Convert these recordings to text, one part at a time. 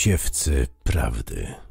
Siewcy prawdy.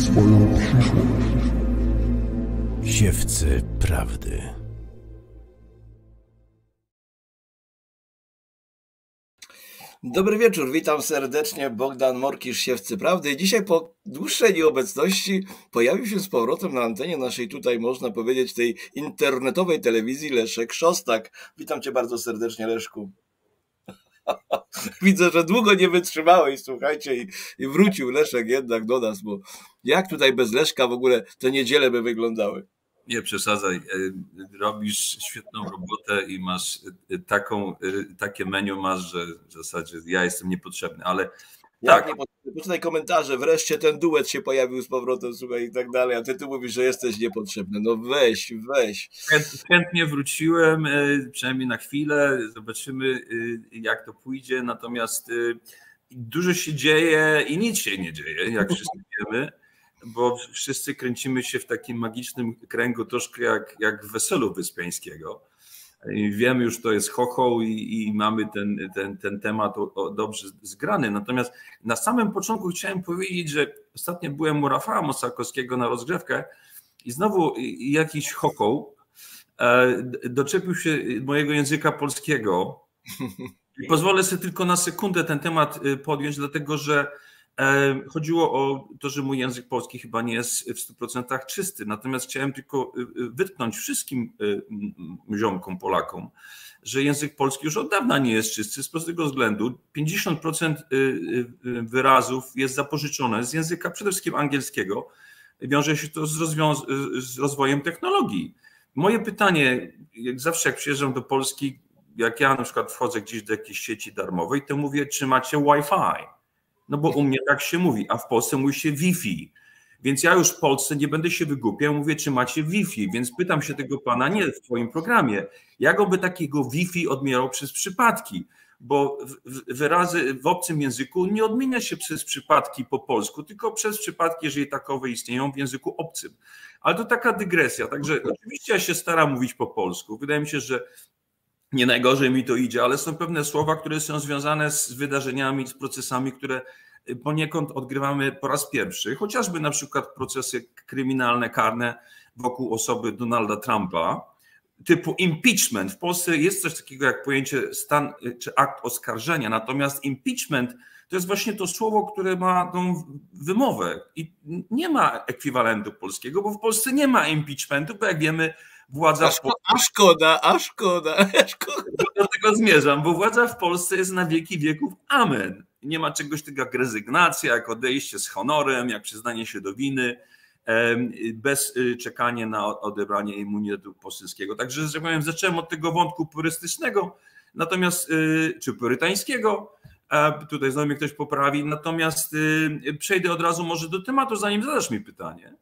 Swoją przyszłość. Siewcy prawdy. Dobry wieczór, witam serdecznie. Bogdan Morkisz, Siewcy Prawdy. Dzisiaj po dłuższej nieobecności pojawił się z powrotem na antenie naszej tutaj, można powiedzieć, tej internetowej telewizji Leszek Szostak. Witam cię bardzo serdecznie, Leszku. Widzę, że długo nie wytrzymałeś, słuchajcie, i, i wrócił Leszek jednak do nas, bo jak tutaj bez Leszka w ogóle te niedziele by wyglądały? Nie przesadzaj. e, Robisz świetną robotę i masz e, taką, e, takie menu masz, że w zasadzie ja jestem niepotrzebny, ale Tak. nie po- poczytaj komentarze, wreszcie ten duet się pojawił z powrotem, słuchaj, i tak dalej, a ty tu mówisz, że jesteś niepotrzebny. No weź, weź. chęt- chętnie wróciłem, e, przynajmniej na chwilę. Zobaczymy, e, jak to pójdzie. Natomiast e, dużo się dzieje i nic się nie dzieje, jak wszyscy wiemy. bo wszyscy kręcimy się w takim magicznym kręgu, troszkę jak, jak w weselu Wyspiańskiego. I wiemy już, to jest chochoł i, i mamy ten, ten, ten temat o, o dobrze zgrany. Natomiast na samym początku chciałem powiedzieć, że ostatnio byłem u Rafała Mosakowskiego na rozgrzewkę i znowu jakiś chochoł e, doczepił się mojego języka polskiego. I pozwolę sobie tylko na sekundę ten temat y, podjąć, dlatego że chodziło o to, że mój język polski chyba nie jest w 100% czysty, natomiast chciałem tylko y, y, wytknąć wszystkim y, ziomkom, Polakom, że język polski już od dawna nie jest czysty z prostego względu. 50% wyrazów jest zapożyczone z języka przede wszystkim angielskiego. Wiąże się to z, z rozwojem technologii. Moje pytanie, jak zawsze jak przyjeżdżam do Polski, jak ja na przykład wchodzę gdzieś do jakiejś sieci darmowej, to mówię, czy macie Wi-Fi? No bo u mnie tak się mówi, a w Polsce mówi się Wi-Fi. Więc ja już w Polsce nie będę się wygłupiał, mówię, czy macie Wi-Fi, więc pytam się tego pana nie w twoim programie, jak on by takiego Wi-Fi odmierał przez przypadki, bo wyrazy w obcym języku nie odmienia się przez przypadki po polsku, tylko przez przypadki, jeżeli takowe istnieją w języku obcym. Ale to taka dygresja, także oczywiście ja się staram mówić po polsku. Wydaje mi się, że nie najgorzej mi to idzie, ale są pewne słowa, które są związane z wydarzeniami, z procesami, które poniekąd odgrywamy po raz pierwszy, chociażby na przykład procesy kryminalne, karne wokół osoby Donalda Trumpa, typu impeachment. W Polsce jest coś takiego jak pojęcie stan czy akt oskarżenia, natomiast impeachment to jest właśnie to słowo, które ma tą wymowę i nie ma ekwiwalentu polskiego, bo w Polsce nie ma impeachmentu, bo jak wiemy, władza. A, szko a szkoda, a szkoda, a szkoda. Do tego zmierzam, bo władza w Polsce jest na wieki wieków. Amen. Nie ma czegoś takiego jak rezygnacja, jak odejście z honorem, jak przyznanie się do winy, bez y, czekania na odebranie immunitetu poselskiego. Także, że powiem, zacząłem od tego wątku purystycznego, natomiast y, czy purytańskiego, Tutaj znowu mnie ktoś poprawi. Natomiast y, przejdę od razu może do tematu, zanim zadasz mi pytanie.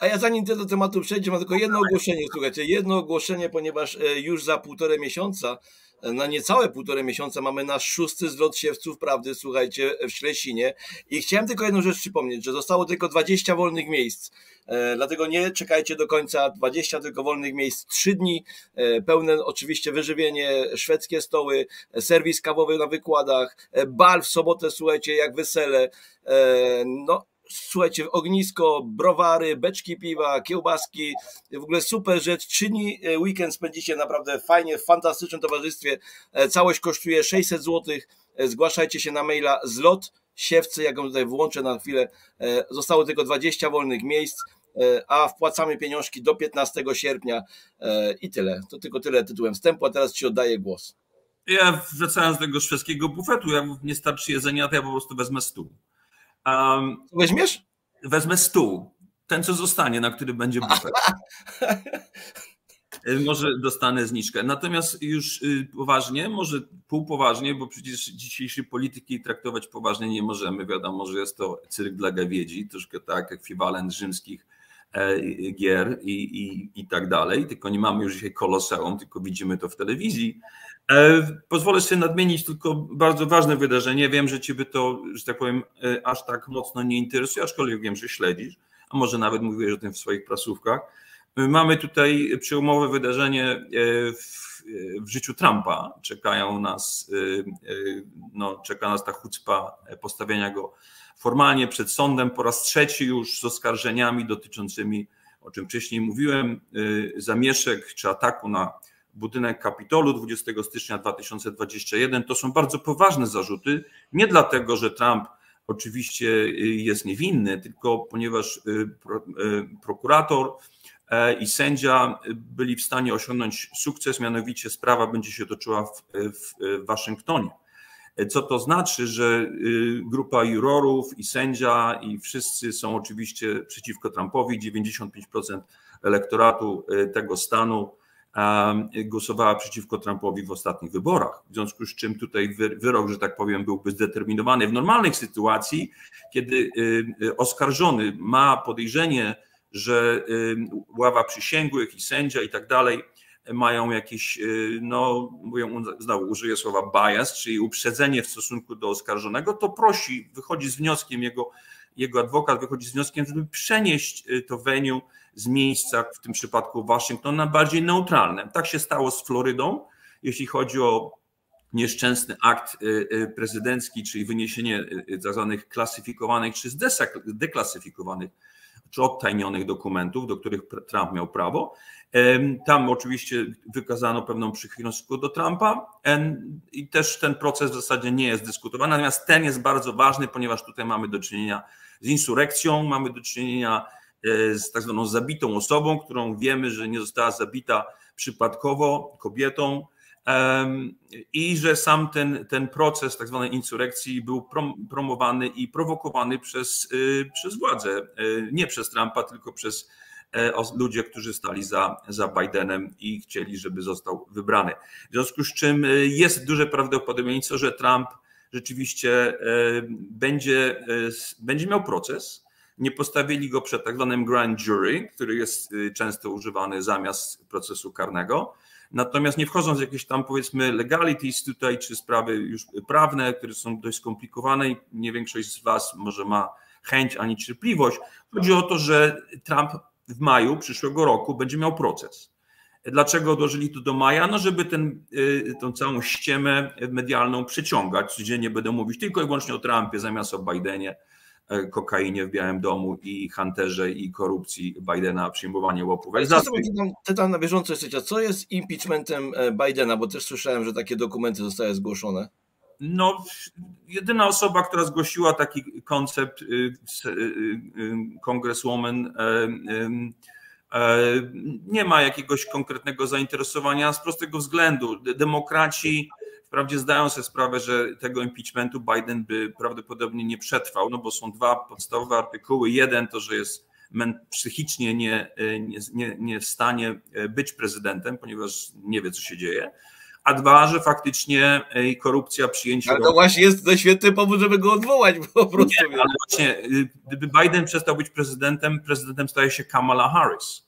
A ja zanim ty do tematu przejdziemy, mam tylko jedno ogłoszenie, słuchajcie, jedno ogłoszenie, ponieważ e, już za półtorej miesiąca na niecałe półtorej miesiąca mamy nasz szósty zlot siewców prawdy, słuchajcie, w Ślesinie. I chciałem tylko jedną rzecz przypomnieć, że zostało tylko 20 wolnych miejsc. E, dlatego nie czekajcie do końca, 20 tylko wolnych miejsc, 3 dni, e, pełne oczywiście wyżywienie, szwedzkie stoły, serwis kawowy na wykładach, e, bal w sobotę, słuchajcie, jak wesele. No, słuchajcie, ognisko, browary, beczki piwa, kiełbaski, w ogóle super rzecz. Trzy dni e, weekend spędzicie naprawdę fajnie, w fantastycznym towarzystwie. E, całość kosztuje 600 zł. E, zgłaszajcie się na maila zlot siewcy, jak go tutaj włączę na chwilę. Zostało tylko 20 wolnych miejsc, a wpłacamy pieniążki do 15 sierpnia i tyle. To tylko tyle tytułem wstępu, a teraz Ci oddaję głos. Ja wracając do tego szwedzkiego bufetu, jak nie starczy jedzenia, to ja po prostu wezmę stół. Um, Weźmiesz? Wezmę stół. Ten, co zostanie, na który będzie bufet. Y, może dostanę zniżkę. Natomiast już y, poważnie, może półpoważnie, bo przecież dzisiejszej polityki traktować poważnie nie możemy. Wiadomo, że jest to cyrk dla gawiedzi, troszkę tak, ekwiwalent rzymskich gier i, i, i tak dalej. Tylko nie mamy już dzisiaj koloseum, tylko widzimy to w telewizji. E, pozwolę sobie nadmienić tylko bardzo ważne wydarzenie. Wiem, że Ciebie to, że tak powiem, e, aż tak mocno nie interesuje, aczkolwiek wiem, że śledzisz, a może nawet mówiłeś o tym w swoich prasówkach. Mamy tutaj przełomowe wydarzenie e, w, w życiu Trumpa. Czekają nas, no, czeka nas ta chucpa postawienia go formalnie przed sądem po raz trzeci już z oskarżeniami dotyczącymi, o czym wcześniej mówiłem, zamieszek czy ataku na budynek Kapitolu 20 stycznia 2021. To są bardzo poważne zarzuty, nie dlatego, że Trump oczywiście jest niewinny, tylko ponieważ y, y, prokurator e, i sędzia byli w stanie osiągnąć sukces, mianowicie sprawa będzie się toczyła w, w Waszyngtonie. Co to znaczy, że y, grupa jurorów i sędzia i wszyscy są oczywiście przeciwko Trumpowi, 95% elektoratu tego stanu głosowała przeciwko Trumpowi w ostatnich wyborach. W związku z czym tutaj wyrok, że tak powiem, byłby zdeterminowany. W normalnych sytuacji, kiedy y, y, oskarżony ma podejrzenie, że y, ława przysięgłych i sędzia i tak dalej mają jakieś, no mówią, znowu użyję słowa bias, czyli uprzedzenie w stosunku do oskarżonego, to prosi, wychodzi z wnioskiem jego jego adwokat wychodzi z wnioskiem, żeby przenieść to venue z miejsca, w tym przypadku Waszyngton, na bardziej neutralne. Tak się stało z Florydą, jeśli chodzi o nieszczęsny akt prezydencki, czyli wyniesienie tzw. Klasyfikowanych czy zdeklasyfikowanych czy odtajnionych dokumentów, do których Trump miał prawo. Tam oczywiście wykazano pewną przychylność do Trumpa i też ten proces w zasadzie nie jest dyskutowany, natomiast ten jest bardzo ważny, ponieważ tutaj mamy do czynienia z insurekcją, mamy do czynienia e, z tak zwaną zabitą osobą, którą wiemy, że nie została zabita przypadkowo kobietą, i że sam ten, ten proces tak zwanej insurekcji był promowany i prowokowany przez, y, przez władzę, y, nie przez Trumpa, tylko przez e, ludzie, którzy stali za, za Bidenem i chcieli, żeby został wybrany. W związku z czym y, jest duże prawdopodobieństwo, że Trump rzeczywiście e, będzie, e, będzie miał proces. Nie postawili go przed tak zwanym grand jury, który jest często używany zamiast procesu karnego Natomiast nie wchodząc w jakieś tam powiedzmy legalities tutaj, czy sprawy już prawne, które są dość skomplikowane i nie większość z Was może ma chęć ani cierpliwość, chodzi o to, że Trump w maju przyszłego roku będzie miał proces. Dlaczego odłożyli to do maja? No, żeby ten, y, tą całą ściemę medialną przyciągać. Codziennie będę mówić tylko i wyłącznie o Trumpie zamiast o Bidenie kokainie w Białym Domu i Hunterze i korupcji Bidena, przyjmowanie łopów. Pytam na bieżąco jeszcze, co jest impeachmentem e, Bidena, bo też słyszałem, że takie dokumenty zostały zgłoszone. No, jedyna osoba, która zgłosiła taki koncept, y, y, y, kongreswoman, nie ma jakiegoś konkretnego zainteresowania z prostego względu. Demokraci Wprawdzie zdają sobie sprawę, że tego impeachmentu Biden by prawdopodobnie nie przetrwał, no bo są dwa podstawowe artykuły. Jeden to, że jest psychicznie nie, nie, nie, w stanie e, być prezydentem, ponieważ nie wie, co się dzieje. A dwa, że faktycznie e, korupcja przyjęcie. Ale to właśnie jest to świetny powód, żeby go odwołać po prostu. Nie, ale właśnie, y, gdyby Biden przestał być prezydentem, prezydentem staje się Kamala Harris.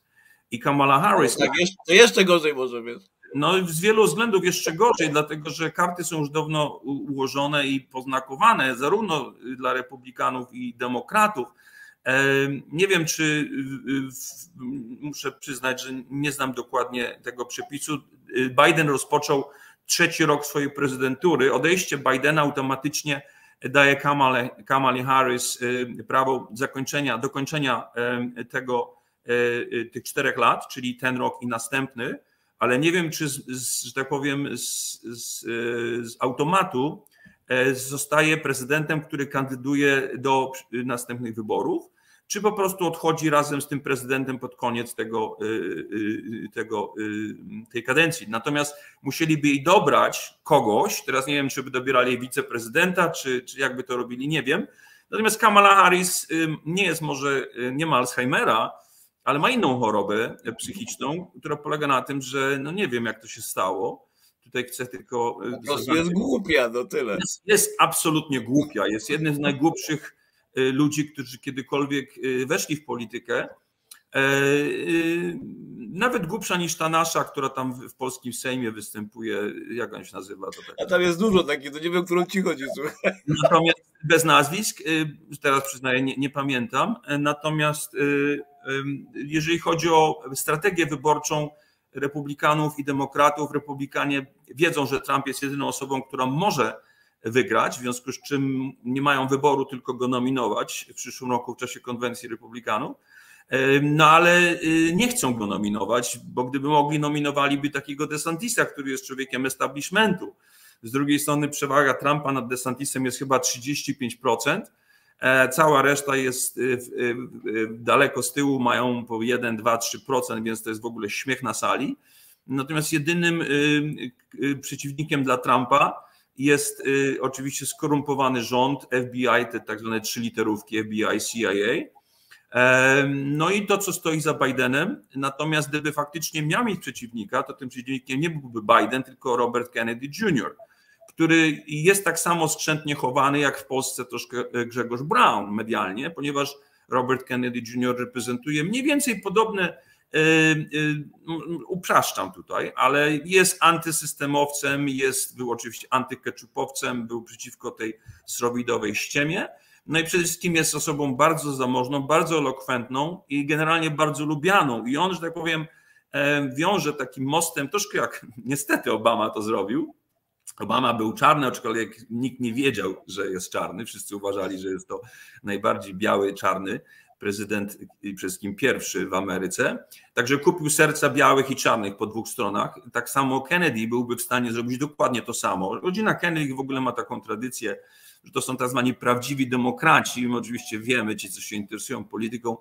I Kamala Harris. No, tak, to jeszcze gorzej może być. No z wielu względów jeszcze gorzej, dlatego że karty są już dawno ułożone i poznakowane, zarówno dla republikanów i demokratów. E, nie wiem, czy muszę przyznać, że nie znam dokładnie tego przepisu. Biden rozpoczął trzeci rok swojej prezydentury. Odejście Bidena automatycznie daje Kamale, Kamali Harris e, prawo zakończenia, dokończenia e, tego, tych czterech lat, czyli ten rok i następny ale nie wiem, czy, z, z, że tak powiem, z, z, automatu e, zostaje prezydentem, który kandyduje do następnych wyborów, czy po prostu odchodzi razem z tym prezydentem pod koniec tego, e, e, tego, tej kadencji. Natomiast musieliby jej dobrać kogoś, teraz nie wiem, czy by dobierali wiceprezydenta, czy, czy jakby to robili, nie wiem. Natomiast Kamala Harris nie jest może, nie ma Alzheimera, ale ma inną chorobę psychiczną, która polega na tym, że no nie wiem, jak to się stało. Tutaj chcę tylko. E, po prostu jest głupia, to tyle. Jest, jest absolutnie głupia. Jest jednym z najgłupszych e, ludzi, którzy kiedykolwiek e, weszli w politykę. Nawet głupsza niż ta nasza, która tam w polskim Sejmie występuje, jak on się nazywa? To tak. A tam jest dużo takich, to nie wiem, którą ci chodzi. Słuchaj. Natomiast bez nazwisk, teraz przyznaję, nie, nie pamiętam. Natomiast jeżeli chodzi o strategię wyborczą republikanów i demokratów, republikanie wiedzą, że Trump jest jedyną osobą, która może wygrać, w związku z czym nie mają wyboru, tylko go nominować w przyszłym roku w czasie konwencji republikanów. No ale y, nie chcą go nominować, bo gdyby mogli, nominowaliby takiego DeSantisa, który jest człowiekiem establishmentu. Z drugiej strony przewaga Trumpa nad DeSantisem jest chyba 35%, E, cała reszta jest y, y, daleko z tyłu, mają po 1, 2, 3%, więc to jest w ogóle śmiech na sali. Natomiast jedynym przeciwnikiem dla Trumpa jest oczywiście skorumpowany rząd, FBI, te tak zwane trzy literówki FBI, CIA. E, no i to, co stoi za Bidenem. Natomiast gdyby faktycznie miał mieć przeciwnika, to tym przeciwnikiem nie byłby Biden, tylko Robert Kennedy Jr który jest tak samo skrzętnie chowany jak w Polsce troszkę Grzegorz Brown medialnie, ponieważ Robert Kennedy Jr. reprezentuje mniej więcej podobne, e, e, upraszczam tutaj, ale jest antysystemowcem, jest, był oczywiście antykeczupowcem, był przeciwko tej srowidowej ściemie. No i przede wszystkim jest osobą bardzo zamożną, bardzo elokwentną i generalnie bardzo lubianą. I on, że tak powiem, e, wiąże takim mostem, troszkę jak niestety Obama to zrobił. Obama był czarny, aczkolwiek nikt nie wiedział, że jest czarny. Wszyscy uważali, że jest to najbardziej biały, czarny prezydent i przede pierwszy w Ameryce. Także kupił serca białych i czarnych po dwóch stronach. Tak samo Kennedy byłby w stanie zrobić dokładnie to samo. Rodzina Kennedy w ogóle ma taką tradycję, że to są tak zwani prawdziwi demokraci. My oczywiście wiemy, ci, co się interesują polityką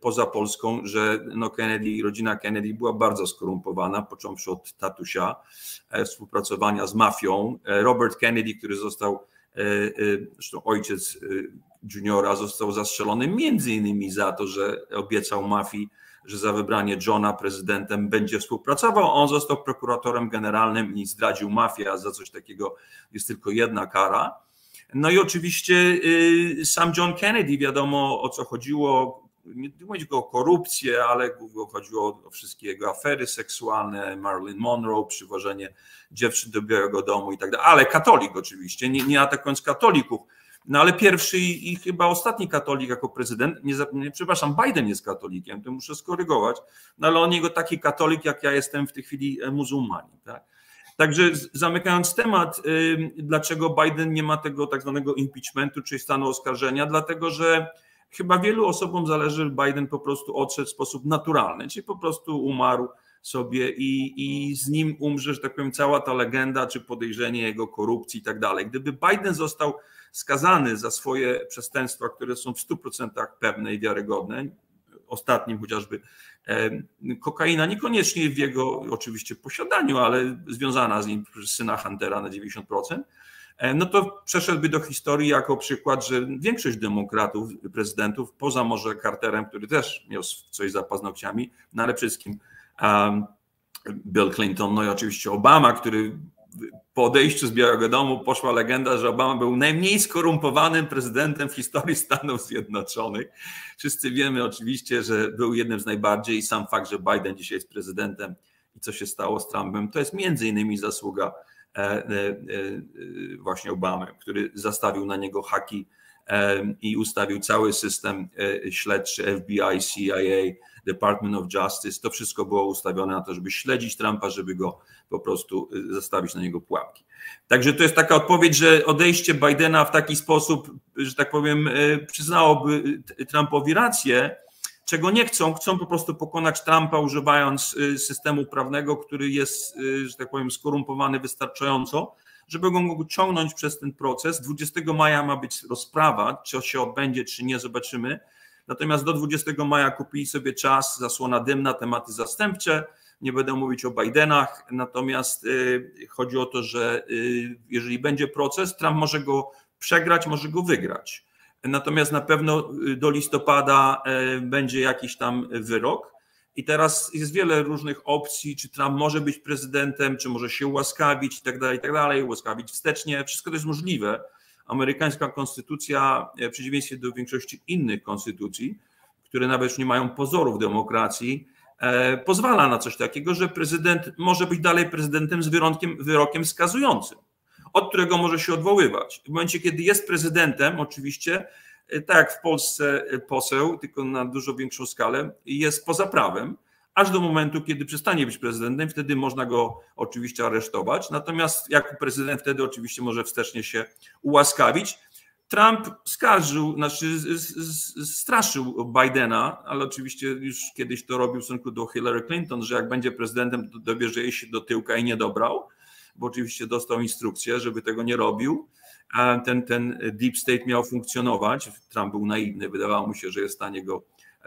poza Polską, że no Kennedy, rodzina Kennedy była bardzo skorumpowana, począwszy od tatusia, e, współpracowania z mafią. E, Robert Kennedy, który został zresztą ojciec juniora został zastrzelony między innymi za to, że obiecał mafii, że za wybranie Johna prezydentem będzie współpracował. On został prokuratorem generalnym i zdradził mafię, a za coś takiego jest tylko jedna kara. No i oczywiście y, sam John Kennedy, wiadomo o co chodziło, nie go o korupcję, ale chodziło o wszystkie jego afery seksualne, Marilyn Monroe, przywożenie dziewczyn do Białego Domu i tak dalej, ale katolik oczywiście, nie, nie atakując katolików, no ale pierwszy i, i, chyba ostatni katolik jako prezydent, nie, nie, przepraszam, Biden jest katolikiem, to muszę skorygować, no ale on jego taki katolik, jak ja jestem w tej chwili e, muzułmanin. Tak? Także zamykając temat, dlaczego Biden nie ma tego tak zwanego impeachmentu, czyli stanu oskarżenia, dlatego że chyba wielu osobom zależy, Biden po prostu odszedł w sposób naturalny, czyli po prostu umarł sobie i, i z nim umrze, że tak powiem, cała ta legenda, czy podejrzenie jego korupcji i tak dalej. Gdyby Biden został skazany za swoje przestępstwa, które są w 100% pewne i wiarygodne, ostatnim chociażby kokaina, niekoniecznie w jego oczywiście posiadaniu, ale związana z nim przez syna Huntera na 90%, e, no to przeszedłby do historii jako przykład, że większość demokratów, prezydentów, poza może Carterem, który też miał coś za paznokciami, no ale wszystkim um, Bill Clinton, no i oczywiście Obama, który po odejściu z Białego Domu poszła legenda, że Obama był najmniej skorumpowanym prezydentem w historii Stanów Zjednoczonych. Wszyscy wiemy oczywiście, że był jednym z najbardziej i sam fakt, że Biden dzisiaj jest prezydentem i co się stało z Trumpem, to jest między innymi zasługa e, e, e, właśnie Obamy, który zastawił na niego haki i ustawił cały system śledczy FBI, CIA, Department of Justice. To wszystko było ustawione na to, żeby śledzić Trumpa, żeby go po prostu zastawić na niego pułapki. Także to jest taka odpowiedź, że odejście Bidena w taki sposób, że tak powiem, przyznałoby Trumpowi rację, czego nie chcą. Chcą po prostu pokonać Trumpa, używając systemu prawnego, który jest, że tak powiem, skorumpowany wystarczająco, żeby go mógł ciągnąć przez ten proces. 20 maja ma być rozprawa, czy się odbędzie, czy nie, zobaczymy. Natomiast do 20 maja kupili sobie czas, zasłona dymna, tematy zastępcze. Nie będę mówić o Bidenach, natomiast y, chodzi o to, że y, jeżeli będzie proces, Trump może go przegrać, może go wygrać. Natomiast na pewno y, do listopada będzie jakiś tam wyrok. I teraz jest wiele różnych opcji, czy Trump może być prezydentem, czy może się ułaskawić i tak dalej, i tak dalej, ułaskawić wstecznie. Wszystko to jest możliwe amerykańska konstytucja, e, w przeciwieństwie do większości innych konstytucji, które nawet już nie mają pozorów demokracji, e, pozwala na coś takiego, że prezydent może być dalej prezydentem z wyrokiem, wyrokiem skazującym, od którego może się odwoływać. W momencie, kiedy jest prezydentem, oczywiście, e, tak jak w Polsce poseł, tylko na dużo większą skalę, jest poza prawem aż do momentu, kiedy przestanie być prezydentem, wtedy można go oczywiście aresztować. Natomiast jako prezydent wtedy oczywiście może wstecznie się ułaskawić. Trump skarżył, znaczy straszył Bidena, ale oczywiście już kiedyś to robił w stosunku do Hillary Clinton, że jak będzie prezydentem, to dobierze jej się do tyłka i nie dobrał, bo oczywiście dostał instrukcję, żeby tego nie robił. Ten, ten deep state miał funkcjonować. Trump był naiwny, wydawało mu się, że jest w stanie go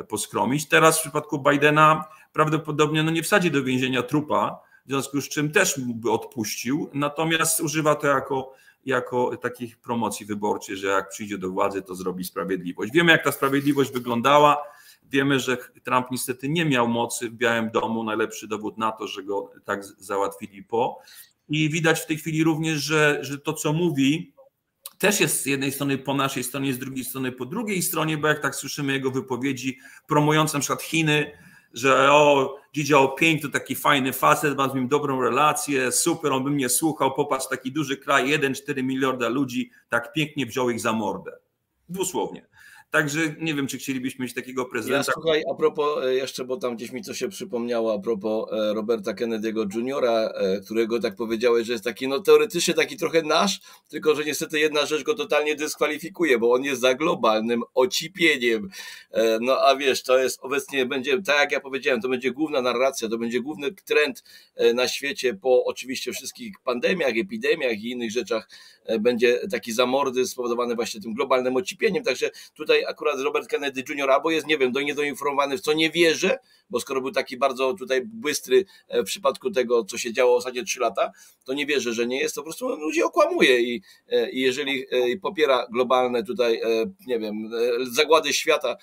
poskromić. Teraz w przypadku Bidena prawdopodobnie no nie wsadzi do więzienia trupa, w związku z czym też by odpuścił, natomiast używa to jako, jako takich promocji wyborczych, że jak przyjdzie do władzy, to zrobi sprawiedliwość. Wiemy, jak ta sprawiedliwość wyglądała. Wiemy, że Trump niestety nie miał mocy w Białym Domu. Najlepszy dowód na to, że go tak załatwili po. I widać w tej chwili również, że, że to, co mówi, też jest z jednej strony po naszej stronie, z drugiej strony po drugiej stronie, bo jak tak słyszymy jego wypowiedzi promujące na przykład Chiny, że o, Xi Jinping to taki fajny facet, mam z nim dobrą relację, super, on by mnie słuchał, popatrz, taki duży kraj, 1,4 miliarda ludzi, tak pięknie wziął ich za mordę. Dosłownie. Także nie wiem, czy chcielibyśmy mieć takiego Ja, prezydenta. słuchaj, a propos e, jeszcze, bo tam gdzieś mi coś się przypomniało, a propos e, Roberta Kennedy'ego Jr., e, którego tak powiedziałeś, że jest taki, no teoretycznie taki trochę nasz, tylko że niestety jedna rzecz go totalnie dyskwalifikuje, bo on jest za globalnym ocipieniem. No a wiesz, to jest obecnie, będzie, tak jak ja powiedziałem, to będzie główna narracja, to będzie główny trend na świecie po oczywiście wszystkich pandemiach, epidemiach i innych rzeczach, będzie taki zamordy spowodowany właśnie tym globalnym ocipieniem, także tutaj akurat Robert Kennedy Jr. albo jest, nie wiem, do niedoinformowany, w co nie wierzę, bo skoro był taki bardzo tutaj bystry e, w przypadku tego, co się działo ostatnie trzy lata, to nie wierzę, że nie jest, to po prostu ludzi okłamuje i, e, i jeżeli e, popiera globalne tutaj, nie wiem, zagłady świata,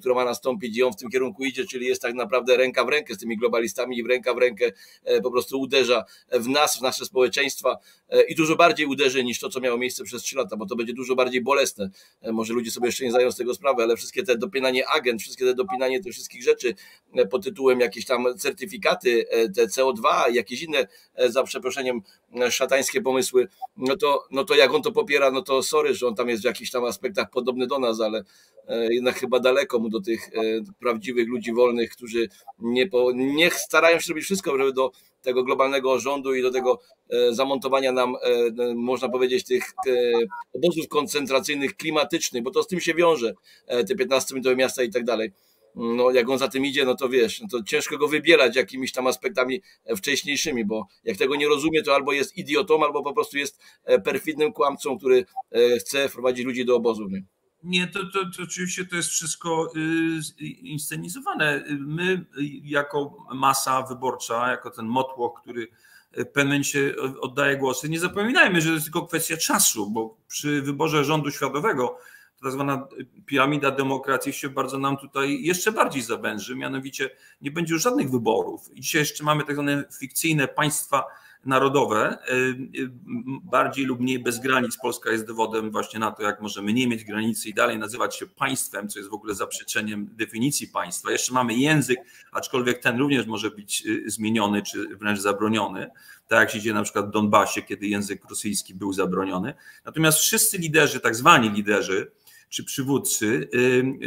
która ma nastąpić i on w tym kierunku idzie, czyli jest tak naprawdę ręka w rękę z tymi globalistami i ręka w rękę e, po prostu uderza w nas, w nasze społeczeństwa e, i dużo bardziej uderzy niż to, co miało miejsce przez trzy lata, bo to będzie dużo bardziej bolesne. E, Może ludzie sobie jeszcze nie zdają z tego sprawy, ale wszystkie te dopinanie agent, wszystkie te dopinanie tych wszystkich rzeczy e, pod tytułem jakieś tam certyfikaty, e, te CO2 i jakieś inne, e, za przeproszeniem, e, szatańskie pomysły, no to, no to jak on to popiera, no to sorry, że on tam jest w jakichś tam aspektach podobny do nas, ale e, jednak chyba daleko mu do tych e, prawdziwych ludzi wolnych, którzy nie, po, nie starają się robić wszystko, żeby do tego globalnego rządu i do tego e, zamontowania nam, e, e, można powiedzieć, tych e, obozów koncentracyjnych, klimatycznych, bo to z tym się wiąże, e, te 15-minutowe miasta i tak dalej. No, jak on za tym idzie, no to wiesz, no to ciężko go wybierać jakimiś tam aspektami e, wcześniejszymi, bo jak tego nie rozumie, to albo jest idiotą, albo po prostu jest e, perfidnym kłamcą, który e, chce wprowadzić ludzi do obozów. Nie? Nie, to, to, to oczywiście to jest wszystko y, inscenizowane. My jako masa wyborcza, jako ten motłoch, który w pewnym momencie oddaje głosy, nie zapominajmy, że to jest tylko kwestia czasu, bo przy wyborze rządu światowego tak zwana piramida demokracji się bardzo nam tutaj jeszcze bardziej zawęży, mianowicie nie będzie już żadnych wyborów. I dzisiaj jeszcze mamy tak zwane fikcyjne państwa narodowe, y, y, bardziej lub mniej bez granic. Polska jest dowodem właśnie na to, jak możemy nie mieć granicy i dalej nazywać się państwem, co jest w ogóle zaprzeczeniem definicji państwa. Jeszcze mamy język, aczkolwiek ten również może być y, zmieniony czy wręcz zabroniony, tak jak się dzieje na przykład w Donbasie, kiedy język rosyjski był zabroniony. Natomiast wszyscy liderzy, tak zwani liderzy czy przywódcy,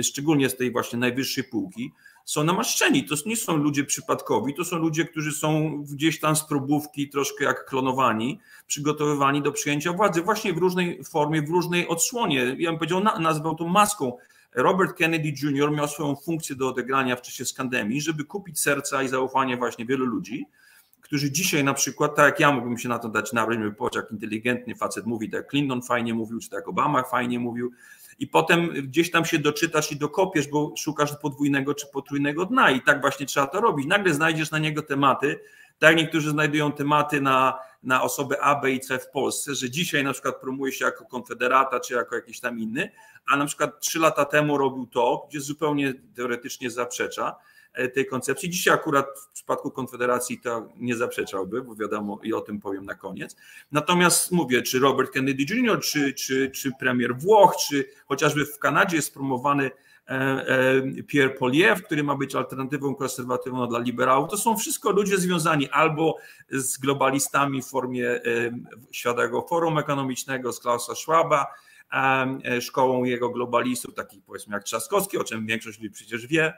szczególnie z tej właśnie najwyższej półki, są namaszczeni. To nie są ludzie przypadkowi, to są ludzie, którzy są gdzieś tam z probówki, troszkę jak klonowani, przygotowywani do przyjęcia władzy, właśnie w różnej formie, w różnej odsłonie. Ja bym powiedział, na- nazwał to maską. Robert Kennedy Jr. miał swoją funkcję do odegrania w czasie skandemii, żeby kupić serca i zaufanie właśnie wielu ludzi, którzy dzisiaj na przykład, tak jak ja mógłbym się na to dać nabrać, żeby poczuć, jak inteligentny facet mówi, tak jak Clinton fajnie mówił, czy tak jak Obama fajnie mówił, i potem gdzieś tam się doczytasz i dokopiesz, bo szukasz podwójnego czy potrójnego dna. I tak właśnie trzeba to robić. Nagle znajdziesz na niego tematy, tak jak niektórzy znajdują tematy na, na osoby A, B i C w Polsce, że dzisiaj na przykład promuje się jako konfederata czy jako jakiś tam inny, a na przykład trzy lata temu robił to, gdzie zupełnie teoretycznie zaprzecza tej koncepcji. Dzisiaj akurat w przypadku Konfederacji to nie zaprzeczałby, bo wiadomo i o tym powiem na koniec. Natomiast mówię, czy Robert Kennedy Jr., czy, czy, czy premier Włoch, czy chociażby w Kanadzie jest promowany e, e, Pierre Poliev, który ma być alternatywą konserwatywną dla liberałów. To są wszystko ludzie związani albo z globalistami w formie e, Światowego Forum Ekonomicznego, z Klausa Schwaba, e, szkołą jego globalistów, takich powiedzmy jak Trzaskowski, o czym większość ludzi przecież wie,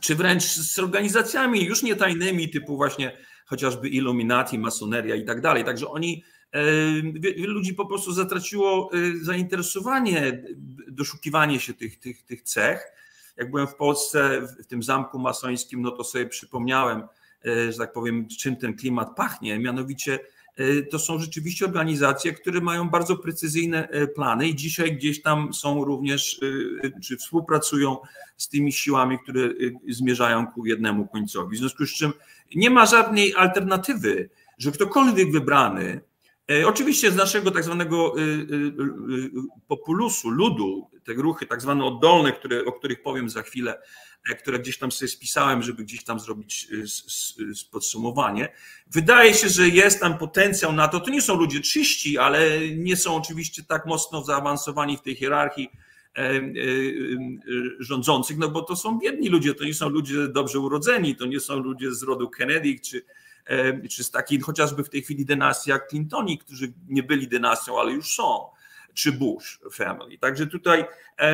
czy wręcz z organizacjami już nie tajnymi, typu właśnie chociażby Illuminati, masoneria i tak dalej. Także oni, e, wie- wielu ludzi po prostu zatraciło e, zainteresowanie, doszukiwanie się tych, tych, tych cech. Jak byłem w Polsce, w- tym zamku masońskim, no to sobie przypomniałem, e, że tak powiem, czym ten klimat pachnie. Mianowicie e, to są rzeczywiście organizacje, które mają bardzo precyzyjne e, plany i dzisiaj gdzieś tam są również, e, czy współpracują z tymi siłami, które zmierzają ku jednemu końcowi. W związku z czym nie ma żadnej alternatywy, że ktokolwiek wybrany, e, oczywiście z naszego tak zwanego populusu, ludu, te ruchy tak zwane oddolne, które, o których powiem za chwilę, e, które gdzieś tam sobie spisałem, żeby gdzieś tam zrobić s- podsumowanie. Wydaje się, że jest tam potencjał na to. To nie są ludzie czyści, ale nie są oczywiście tak mocno zaawansowani w tej hierarchii e, e, e, rządzących, no bo to są biedni ludzie, to nie są ludzie dobrze urodzeni, to nie są ludzie z rodu Kennedy, czy, e, czy z takiej chociażby w tej chwili dynastii jak Clintoni, którzy nie byli dynastią, ale już są. Czy Bush family. Także tutaj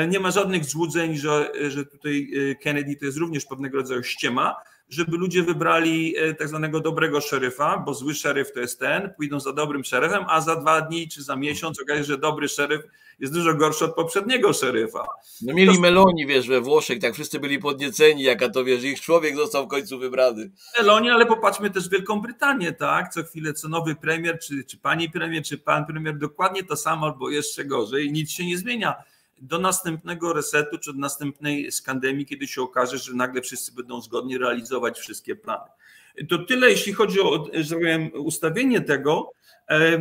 nie ma żadnych złudzeń, że, że tutaj Kennedy to jest również pewnego rodzaju ściema, żeby ludzie wybrali e, tak zwanego dobrego szeryfa, bo zły szeryf to jest ten, pójdą za dobrym szeryfem, a za dwa dni czy za miesiąc okaże się, że dobry szeryf jest dużo gorszy od poprzedniego szeryfa. No mieli to... Meloni, wiesz, we Włoszech, tak wszyscy byli podnieceni, jaka to, wiesz, ich człowiek został w końcu wybrany. Meloni, ale popatrzmy też Wielką Brytanię, tak? Co chwilę, co nowy premier, czy, czy pani premier, czy pan premier, dokładnie to samo, albo jeszcze gorzej, nic się nie zmienia do następnego resetu czy do następnej skandemii, kiedy się okaże, że nagle wszyscy będą zgodnie realizować wszystkie plany. To tyle, jeśli chodzi o że tak powiem, ustawienie tego.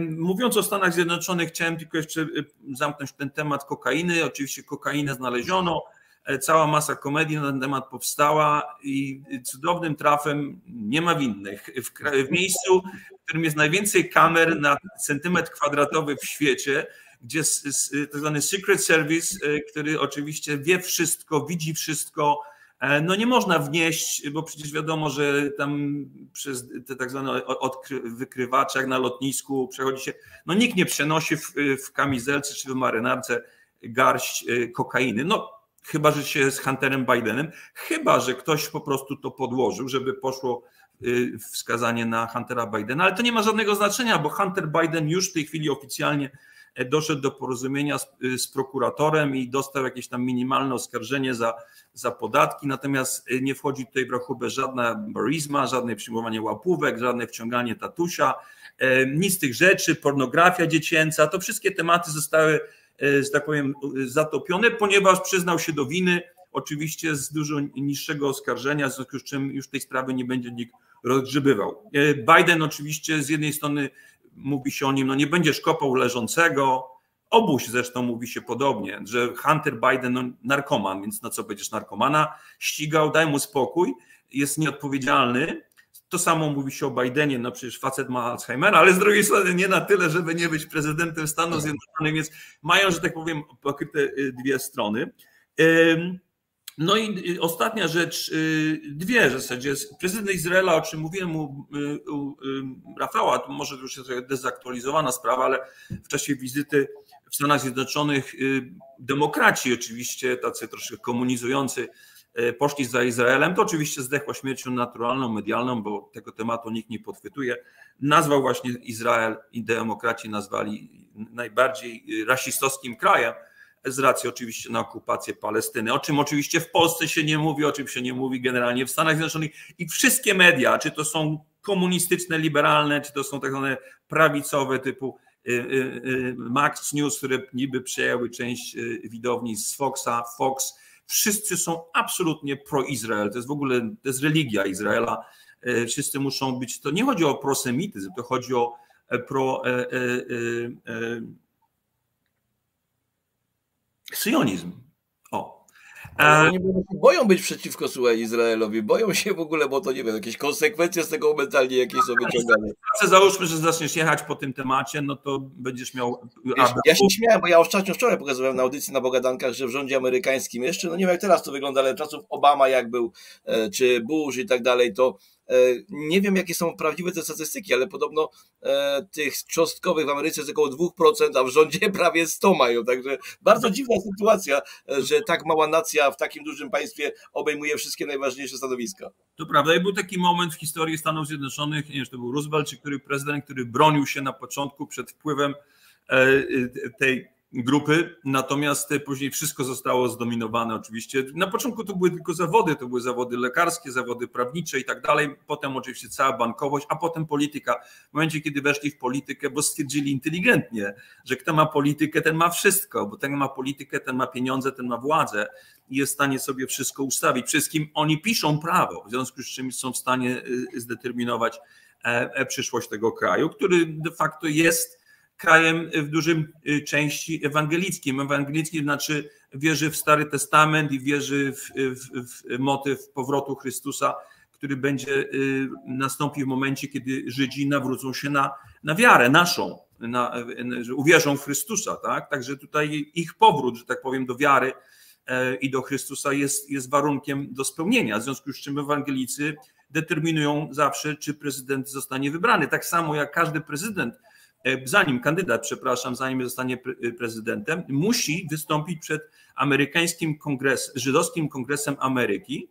Mówiąc o Stanach Zjednoczonych, chciałem tylko jeszcze e, zamknąć ten temat kokainy. Oczywiście kokainę znaleziono, e, cała masa komedii na ten temat powstała i cudownym trafem nie ma winnych. W, w miejscu, w którym jest najwięcej kamer na centymetr kwadratowy w świecie, gdzie tak zwany Secret Service, e, który oczywiście wie wszystko, widzi wszystko, e, no nie można wnieść, bo przecież wiadomo, że tam przez te tak zwane wykrywacze, jak na lotnisku przechodzi się, no nikt nie przenosi w, w kamizelce czy w marynarce garść e, kokainy. No chyba, że się z Hunterem Bidenem, chyba, że ktoś po prostu to podłożył, żeby poszło wskazanie na Huntera Bidena, ale to nie ma żadnego znaczenia, bo Hunter Biden już w tej chwili oficjalnie doszedł do porozumienia z, z, prokuratorem i dostał jakieś tam minimalne oskarżenie za, za podatki, natomiast nie wchodzi tutaj w rachubę żadna barizma, żadne przyjmowanie łapówek, żadne wciąganie tatusia, e, nic z tych rzeczy, pornografia dziecięca, to wszystkie tematy zostały, że tak powiem, zatopione, ponieważ przyznał się do winy, oczywiście z dużo niższego oskarżenia, w związku z czym już tej sprawy nie będzie nikt rozgrzebywał. Biden oczywiście z jednej strony mówi się o nim, no nie będziesz kopał leżącego. Obuś zresztą mówi się podobnie, że Hunter Biden no, narkoman, więc na co będziesz narkomana ścigał, daj mu spokój, jest nieodpowiedzialny. To samo mówi się o Bidenie, no przecież facet ma Alzheimera, ale z drugiej strony nie na tyle, żeby nie być prezydentem Stanów Zjednoczonych, więc mają, że tak powiem, pokryte y, dwie strony. No i ostatnia rzecz, y, dwie w zasadzie. Prezydent Izraela, o czym mówiłem u, y, u y, Rafała, to może już jest trochę dezaktualizowana sprawa, ale w czasie wizyty w Stanach Zjednoczonych demokraci oczywiście, tacy troszkę komunizujący, poszli za Izraelem. To oczywiście zdechła śmiercią naturalną, medialną, bo tego tematu nikt nie podchwytuje. Nazwał właśnie Izrael i demokraci nazwali najbardziej rasistowskim krajem z racji oczywiście na okupację Palestyny, o czym oczywiście w Polsce się nie mówi, o czym się nie mówi generalnie w Stanach Zjednoczonych i wszystkie media, czy to są komunistyczne, liberalne, czy to są tak zwane prawicowe typu y, y, y, Max News, które niby przejęły część widowni z Foxa, Fox, wszyscy są absolutnie pro-Izrael, to jest w ogóle, to jest religia Izraela, wszyscy muszą być, to nie chodzi o prosemityzm, to chodzi o e, pro e, e, Syjonizm. O. Ale oni boją być przeciwko słuchaj, Izraelowi, boją się w ogóle, bo to nie wiem, jakieś konsekwencje z tego mentalnie jakieś są wyciągane. Załóżmy, że zaczniesz jechać po tym temacie, no to będziesz miał. Wiesz, ja się śmiałem, bo ja ostatnio wczoraj pokazywałem na audycji na Bogadankach, że w rządzie amerykańskim jeszcze, no nie wiem jak teraz to wygląda, ale czasów Obama jak był, e, czy Bush i tak dalej, to E, nie wiem, jakie są prawdziwe te statystyki, ale podobno e, tych cząstkowych w Ameryce jest około 2%, a w rządzie prawie 100 mają. Także bardzo dziwna sytuacja, e, że tak mała nacja w takim dużym państwie obejmuje wszystkie najważniejsze stanowiska. To prawda. I był taki moment w historii Stanów Zjednoczonych, nie wiem, czy to był Roosevelt, czy który prezydent, który bronił się na początku przed wpływem tej grupy, natomiast później wszystko zostało zdominowane oczywiście. Na początku to były tylko zawody, to były zawody lekarskie, zawody prawnicze i tak dalej, potem oczywiście cała bankowość, a potem polityka. W momencie, kiedy weszli w politykę, bo stwierdzili inteligentnie, że kto ma politykę, ten ma wszystko, bo ten ma politykę, ten ma pieniądze, ten ma władzę i jest w stanie sobie wszystko ustawić. Wszystkim oni piszą prawo, w związku z czym są w stanie y, zdeterminować e, e, przyszłość tego kraju, który de facto jest krajem w dużym y, części ewangelickim. Ewangelickim znaczy wierzy w Stary Testament i wierzy w, w, w motyw powrotu Chrystusa, który będzie y, nastąpi w momencie, kiedy Żydzi nawrócą się na, na wiarę naszą, na, że uwierzą w Chrystusa. Tak? Także tutaj ich powrót, że tak powiem, do wiary e, i do Chrystusa jest, jest warunkiem do spełnienia. W związku z czym ewangelicy determinują zawsze, czy prezydent zostanie wybrany. Tak samo jak każdy prezydent zanim kandydat, przepraszam, zanim zostanie prezydentem, musi wystąpić przed amerykańskim kongresem, żydowskim kongresem Ameryki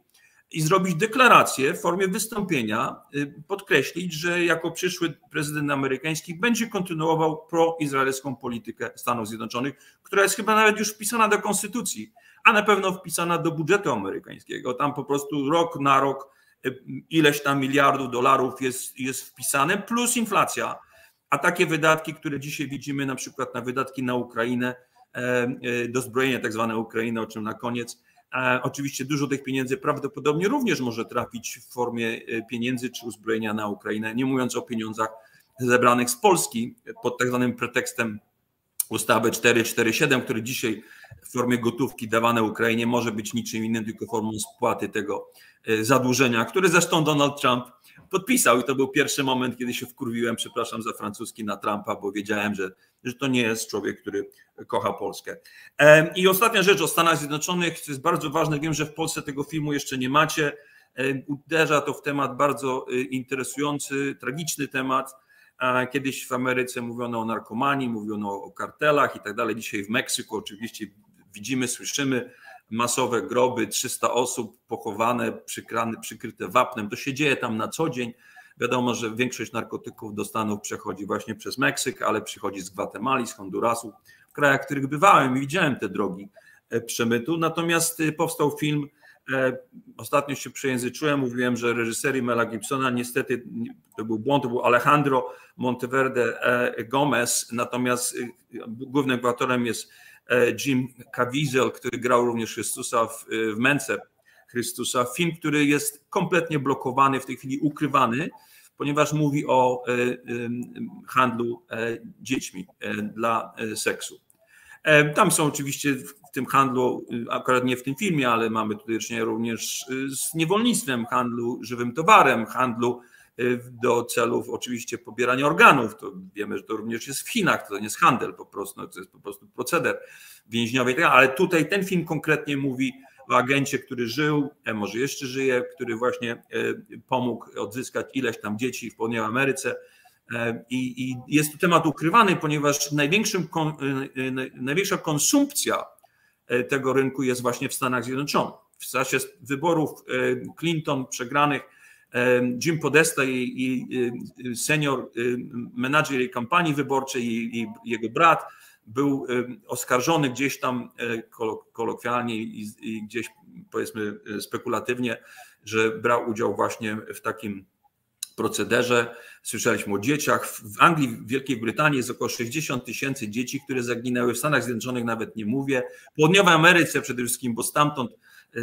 i zrobić deklarację w formie wystąpienia, y, podkreślić, że jako przyszły prezydent amerykański będzie kontynuował proizraelską politykę Stanów Zjednoczonych, która jest chyba nawet już wpisana do konstytucji, a na pewno wpisana do budżetu amerykańskiego. Tam po prostu rok na rok ileś tam miliardów dolarów jest, jest wpisane, plus inflacja. A takie wydatki, które dzisiaj widzimy, na przykład na wydatki na Ukrainę, e, e, dozbrojenie tak zwane Ukrainy, o czym na koniec, Oczywiście dużo tych pieniędzy prawdopodobnie również może trafić w formie e, pieniędzy czy uzbrojenia na Ukrainę, nie mówiąc o pieniądzach zebranych z Polski pod tak zwanym pretekstem ustawy 447, który dzisiaj w formie gotówki dawane Ukrainie może być niczym innym, tylko formą spłaty tego e, zadłużenia, które zresztą Donald Trump podpisał i to był pierwszy moment, kiedy się wkurwiłem, przepraszam za francuski, na Trumpa, bo wiedziałem, że, że to nie jest człowiek, który kocha Polskę. I ostatnia rzecz o Stanach Zjednoczonych, co jest bardzo ważne, wiem, że w Polsce tego filmu jeszcze nie macie, uderza to w temat bardzo y, interesujący, tragiczny temat. Kiedyś w Ameryce mówiono o narkomanii, mówiono o kartelach i tak dalej. Dzisiaj w Meksyku oczywiście widzimy, słyszymy masowe groby, 300 osób pochowane, przykrane, przykryte wapnem. To się dzieje tam na co dzień. Wiadomo, że większość narkotyków do Stanów przechodzi właśnie przez Meksyk, ale przychodzi z Gwatemali, z Hondurasu, w krajach, w których bywałem i widziałem te drogi e, przemytu. Natomiast e, powstał film, e, ostatnio się przejęzyczyłem, mówiłem, że reżyserii Mela Gibsona, niestety to był błąd, to był Alejandro Monteverde Gomez, natomiast głównym aktorem jest Jim Caviezel, który grał również Chrystusa w, w Męce Chrystusa. Film, który jest kompletnie blokowany, w tej chwili ukrywany, ponieważ mówi o e, e, handlu e, dziećmi dla seksu. Tam są oczywiście w tym handlu, akurat nie w tym filmie, ale mamy tutaj czynienia również z niewolnictwem, handlu żywym towarem, handlu do celów oczywiście pobierania organów. To wiemy, że to również jest w Chinach, to nie jest handel po prostu, to jest po prostu proceder więźniowy, tak ale tutaj ten film konkretnie mówi o agencie, który żył, e, może jeszcze żyje, który właśnie e, pomógł odzyskać ileś tam dzieci w południowej Ameryce. E, I, I, jest to temat ukrywany, ponieważ największym, największa konsumpcja tego rynku jest właśnie w Stanach Zjednoczonych. W czasie wyborów Clinton przegranych Jim Podesta i, i senior menadżer jej kampanii wyborczej i, i jego brat był oskarżony gdzieś tam e, kolokwialnie i gdzieś powiedzmy e, spekulatywnie, że brał udział właśnie w takim procederze. Słyszeliśmy o dzieciach. W Anglii, w Wielkiej Brytanii jest około 60 tysięcy dzieci, które zaginęły. W Stanach Zjednoczonych nawet nie mówię. W Południowej Ameryce przede wszystkim, bo stamtąd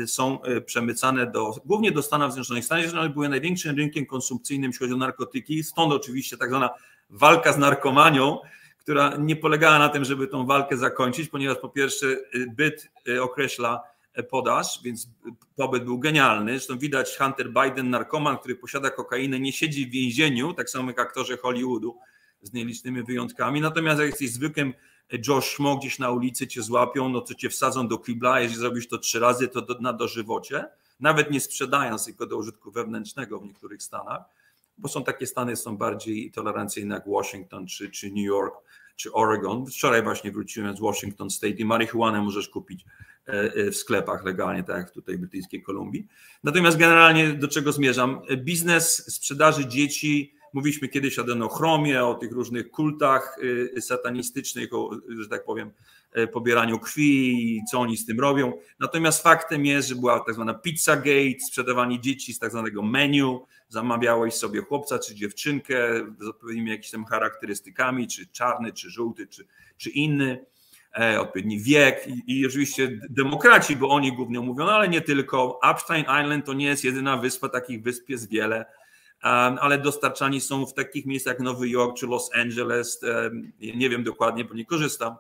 są przemycane do, głównie do Stanów Zjednoczonych. Stany Zjednoczone były największym rynkiem konsumpcyjnym, jeśli chodzi o narkotyki. Stąd oczywiście tak zwana walka z narkomanią, która nie polegała na tym, żeby tą walkę zakończyć, ponieważ po pierwsze y, byt y, określa y, podaż, więc pobyt był genialny. Zresztą widać Hunter Biden, narkoman, który posiada kokainę, nie siedzi w więzieniu, tak samo jak aktorzy Hollywoodu, z nielicznymi wyjątkami. Natomiast jak jesteś zwykłym Josh Schmo gdzieś na ulicy cię złapią, no to cię wsadzą do kibla, jeżeli zrobisz to trzy razy, to do, na dożywocie, nawet nie sprzedając tylko do użytku wewnętrznego w niektórych stanach bo są takie stany, są bardziej tolerancyjne jak Washington czy, czy New York czy Oregon. Wczoraj właśnie wróciłem z Washington State i marihuanę możesz kupić e, e, w sklepach legalnie, tak jak tutaj w brytyjskiej Kolumbii. Natomiast generalnie do czego zmierzam? Biznes sprzedaży dzieci, mówiliśmy kiedyś o adenochromie, o tych różnych kultach e, satanistycznych, o, że tak powiem, pobieraniu krwi i co oni z tym robią. Natomiast faktem jest, że była tak zwana Pizzagate, sprzedawanie dzieci z tak zwanego menu, zamawiałeś sobie chłopca czy dziewczynkę z odpowiednimi jakimiś tam charakterystykami, czy czarny, czy żółty, czy, czy inny, e, odpowiedni wiek i, i oczywiście demokraci, bo oni głównie mówią, no ale nie tylko. Epstein Island to nie jest jedyna wyspa, takich wysp jest wiele, ale dostarczani są w takich miejscach jak Nowy Jork czy Los Angeles, nie wiem dokładnie, bo nie korzystam.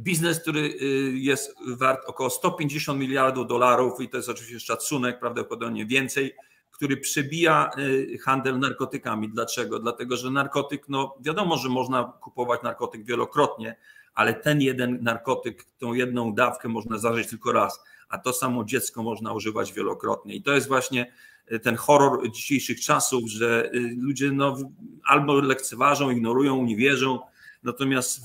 Biznes, który y, jest wart około 150 miliardów dolarów i to jest oczywiście szacunek, prawdopodobnie więcej, który przebija y, handel narkotykami. Dlaczego? Dlatego, że narkotyk, no wiadomo, że można kupować narkotyk wielokrotnie, ale ten jeden narkotyk, tą jedną dawkę można zażyć tylko raz, a to samo dziecko można używać wielokrotnie. I to jest właśnie ten horror dzisiejszych czasów, że ludzie no, albo lekceważą, ignorują, nie wierzą, natomiast,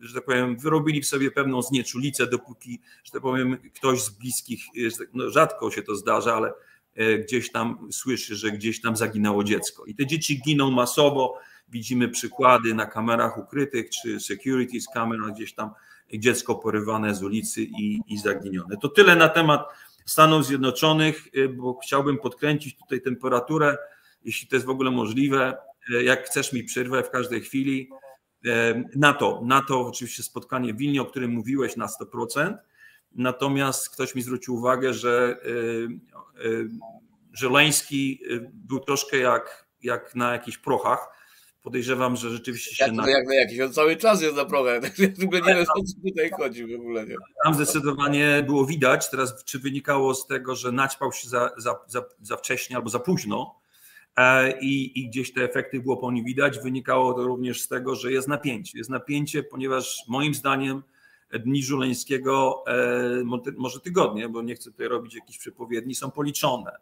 że tak powiem, wyrobili w sobie pewną znieczulicę, dopóki, że tak powiem, ktoś z bliskich, tak, no, rzadko się to zdarza, ale gdzieś tam słyszy, że gdzieś tam zaginęło dziecko. I te dzieci giną masowo, widzimy przykłady na kamerach ukrytych, czy security z kamer, gdzieś tam dziecko porywane z ulicy i, i zaginione. To tyle na temat Stanów Zjednoczonych, y, bo chciałbym podkręcić tutaj temperaturę, jeśli to jest w ogóle możliwe. Y, jak chcesz mi przerwę w każdej chwili. Y, NATO, NATO oczywiście spotkanie w Wilnie, o którym mówiłeś na 100%. Natomiast ktoś mi zwrócił uwagę, że Żeleński był troszkę jak, jak na jakichś prochach podejrzewam, że rzeczywiście się... Na... jak na jakiś, on cały czas jest na progach, w ogóle nie wiem, o co tutaj chodzi w ogóle. Nie. Tam zdecydowanie było widać, teraz czy wynikało z tego, że naćpał się za, za, za, za wcześnie albo za późno e, i, i gdzieś te efekty było po nim widać, wynikało to również z tego, że jest napięcie. Jest napięcie, ponieważ moim zdaniem dni Żuleńskiego, e, może tygodnie, bo nie chcę tutaj robić jakichś przepowiedni, są policzone.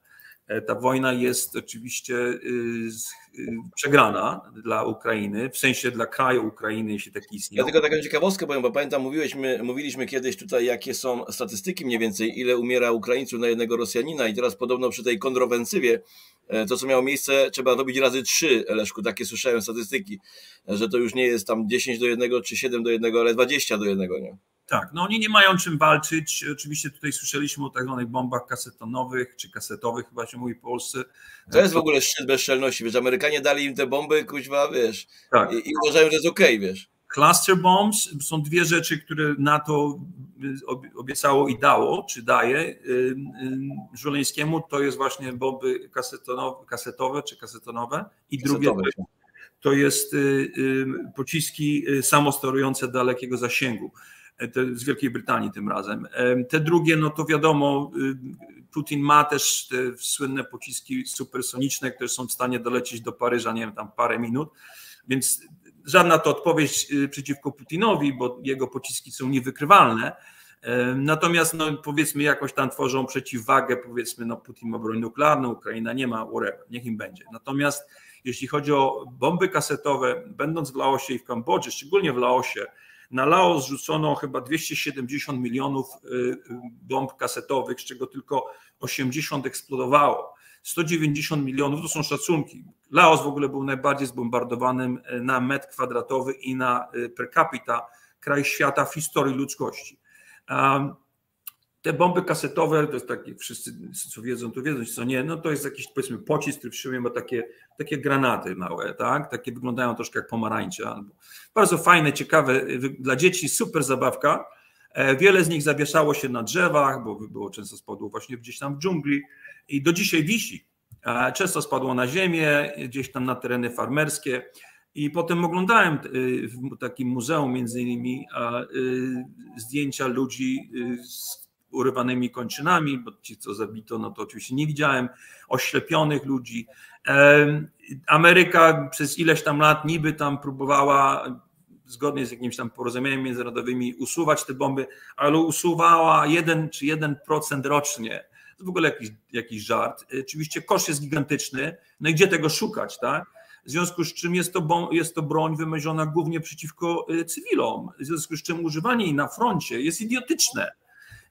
E, ta wojna jest oczywiście y, y, przegrana dla Ukrainy, w sensie dla kraju Ukrainy, jeśli taki istnieje. Ja tylko taką ciekawostkę powiem, bo pamiętam, mówiliśmy, mówiliśmy kiedyś tutaj, jakie są statystyki mniej więcej, ile umiera Ukraińców na jednego Rosjanina i teraz podobno przy tej kontrowensywie, e, to co miało miejsce, trzeba robić razy trzy, Leszku, takie słyszałem statystyki, że to już nie jest tam 10 do 1 czy 7 do 1, ale 20 do 1, nie? Tak, no oni nie mają czym walczyć. Oczywiście tutaj słyszeliśmy o tak zwanych bombach kasetonowych, czy kasetowych chyba się mówi w Polsce. To jest w ogóle szczyt bezczelności, wiesz, Amerykanie dali im te bomby, kuźwa, wiesz, tak. i, i uważają, że jest okej, okay, wiesz. Cluster bombs są dwie rzeczy, które NATO obiecało i dało, czy daje Żuleńskiemu, to jest właśnie bomby kasetonowe, kasetowe czy kasetonowe i drugie to jest y, y, pociski y, samosterujące dalekiego zasięgu z Wielkiej Brytanii tym razem. Te drugie, no to wiadomo, y, Putin ma też te słynne pociski supersoniczne, które są w stanie dolecieć do Paryża, nie wiem, tam parę minut, więc żadna to odpowiedź y, przeciwko Putinowi, bo jego pociski są niewykrywalne. Natomiast no, powiedzmy jakoś tam tworzą przeciwwagę, powiedzmy no Putin ma broń nuklearną, Ukraina nie ma, whatever, niech im będzie. Natomiast jeśli chodzi o bomby kasetowe, będąc w Laosie i w Kambodży, szczególnie w Laosie, na Laos rzucono chyba 270 milionów y, y, bomb kasetowych, z czego tylko 80 eksplodowało. 190 milionów to są szacunki. Laos w ogóle był najbardziej zbombardowanym y, na metr kwadratowy i na per capita kraj świata w historii ludzkości. Te bomby kasetowe, to jest takie, wszyscy co wiedzą, to wiedzą, co nie, no to jest jakiś powiedzmy pocisk, który w ma takie, takie granaty małe, tak? Takie wyglądają troszkę jak pomarańcze. Bardzo fajne, ciekawe, dla dzieci super zabawka. E, wiele z nich zawieszało się na drzewach, bo było często spadło właśnie gdzieś tam w dżungli i do dzisiaj wisi. E, często spadło na ziemię, gdzieś tam na tereny farmerskie. I potem oglądałem y, w takim muzeum między innymi zdjęcia ludzi z urywanymi kończynami, bo ci, co zabito, no to oczywiście nie widziałem, oślepionych ludzi. Ameryka przez ileś tam lat niby tam próbowała zgodnie z jakimiś tam porozumieniami międzynarodowymi usuwać te bomby, ale usuwała 1 czy 1% rocznie. To w ogóle jakiś, jakiś żart. Oczywiście koszt jest gigantyczny, no i gdzie tego szukać, tak? W związku z czym jest to, jest to broń wymierzona głównie przeciwko y, cywilom, w związku z czym używanie jej na froncie jest idiotyczne.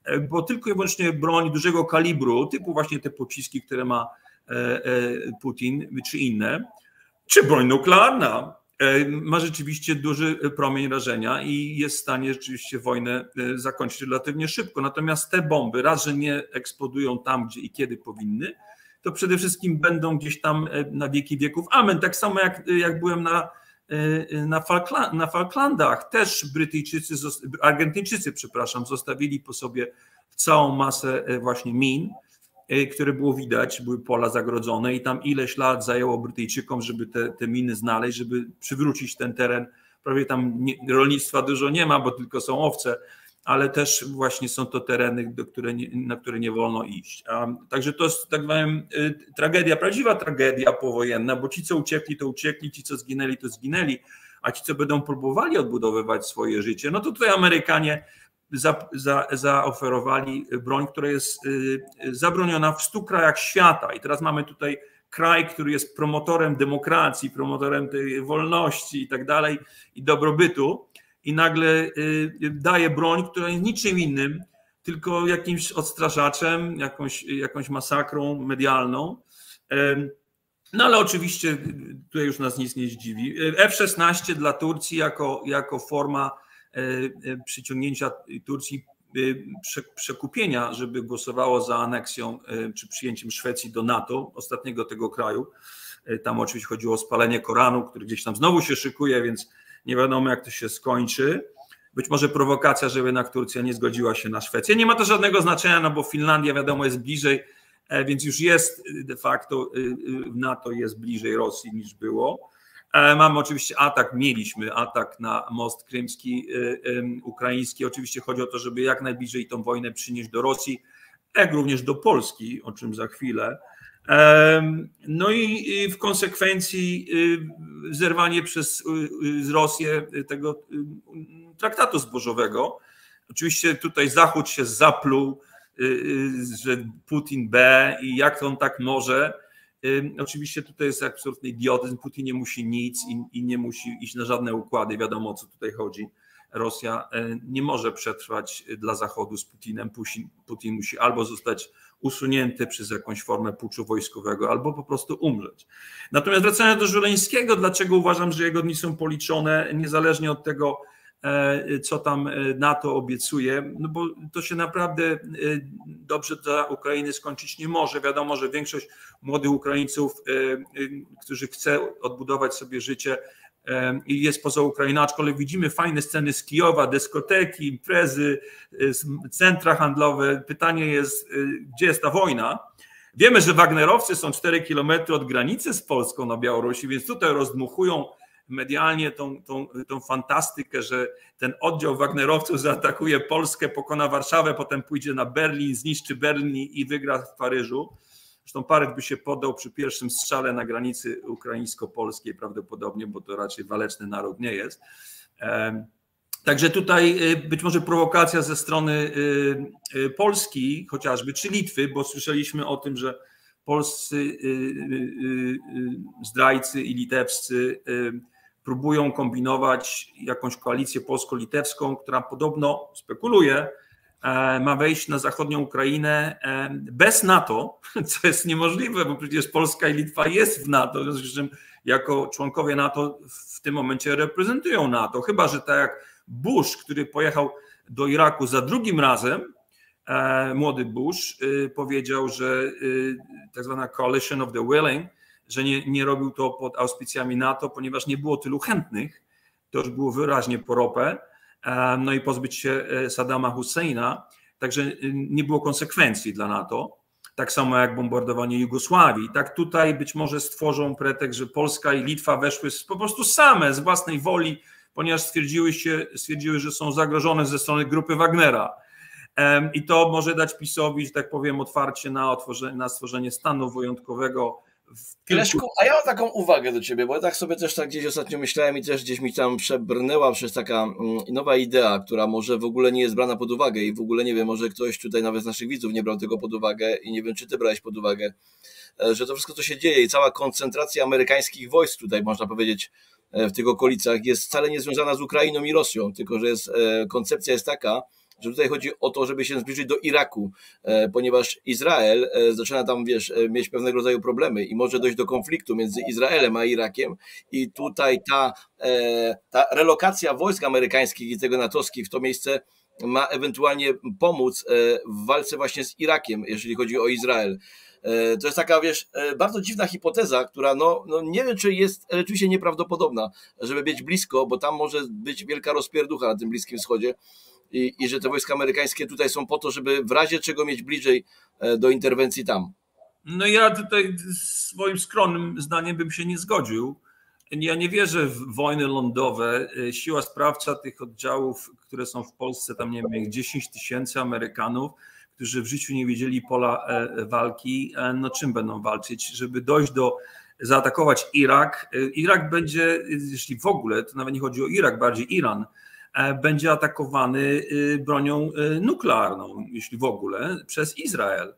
E, bo tylko i wyłącznie broń dużego kalibru, typu właśnie te pociski, które ma e, e, Putin, czy inne, czy broń nuklearna, ma rzeczywiście duży promień rażenia i jest w stanie rzeczywiście wojnę zakończyć relatywnie szybko. Natomiast te bomby, raz, że nie eksplodują tam, gdzie i kiedy powinny, to przede wszystkim będą gdzieś tam na wieki wieków. Amen. Tak samo jak, jak byłem na na, Falkland, na Falklandach też Brytyjczycy, Argentyńczycy, przepraszam, zostawili po sobie całą masę e, właśnie min, które było widać, były pola zagrodzone i tam ileś lat zajęło Brytyjczykom, żeby te, te miny znaleźć, żeby przywrócić ten teren. Prawie tam nie, rolnictwa dużo nie ma, bo tylko są owce, ale też właśnie są to tereny, które nie, na które nie wolno iść. Także to jest tak powiem y, tragedia, prawdziwa tragedia powojenna, bo ci, co uciekli, to uciekli, ci, co zginęli, to zginęli, a ci, co będą próbowali odbudowywać swoje życie, no to tutaj Amerykanie za, za, zaoferowali broń, która jest zabroniona w stu krajach świata. I teraz mamy tutaj kraj, który jest promotorem demokracji, promotorem tej wolności i tak dalej, i dobrobytu, i nagle daje broń, która jest niczym innym, tylko jakimś odstraszaczem, jakąś, jakąś masakrą medialną. No ale oczywiście tutaj już nas nic nie zdziwi. F-16 dla Turcji jako, jako forma e, e, przyciągnięcia Turcji e, przekupienia, żeby głosowało za aneksją czy przyjęciem Szwecji do NATO, ostatniego tego kraju. Tam oczywiście chodziło o spalenie Koranu, który gdzieś tam znowu się szykuje, więc nie wiadomo jak to się skończy. Być może prowokacja, żeby jednak Turcja nie zgodziła się na Szwecję. Nie ma to żadnego znaczenia, no bo Finlandia wiadomo jest bliżej E, więc już jest y, de facto y, NATO jest bliżej Rosji niż było. E, mamy oczywiście atak, mieliśmy atak na most krymski, ukraiński. Oczywiście chodzi o to, żeby jak najbliżej tą wojnę przynieść do Rosji, jak również do Polski, o czym za chwilę. No i w konsekwencji zerwanie przez Rosję tego traktatu zbożowego. Oczywiście tutaj Zachód się zapluł, Y, y, że Putin B i jak on tak może. Y, oczywiście tutaj jest absolutny idiotyzm. Putin nie musi nic i, nie musi iść na żadne układy. Wiadomo o co tutaj chodzi. Rosja nie może przetrwać dla Zachodu z Putinem. Putin, Putin musi albo zostać usunięty przez jakąś formę puczu wojskowego, albo po prostu umrzeć. Natomiast wracając do Żuleńskiego, dlaczego uważam, że jego dni są policzone, niezależnie od tego, E, co tam e, NATO obiecuje, no bo to się naprawdę e, dobrze dla Ukrainy skończyć nie może. Wiadomo, że większość młodych Ukraińców, którzy chce odbudować sobie życie, i jest poza Ukrainą, aczkolwiek widzimy fajne sceny z Kijowa, dyskoteki, imprezy, centra handlowe. Pytanie jest, gdzie jest ta wojna? Wiemy, że Wagnerowcy są 4 kilometry od granicy z Polską na Białorusi, więc tutaj rozdmuchują medialnie tą, tą, tą fantastykę, że ten oddział Wagnerowców zaatakuje Polskę, pokona Warszawę, potem pójdzie na Berlin, zniszczy Berlin i wygra w Paryżu. Zresztą Paryż by się podał przy pierwszym strzale na granicy ukraińsko-polskiej prawdopodobnie, bo to raczej waleczny naród nie jest. Także tutaj y, być może prowokacja ze strony y, y, Polski chociażby, czy Litwy, bo słyszeliśmy o tym, że polscy zdrajcy i litewscy próbują kombinować jakąś koalicję polsko-litewską, która podobno spekuluje, ma wejść na zachodnią Ukrainę e, bez NATO, co jest niemożliwe, bo przecież Polska i Litwa jest w NATO, w związku z czym jako członkowie NATO w tym momencie reprezentują NATO. Chyba, że tak jak Bush, który pojechał do Iraku za drugim razem, e, młody Bush powiedział, że tak zwana coalition of the willing, że nie, nie robił to pod auspicjami NATO, ponieważ nie było tylu chętnych. To już było wyraźnie poropę. No i pozbyć się e, Saddama Husseina. Także y, nie było konsekwencji dla NATO. Tak samo jak bombardowanie Jugosławii. Tak tutaj być może stworzą pretekst, że Polska i Litwa weszły po prostu same z własnej woli, ponieważ stwierdziły, się, stwierdziły że są zagrożone ze strony grupy Wagnera. I to może dać PiSowi, że tak powiem, otwarcie na, na stworzenie stanu wyjątkowego Leszku, a ja mam taką uwagę do ciebie, bo ja tak sobie też tak gdzieś ostatnio myślałem i też gdzieś mi tam przebrnęła przez taka mm, nowa idea, która może w ogóle nie jest brana pod uwagę i w ogóle nie wiem, może ktoś tutaj nawet z naszych widzów nie brał tego pod uwagę i nie wiem, czy ty brałeś pod uwagę, e, że to wszystko, co się dzieje i cała koncentracja amerykańskich wojsk tutaj, można powiedzieć, e, w tych okolicach jest wcale nie związana z Ukrainą i Rosją, tylko że jest, e, koncepcja jest taka, że tutaj chodzi o to, żeby się zbliżyć do Iraku, e, ponieważ Izrael e, zaczyna tam, wiesz, e, mieć pewnego rodzaju problemy i może dojść do konfliktu między Izraelem a Irakiem i tutaj ta, ta relokacja wojsk amerykańskich i tego natowskich w to miejsce ma ewentualnie pomóc w walce właśnie z Irakiem, jeżeli chodzi o Izrael. To jest taka, wiesz, bardzo dziwna hipoteza, która no, no nie wiem, czy jest rzeczywiście nieprawdopodobna, żeby być blisko, bo tam może być wielka rozpierducha na tym Bliskim Wschodzie i, i że te wojska amerykańskie tutaj są po to, żeby w razie czego mieć bliżej e, do interwencji tam. No ja tutaj swoim skromnym zdaniem bym się nie zgodził. Ja nie wierzę w wojny lądowe. E, siła sprawcza tych oddziałów, które są w Polsce, tam nie wiem, 10 tysięcy Amerykanów, którzy w życiu nie wiedzieli pola e, walki, no czym będą walczyć, żeby dojść do zaatakować Irak. Irak będzie, jeśli w ogóle, to nawet nie chodzi o Irak, bardziej Iran, będzie atakowany bronią nuklearną, jeśli w ogóle, przez Izrael.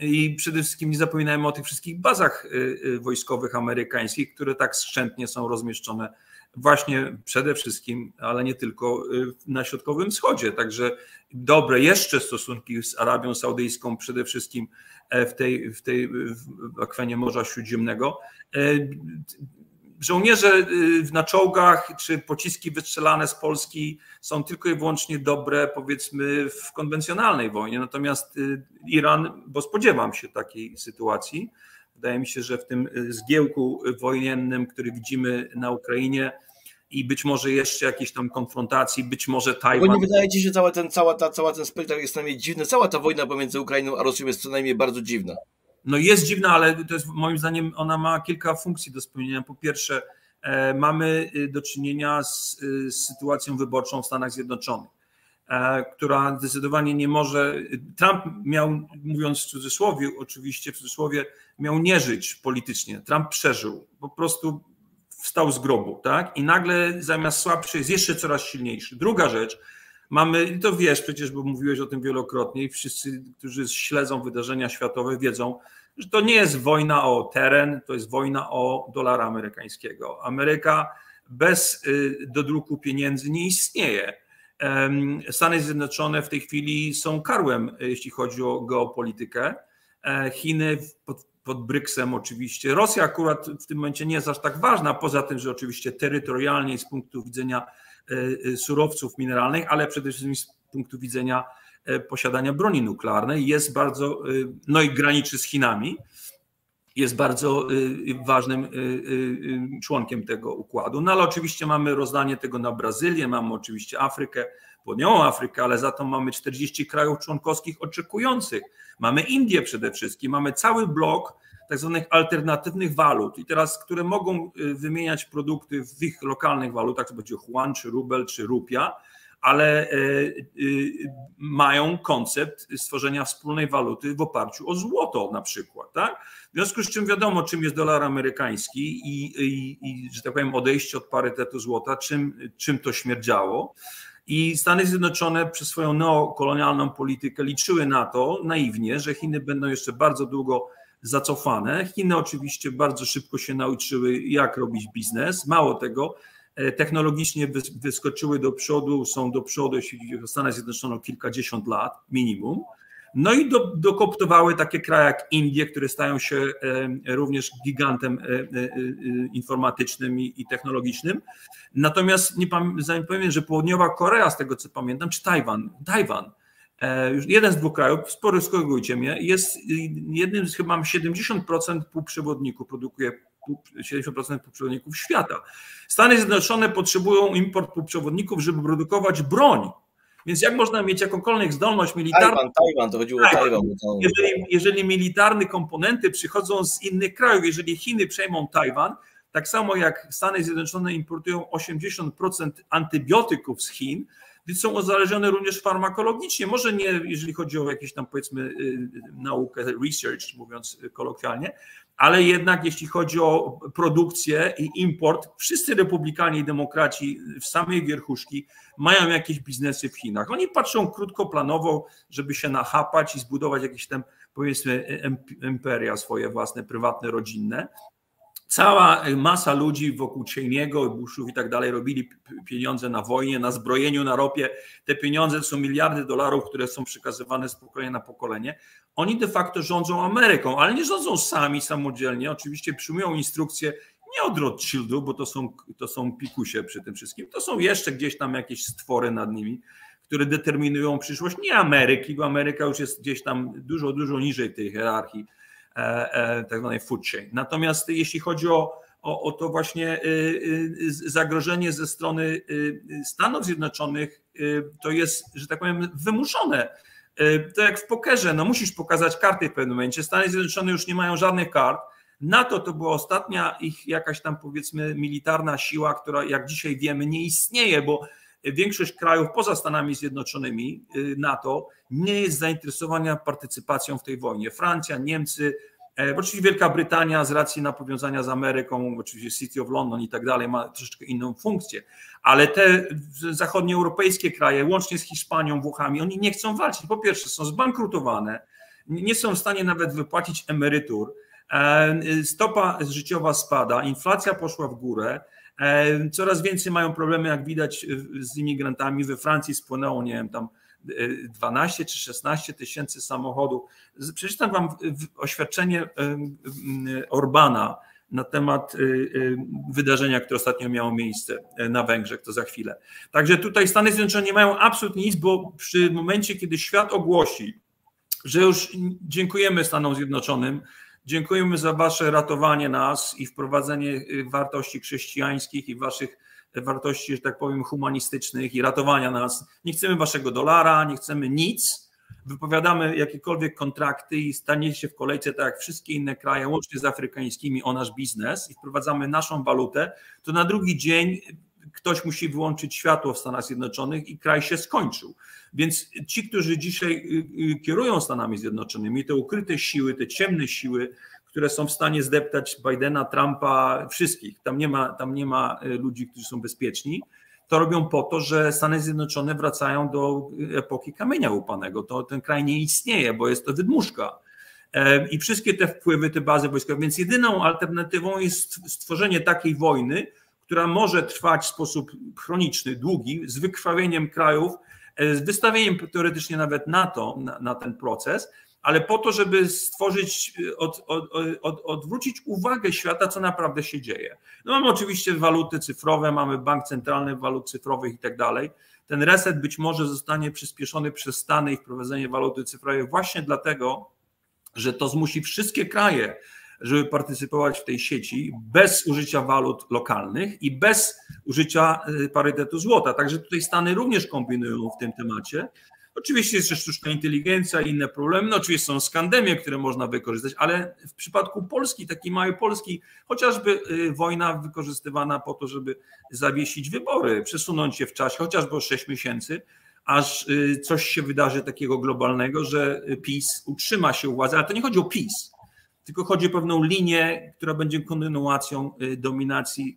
I przede wszystkim nie zapominajmy o tych wszystkich bazach wojskowych amerykańskich, które tak skrzętnie są rozmieszczone właśnie przede wszystkim, ale nie tylko na Środkowym Wschodzie. Także dobre jeszcze stosunki z Arabią Saudyjską, przede wszystkim e, w tej, w tej w akwenie Morza Śródziemnego. Żołnierze na czołgach czy pociski wystrzelane z Polski są tylko i wyłącznie dobre, powiedzmy, w konwencjonalnej wojnie. Natomiast Iran, bo spodziewam się takiej sytuacji, wydaje mi się, że w tym zgiełku wojennym, który widzimy na Ukrainie, i być może jeszcze jakieś tam konfrontacji, być może Tajwan. Bo nie wydaje ci się cała ten, cała, ta, cała ten spektakl jest najmniej dziwny, cała ta wojna pomiędzy Ukrainą a Rosją jest co najmniej bardzo dziwna. No jest dziwna, ale to jest moim zdaniem ona ma kilka funkcji do spełnienia. Po pierwsze, e, mamy y, do czynienia z, y, z sytuacją wyborczą w Stanach Zjednoczonych, e, która zdecydowanie nie może. Trump miał, mówiąc w cudzysłowie, oczywiście w cudzysłowie, miał nie żyć politycznie. Trump przeżył. Po prostu wstał z grobu, tak? I nagle zamiast słabszy jest jeszcze coraz silniejszy. Druga rzecz, mamy, to wiesz przecież, bo mówiłeś o tym wielokrotnie i wszyscy, którzy śledzą wydarzenia światowe wiedzą, że to nie jest wojna o teren, to jest wojna o dolara amerykańskiego. Ameryka bez y, dodruku pieniędzy nie istnieje. Stany Zjednoczone w tej chwili są karłem, jeśli chodzi o geopolitykę. E, Chiny pod pod oczywiście. Rosja akurat w tym momencie nie jest aż tak ważna, poza tym, że oczywiście terytorialnie z punktu widzenia surowców mineralnych, ale przede wszystkim z punktu widzenia e, posiadania broni nuklearnej jest bardzo, no i graniczy z Chinami, jest bardzo ważnym członkiem tego układu. No ale oczywiście mamy rozdanie tego na Brazylię, mamy oczywiście Afrykę, południową Afrykę, ale za to mamy 40 krajów członkowskich oczekujących. Mamy Indię przede wszystkim, mamy cały blok tak zwanych alternatywnych walut i teraz, które mogą y, wymieniać produkty w ich lokalnych walutach, to będzie yuan, czy rubel, czy rupia, ale y, y, mają koncept stworzenia wspólnej waluty w oparciu o złoto na przykład. Tak? W związku z czym wiadomo, czym jest dolar amerykański i, i, i że tak powiem, odejście od parytetu złota, czym, czym to śmierdziało. I Stany Zjednoczone przez swoją neokolonialną politykę liczyły na to naiwnie, że Chiny będą jeszcze bardzo długo zacofane. Chiny oczywiście bardzo szybko się nauczyły, jak robić biznes. Mało tego, e, technologicznie wyskoczyły do przodu, są do przodu, jeśli chodzi o Stany Zjednoczone, kilkadziesiąt lat minimum. No i do, dokoptowały takie kraje jak Indie, które stają się e, również gigantem e, informatycznym i technologicznym. Natomiast nie powiem, że Południowa Korea, z tego co pamiętam, czy Tajwan, Tajwan, już jeden z dwóch krajów, spory skorygujcie mnie, jest jednym z chyba 70% półprzewodników, produkuje 70% półprzewodników świata. Stany Zjednoczone potrzebują import półprzewodników, żeby produkować broń. Więc jak można mieć jakąkolwiek zdolność militarną? Tajwan, Tajwan, to chodziło o Tajwan. Jeżeli, jeżeli militarne komponenty przychodzą z innych krajów, jeżeli Chiny przejmą Tajwan, tak samo jak Stany Zjednoczone importują 80% antybiotyków z Chin, więc są uzależnione również farmakologicznie. Może nie, jeżeli chodzi o jakieś tam powiedzmy y, naukę, research, mówiąc kolokwialnie, ale jednak jeśli chodzi o produkcję i import, wszyscy republikanie i demokraci w samej wierchuszki mają jakieś biznesy w Chinach. Oni patrzą krótkoplanowo, żeby się nachapać i zbudować jakieś tam powiedzmy imperia swoje własne, prywatne, rodzinne cała masa ludzi wokół Cheney'ego, Bushów i tak dalej robili pieniądze na wojnie, na zbrojeniu, na ropie. Te pieniądze to są miliardy dolarów, które są przekazywane z pokolenia na pokolenie. Oni de facto rządzą Ameryką, ale nie rządzą sami, samodzielnie. Oczywiście przyjmują instrukcje nie od Rothschildu, bo to są, to są pikusie przy tym wszystkim. To są jeszcze gdzieś tam jakieś stwory nad nimi, które determinują przyszłość nie Ameryki, bo Ameryka już jest gdzieś tam dużo, dużo niżej tej hierarchii tak zwanej food chain. Natomiast jeśli chodzi o, o, o to właśnie y, y, zagrożenie ze strony y, Stanów Zjednoczonych, to jest, że tak powiem, wymuszone. To jak w pokerze, no musisz pokazać karty w pewnym momencie. Stany Zjednoczone już nie mają żadnych kart. NATO to była ostatnia ich jakaś tam powiedzmy militarna siła, która jak dzisiaj wiemy nie istnieje, bo większość krajów poza Stanami Zjednoczonymi, NATO, nie jest zainteresowana partycypacją w tej wojnie. Francja, Niemcy, E, oczywiście Wielka Brytania z racji na powiązania z Ameryką, oczywiście City of London i tak dalej, ma troszeczkę inną funkcję, ale te zachodnioeuropejskie kraje, łącznie z Hiszpanią, Włochami, oni nie chcą walczyć. Po pierwsze, są zbankrutowane, nie są w stanie nawet wypłacić emerytur, e, stopa życiowa spada, inflacja poszła w górę, coraz więcej mają problemy, jak widać, z imigrantami. We Francji spłynęło, nie wiem, tam 12 czy 16 tysięcy samochodów. Przeczytam Wam oświadczenie Orbana na temat y, wydarzenia, które ostatnio miało miejsce e, na Węgrzech, to za chwilę. Także tutaj Stany Zjednoczone nie mają absolutnie nic, bo przy momencie, kiedy świat ogłosi, że już dziękujemy Stanom Zjednoczonym, dziękujemy za Wasze ratowanie nas i wprowadzenie y, wartości chrześcijańskich i Waszych wartości, że tak powiem, humanistycznych i ratowania nas. Nie chcemy waszego dolara, nie chcemy nic. Wypowiadamy jakiekolwiek kontrakty i staniecie się w kolejce, tak jak wszystkie inne kraje, łącznie z afrykańskimi, o nasz biznes i wprowadzamy naszą walutę, to na drugi dzień ktoś musi wyłączyć światło w Stanach Zjednoczonych i kraj się skończył. Więc ci, którzy dzisiaj y, y, kierują Stanami Zjednoczonymi, te ukryte siły, te ciemne siły, które są w stanie zdeptać Bidena, Trumpa, wszystkich. Tam nie ma, tam nie ma e, ludzi, którzy są bezpieczni. To robią po to, że Stany Zjednoczone wracają do epoki kamienia łupanego. To ten kraj nie istnieje, bo jest to wydmuszka. E, I wszystkie te wpływy, te bazy wojskowe, więc jedyną alternatywą jest stworzenie takiej wojny, która może trwać w sposób chroniczny, długi, z wykrwawieniem krajów, e, z wystawieniem teoretycznie nawet NATO na, na ten proces, ale po to, żeby stworzyć, od, od, od, odwrócić uwagę świata, co naprawdę się dzieje. No mamy oczywiście waluty cyfrowe, mamy bank centralny walut cyfrowych i tak dalej. Ten reset być może zostanie przyspieszony przez Stany i wprowadzenie waluty cyfrowej właśnie dlatego, że to zmusi wszystkie kraje, żeby partycypować w tej sieci bez użycia walut lokalnych i bez użycia y, parytetu złota. Także tutaj Stany również kombinują w tym temacie. Oczywiście jest jeszcze sztuczna inteligencja i inne problemy. No oczywiście są skandemie, które można wykorzystać, ale w przypadku Polski, takiej małej Polski, chociażby y, wojna wykorzystywana po to, żeby zawiesić wybory, przesunąć je w czasie, chociażby o 6 miesięcy, aż y, coś się wydarzy takiego globalnego, że PiS utrzyma się u władzy. Ale to nie chodzi o PiS, tylko chodzi o pewną linię, która będzie kontynuacją y, dominacji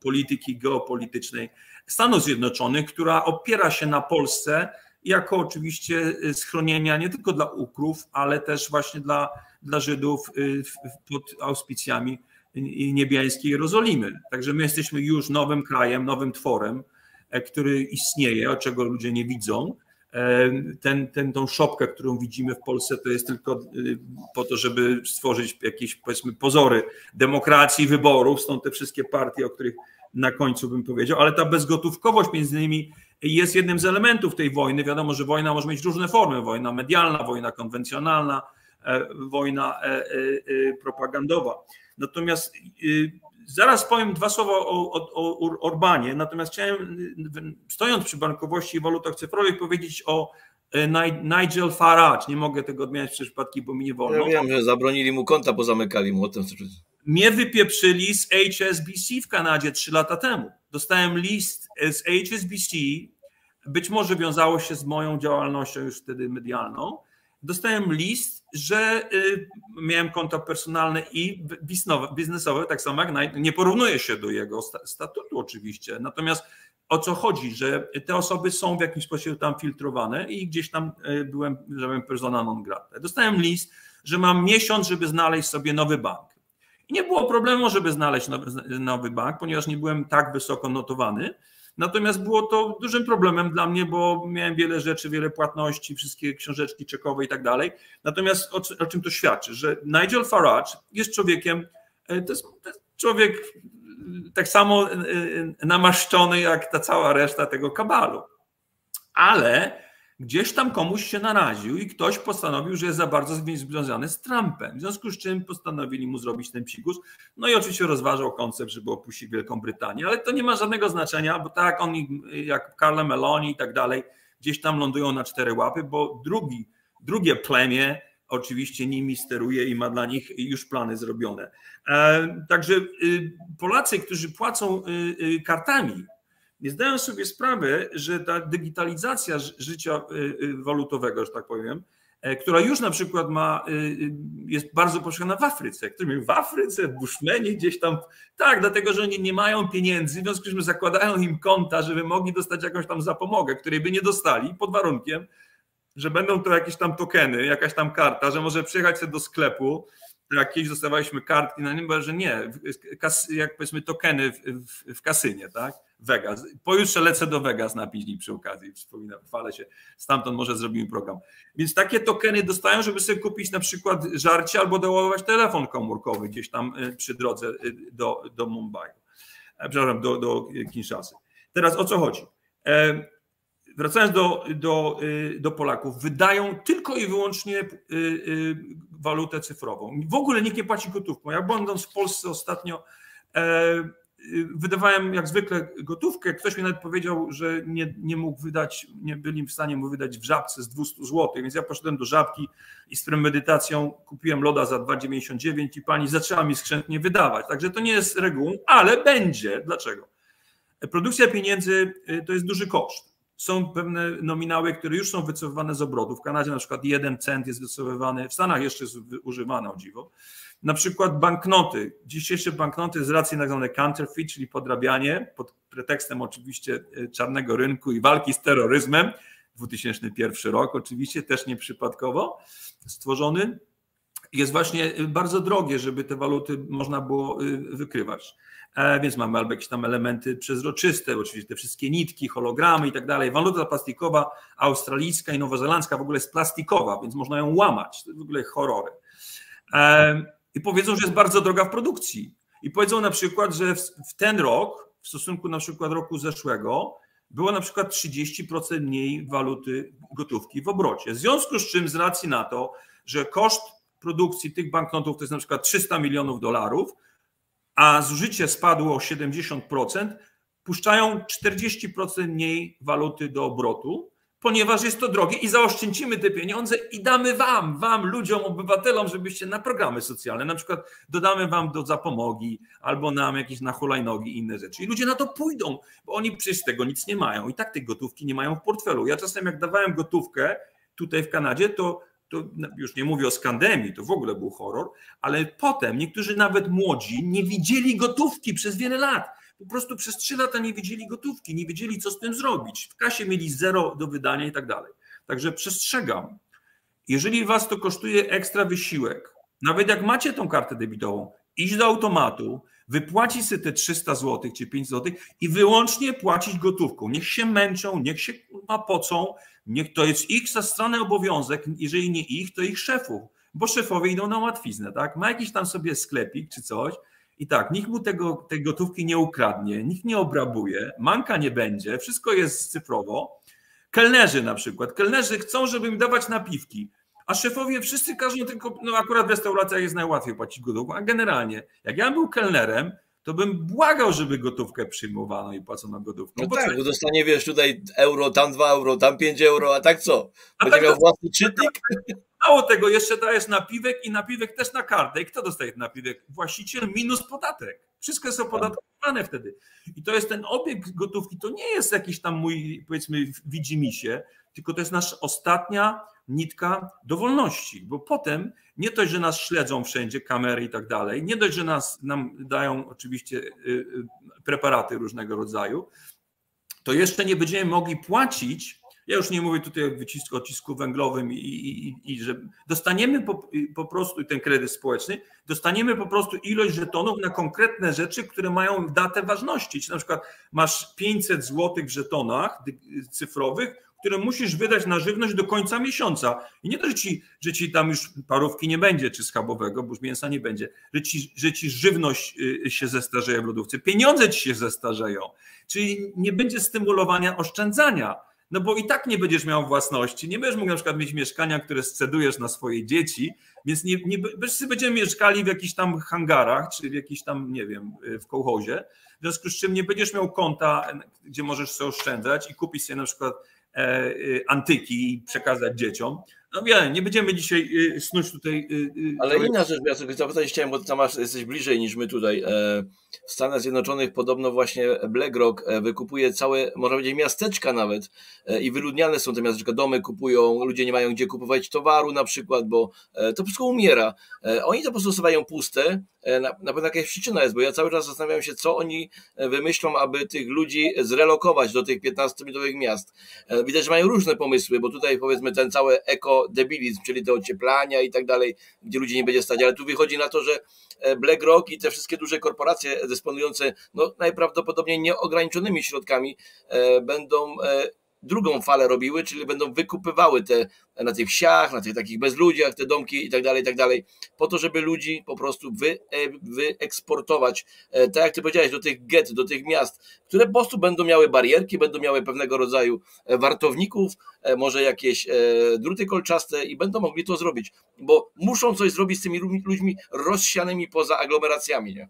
polityki geopolitycznej Stanów Zjednoczonych, która opiera się na Polsce jako oczywiście y, schronienia nie tylko dla Ukrów, ale też właśnie dla, dla Żydów y, pod auspicjami niebiańskiej Jerozolimy. Także my jesteśmy już nowym krajem, nowym tworem, e, który istnieje, a czego ludzie nie widzą. Ten, ten, tą szopkę, którą widzimy w Polsce, to jest tylko y, po to, żeby stworzyć jakieś, powiedzmy, pozory demokracji, wyborów. Stąd te wszystkie partie, o których na końcu bym powiedział, ale ta bezgotówkowość między innymi jest jednym z elementów tej wojny. Wiadomo, że wojna może mieć różne formy: wojna medialna, wojna konwencjonalna, e, wojna e, e, propagandowa. Natomiast zaraz powiem dwa słowa o, o, o Orbanie, natomiast chciałem, stojąc przy bankowości i walutach cyfrowych, powiedzieć o Nigel Farage. Nie mogę tego odmieniać przez przypadki, bo mi nie wolno. Ja wiem, że zabronili mu konta, bo zamykali mu o tym. Mnie wypieprzyli z HSBC w Kanadzie trzy lata temu. Dostałem list z HSBC, być może wiązało się z moją działalnością już wtedy medialną. Dostałem list, że y, miałem konta personalne i biznesowe, tak samo jak nie porównuje się do jego statutu oczywiście. Natomiast o co chodzi, że te osoby są w jakimś sposób tam filtrowane i gdzieś tam y, byłem, że byłem persona non grata. Dostałem list, że mam miesiąc, żeby znaleźć sobie nowy bank. I nie było problemu, żeby znaleźć nowy, nowy bank, ponieważ nie byłem tak wysoko notowany. Natomiast było to dużym problemem dla mnie, bo miałem wiele rzeczy, wiele płatności, wszystkie książeczki czekowe i tak dalej. Natomiast o, o czym to świadczy? Że Nigel Farage jest człowiekiem, e, to jest, to jest człowiek e, tak samo e, namaszczony jak ta cała reszta tego kabalu. Ale gdzieś tam komuś się naraził i ktoś postanowił, że jest za bardzo związany z Trumpem. W związku z czym postanowili mu zrobić ten psikus. No i oczywiście rozważał koncept, żeby opuścić Wielką Brytanię, ale to nie ma żadnego znaczenia, bo tak oni, jak Carla Meloni i tak dalej, gdzieś tam lądują na cztery łapy, bo drugi, drugie plemię oczywiście nimi steruje i ma dla nich już plany zrobione. E, także y, Polacy, którzy płacą y, y, kartami, nie zdają sobie sprawy, że ta digitalizacja życia y, y, walutowego, że tak powiem, e, która już na przykład ma, y, jest bardzo powszechna w Afryce. Którzy w Afryce, w Bushmenie, gdzieś tam. Tak, dlatego, że oni nie mają pieniędzy, w związku z czym zakładają im konta, żeby mogli dostać jakąś tam zapomogę, której by nie dostali, pod warunkiem, że będą to jakieś tam tokeny, jakaś tam karta, że może przyjechać sobie do sklepu, jak kiedyś dostawaliśmy kartki na nim, że nie, kas, jak powiedzmy tokeny w, w, w, kasynie, tak? Vegas. Pojutrze lecę do Vegas na piźni przy okazji, przypominam, chwalę się, stamtąd może zrobimy program. Więc takie tokeny dostają, żeby sobie kupić na przykład żarcie albo doładować telefon komórkowy gdzieś tam y, przy drodze y, do, do Mumbai, e, przepraszam, do, do Kinshasy. Teraz o co chodzi? E, wracając do, do, y, do Polaków, wydają tylko i wyłącznie y, y, walutę cyfrową. W ogóle nikt nie płaci gotówką. Ja będąc w Polsce ostatnio e, wydawałem jak zwykle gotówkę. Ktoś mi nawet powiedział, że nie, nie mógł wydać, nie byli w stanie mu wydać w żabce z 200 zł, więc ja poszedłem do żabki i z premedytacją kupiłem loda za 2,99 i pani zaczęła mi skrzętnie wydawać. Także to nie jest regułą, ale będzie. Dlaczego? Produkcja pieniędzy to jest duży koszt są pewne nominały, które już są wycofywane z obrotu. W Kanadzie na przykład jeden cent jest wycofywany, w Stanach jeszcze jest używane o dziwo. Na przykład banknoty. Dzisiejsze banknoty z racji tak zwane counterfeit, czyli podrabianie, pod pretekstem oczywiście e, czarnego rynku i walki z terroryzmem, 2001 rok oczywiście, też nieprzypadkowo stworzony, jest właśnie bardzo drogie, żeby te waluty można było e, wykrywać. E, więc mamy albo jakieś tam elementy przezroczyste, oczywiście te wszystkie nitki, hologramy i tak dalej. Waluta plastikowa australijska i nowozelandzka w ogóle jest plastikowa, więc można ją łamać. To w ogóle horrory. I powiedzą, że jest bardzo droga w produkcji. I powiedzą na przykład, że w ten rok, w stosunku na przykład roku zeszłego, było na przykład 30% mniej waluty gotówki w obrocie. W związku z czym, z racji na to, że koszt produkcji tych banknotów to jest na przykład 300 milionów dolarów, a zużycie spadło o 70%, puszczają 40% mniej waluty do obrotu, ponieważ jest to drogie i zaoszczędzimy te pieniądze i damy wam, wam, ludziom, obywatelom, żebyście na programy socjalne, na przykład dodamy wam do zapomogi albo nam jakieś na hulajnogi i inne rzeczy. I ludzie na to pójdą, bo oni przecież tego nic nie mają i tak tej gotówki nie mają w portfelu. Ja czasem jak dawałem gotówkę tutaj w Kanadzie, to to już nie mówię o skandemii, to w ogóle był horror, ale potem niektórzy nawet młodzi nie widzieli gotówki przez wiele lat. Po prostu przez trzy lata nie widzieli gotówki, nie wiedzieli, co z tym zrobić. W kasie mieli zero do wydania i tak dalej. Także przestrzegam. Jeżeli was to kosztuje ekstra wysiłek, nawet jak macie tą kartę debitową, iść do automatu, wypłacić sobie te 300 zł czy 5 zł i wyłącznie płacić gotówką. Niech się męczą, niech się pocą, Niech to jest ich za stronę obowiązek, jeżeli nie ich, to ich szefów, bo szefowie idą na łatwiznę, tak? Ma jakiś tam sobie sklepik czy coś i tak, nikt mu tego, tej gotówki nie ukradnie, nikt nie obrabuje, manka nie będzie, wszystko jest cyfrowo. Kelnerzy na przykład, kelnerzy chcą, żeby im dawać napiwki, a szefowie wszyscy każą tylko, no akurat w restauracjach jest najłatwiej płacić gotówką, a generalnie, jak ja był kelnerem, to bym błagał, żeby gotówkę przyjmowano i płacono gotówką. No bo tak, bo dostanie, wiesz, tutaj euro, tam 2 euro, tam 5 euro, a tak co? Będzie tak miał własny czytnik? Mało tego, jeszcze dajesz napiwek i napiwek też na kartę. I kto dostaje napiwek? Właściciel minus podatek. Wszystko jest opodatkowane wtedy. I to jest ten obieg gotówki, to nie jest jakiś tam mój, powiedzmy, widzimisię, tylko to jest nasza ostatnia nitka do wolności, bo potem nie dość, że nas śledzą wszędzie, kamery i tak dalej, nie dość, że nas, nam dają oczywiście y, y, preparaty różnego rodzaju, to jeszcze nie będziemy mogli płacić. Ja już nie mówię tutaj o wycisku, odcisku węglowym i, i, i że dostaniemy po, po prostu ten kredyt społeczny, dostaniemy po prostu ilość żetonów na konkretne rzeczy, które mają datę ważności. Czyli na przykład masz 500 zł w żetonach cyfrowych, które musisz wydać na żywność do końca miesiąca. I nie to, że ci, że ci tam już parówki nie będzie, czy schabowego, bo już mięsa nie będzie, że ci, że ci żywność y, się zestarzeje w lodówce, pieniądze ci się zestarzeją. Czyli nie będzie stymulowania oszczędzania. No bo i tak nie będziesz miał własności, nie będziesz mógł na przykład mieć mieszkania, które scedujesz na swoje dzieci, więc nie, nie wszyscy będziemy mieszkali w jakichś tam hangarach, czy w jakiś tam, nie wiem, w kołchozie, w związku z czym nie będziesz miał konta, gdzie możesz sobie oszczędzać i kupić sobie na przykład E, e, antyki i przekazać dzieciom. No wiem, nie będziemy dzisiaj y, snuć tutaj. y, y, Ale inna rzecz, ja sobie zapytać chciałem, bo ty tam jesteś bliżej niż my tutaj. E, W Stanach Zjednoczonych podobno właśnie BlackRock e, wykupuje całe, można powiedzieć, miasteczka nawet e, i wyludniane są te miasteczka, domy kupują, ludzie nie mają gdzie kupować towaru na przykład, bo to wszystko umiera. Oni to po prostu zostawiają puste, na, na pewno jakaś przyczyna jest, bo ja cały czas zastanawiam się, co oni e, wymyślą, aby tych ludzi zrelokować do tych 15-milionowych miast. E, Widać, że mają różne pomysły, bo tutaj powiedzmy ten cały ekodebilizm, czyli te ocieplania i tak dalej, gdzie ludzie nie będzie stać, ale tu wychodzi na to, że e, BlackRock i te wszystkie duże korporacje dysponujące no, najprawdopodobniej nieograniczonymi środkami e, będą e, drugą falę robiły, czyli będą wykupywały te na tych wsiach, na tych takich bezludziach, te domki i tak dalej, i tak dalej, po to, żeby ludzi po prostu wy, e, wyeksportować, e, tak jak ty powiedziałeś, do tych get, do tych miast, które po prostu będą miały barierki, będą miały pewnego rodzaju e, wartowników, może jakieś druty kolczaste i będą mogli to zrobić, bo muszą coś zrobić z tymi ludźmi- rozsianymi poza aglomeracjami, nie?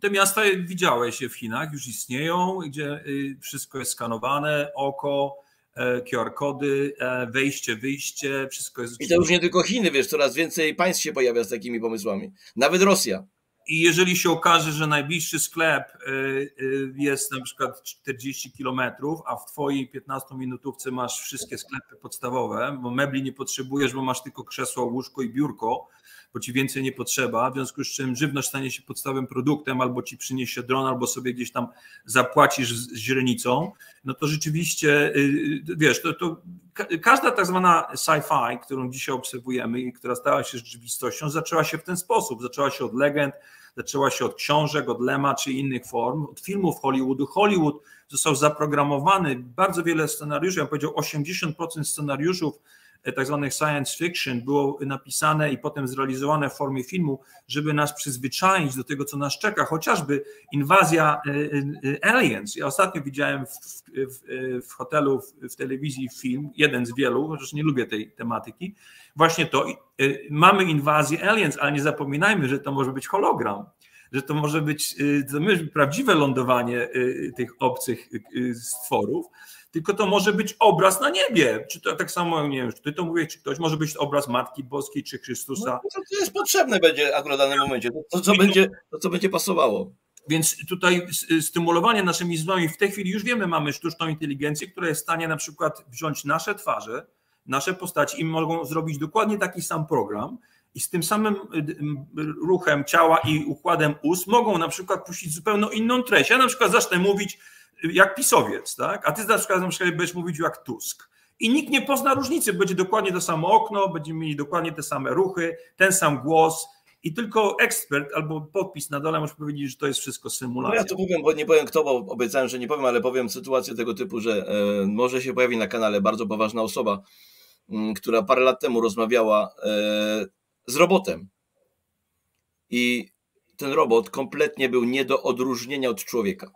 Te miasta widziałeś w Chinach, już istnieją, gdzie y, wszystko jest skanowane, oko, e, QR-kody, e, wejście, wyjście, wszystko jest. I to już nie tylko Chiny, wiesz, coraz więcej państw się pojawia z takimi pomysłami. Nawet Rosja. I jeżeli się okaże, że najbliższy sklep y, jest na przykład 40 kilometrów, a w twojej 15 minutówce masz wszystkie sklepy podstawowe, bo mebli nie potrzebujesz, bo masz tylko krzesło, łóżko i biurko, bo ci więcej nie potrzeba, w związku z czym żywność stanie się podstawowym produktem, albo ci przyniesie dron, albo sobie gdzieś tam zapłacisz z źrenicą, no to rzeczywiście, y, y, wiesz, to, to ka- każda tak zwana sci-fi, którą dzisiaj obserwujemy i która stała się rzeczywistością, zaczęła się w ten sposób. Zaczęła się od legend, zaczęła się od książek, od Lema czy innych form, od filmów Hollywoodu. Hollywood został zaprogramowany, bardzo wiele scenariuszy, ja bym powiedział 80% scenariuszów tak zwanych science fiction było napisane i potem zrealizowane w formie filmu, żeby nas przyzwyczaić do tego, co nas czeka, chociażby inwazja e, e, aliens. Ja ostatnio widziałem w, w, w hotelu, w, w telewizji film, jeden z wielu, chociaż nie lubię tej tematyki, właśnie to, e, mamy inwazję aliens, ale nie zapominajmy, że to może być hologram, że to może być, e, to prawdziwe lądowanie e, tych obcych e, stworów, tylko to może być obraz na niebie. Czy to tak samo, nie wiem, czy ty to mówisz, czy ktoś może być obraz Matki Boskiej, czy Chrystusa. No, to, jest potrzebne będzie akurat w danym momencie. To, to, co, będzie, to co będzie pasowało. Więc tutaj s- stymulowanie naszymi zmysłami, w tej chwili już wiemy, mamy sztuczną inteligencję, która jest w stanie na przykład wziąć nasze twarze, nasze postaci i mogą zrobić dokładnie taki sam program i z tym samym y, y, ruchem ciała i układem ust mogą na przykład puścić zupełnie inną treść. Ja na przykład zacznę mówić y, jak pisowiec, tak? a ty na przykład, na przykład będziesz mówić jak Tusk. I nikt nie pozna różnicy, będzie dokładnie to samo okno, będziemy mieli dokładnie te same ruchy, ten sam głos i tylko ekspert albo podpis na dole może powiedzieć, że to jest wszystko No symulacja. ja to powiem, bo nie powiem kto, bo obiecałem, że nie powiem, ale powiem sytuację tego typu, że e, może się pojawi na kanale bardzo poważna osoba, m, która parę lat temu rozmawiała e, z robotem. I ten robot kompletnie był nie do odróżnienia od człowieka.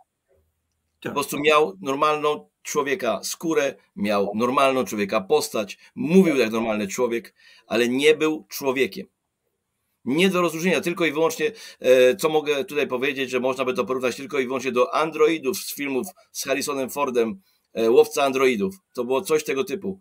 Po Tak. prostu miał normalną człowieka skórę, miał normalną człowieka postać, mówił jak normalny człowiek, ale nie był człowiekiem. Nie do rozróżnienia, tylko i wyłącznie, e, co mogę tutaj powiedzieć, że można by to porównać tylko i wyłącznie do androidów z filmów z Harrisonem Fordem, e, Łowca Androidów. To było coś tego typu.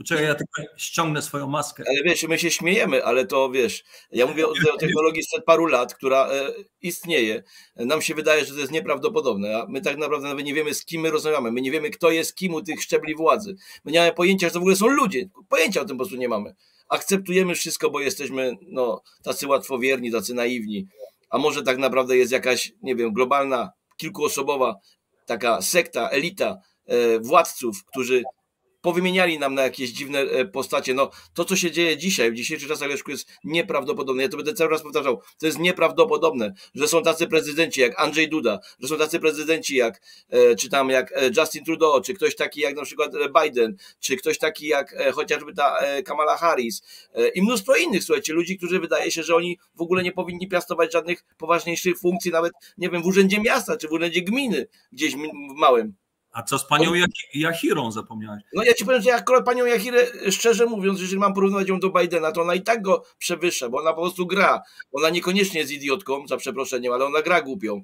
Poczekaj, ja tylko ściągnę swoją maskę. Ale wiesz, my się śmiejemy, ale to wiesz, ja mówię o, o technologii sprzed paru lat, która e, istnieje. Nam się wydaje, że to jest nieprawdopodobne, a my tak naprawdę nawet nie wiemy, z kim my rozmawiamy. My nie wiemy, kto jest kim u tych szczebli władzy. My nie mamy pojęcia, że to w ogóle są ludzie. Pojęcia o tym po prostu nie mamy. Akceptujemy wszystko, bo jesteśmy no, tacy łatwowierni, tacy naiwni. A może tak naprawdę jest jakaś, nie wiem, globalna, kilkuosobowa taka sekta, elita e, władców, którzy powymieniali nam na jakieś dziwne e, postacie. No, to, co się dzieje dzisiaj, w dzisiejszych czasach, Leszku, jest nieprawdopodobne. Ja to będę cały raz powtarzał. To jest nieprawdopodobne, że są tacy prezydenci jak Andrzej Duda, że są tacy prezydenci jak, e, czy tam jak e, Justin Trudeau, czy ktoś taki jak na przykład Biden, czy ktoś taki jak chociażby ta Kamala Harris i mnóstwo innych, słuchajcie, ludzi, którzy wydaje się, że oni w ogóle nie powinni piastować żadnych poważniejszych funkcji, nawet, nie wiem, w urzędzie miasta, czy w urzędzie gminy, gdzieś w małym. A co z panią Jahirą zapomniałeś? No ja ci powiem, że ja akurat panią Jahirę, szczerze mówiąc, jeżeli mam porównywać ją do Bidena, to ona i tak go przewyższa, bo ona po prostu gra. Ona niekoniecznie jest idiotką, za przeproszeniem, ale ona gra głupią.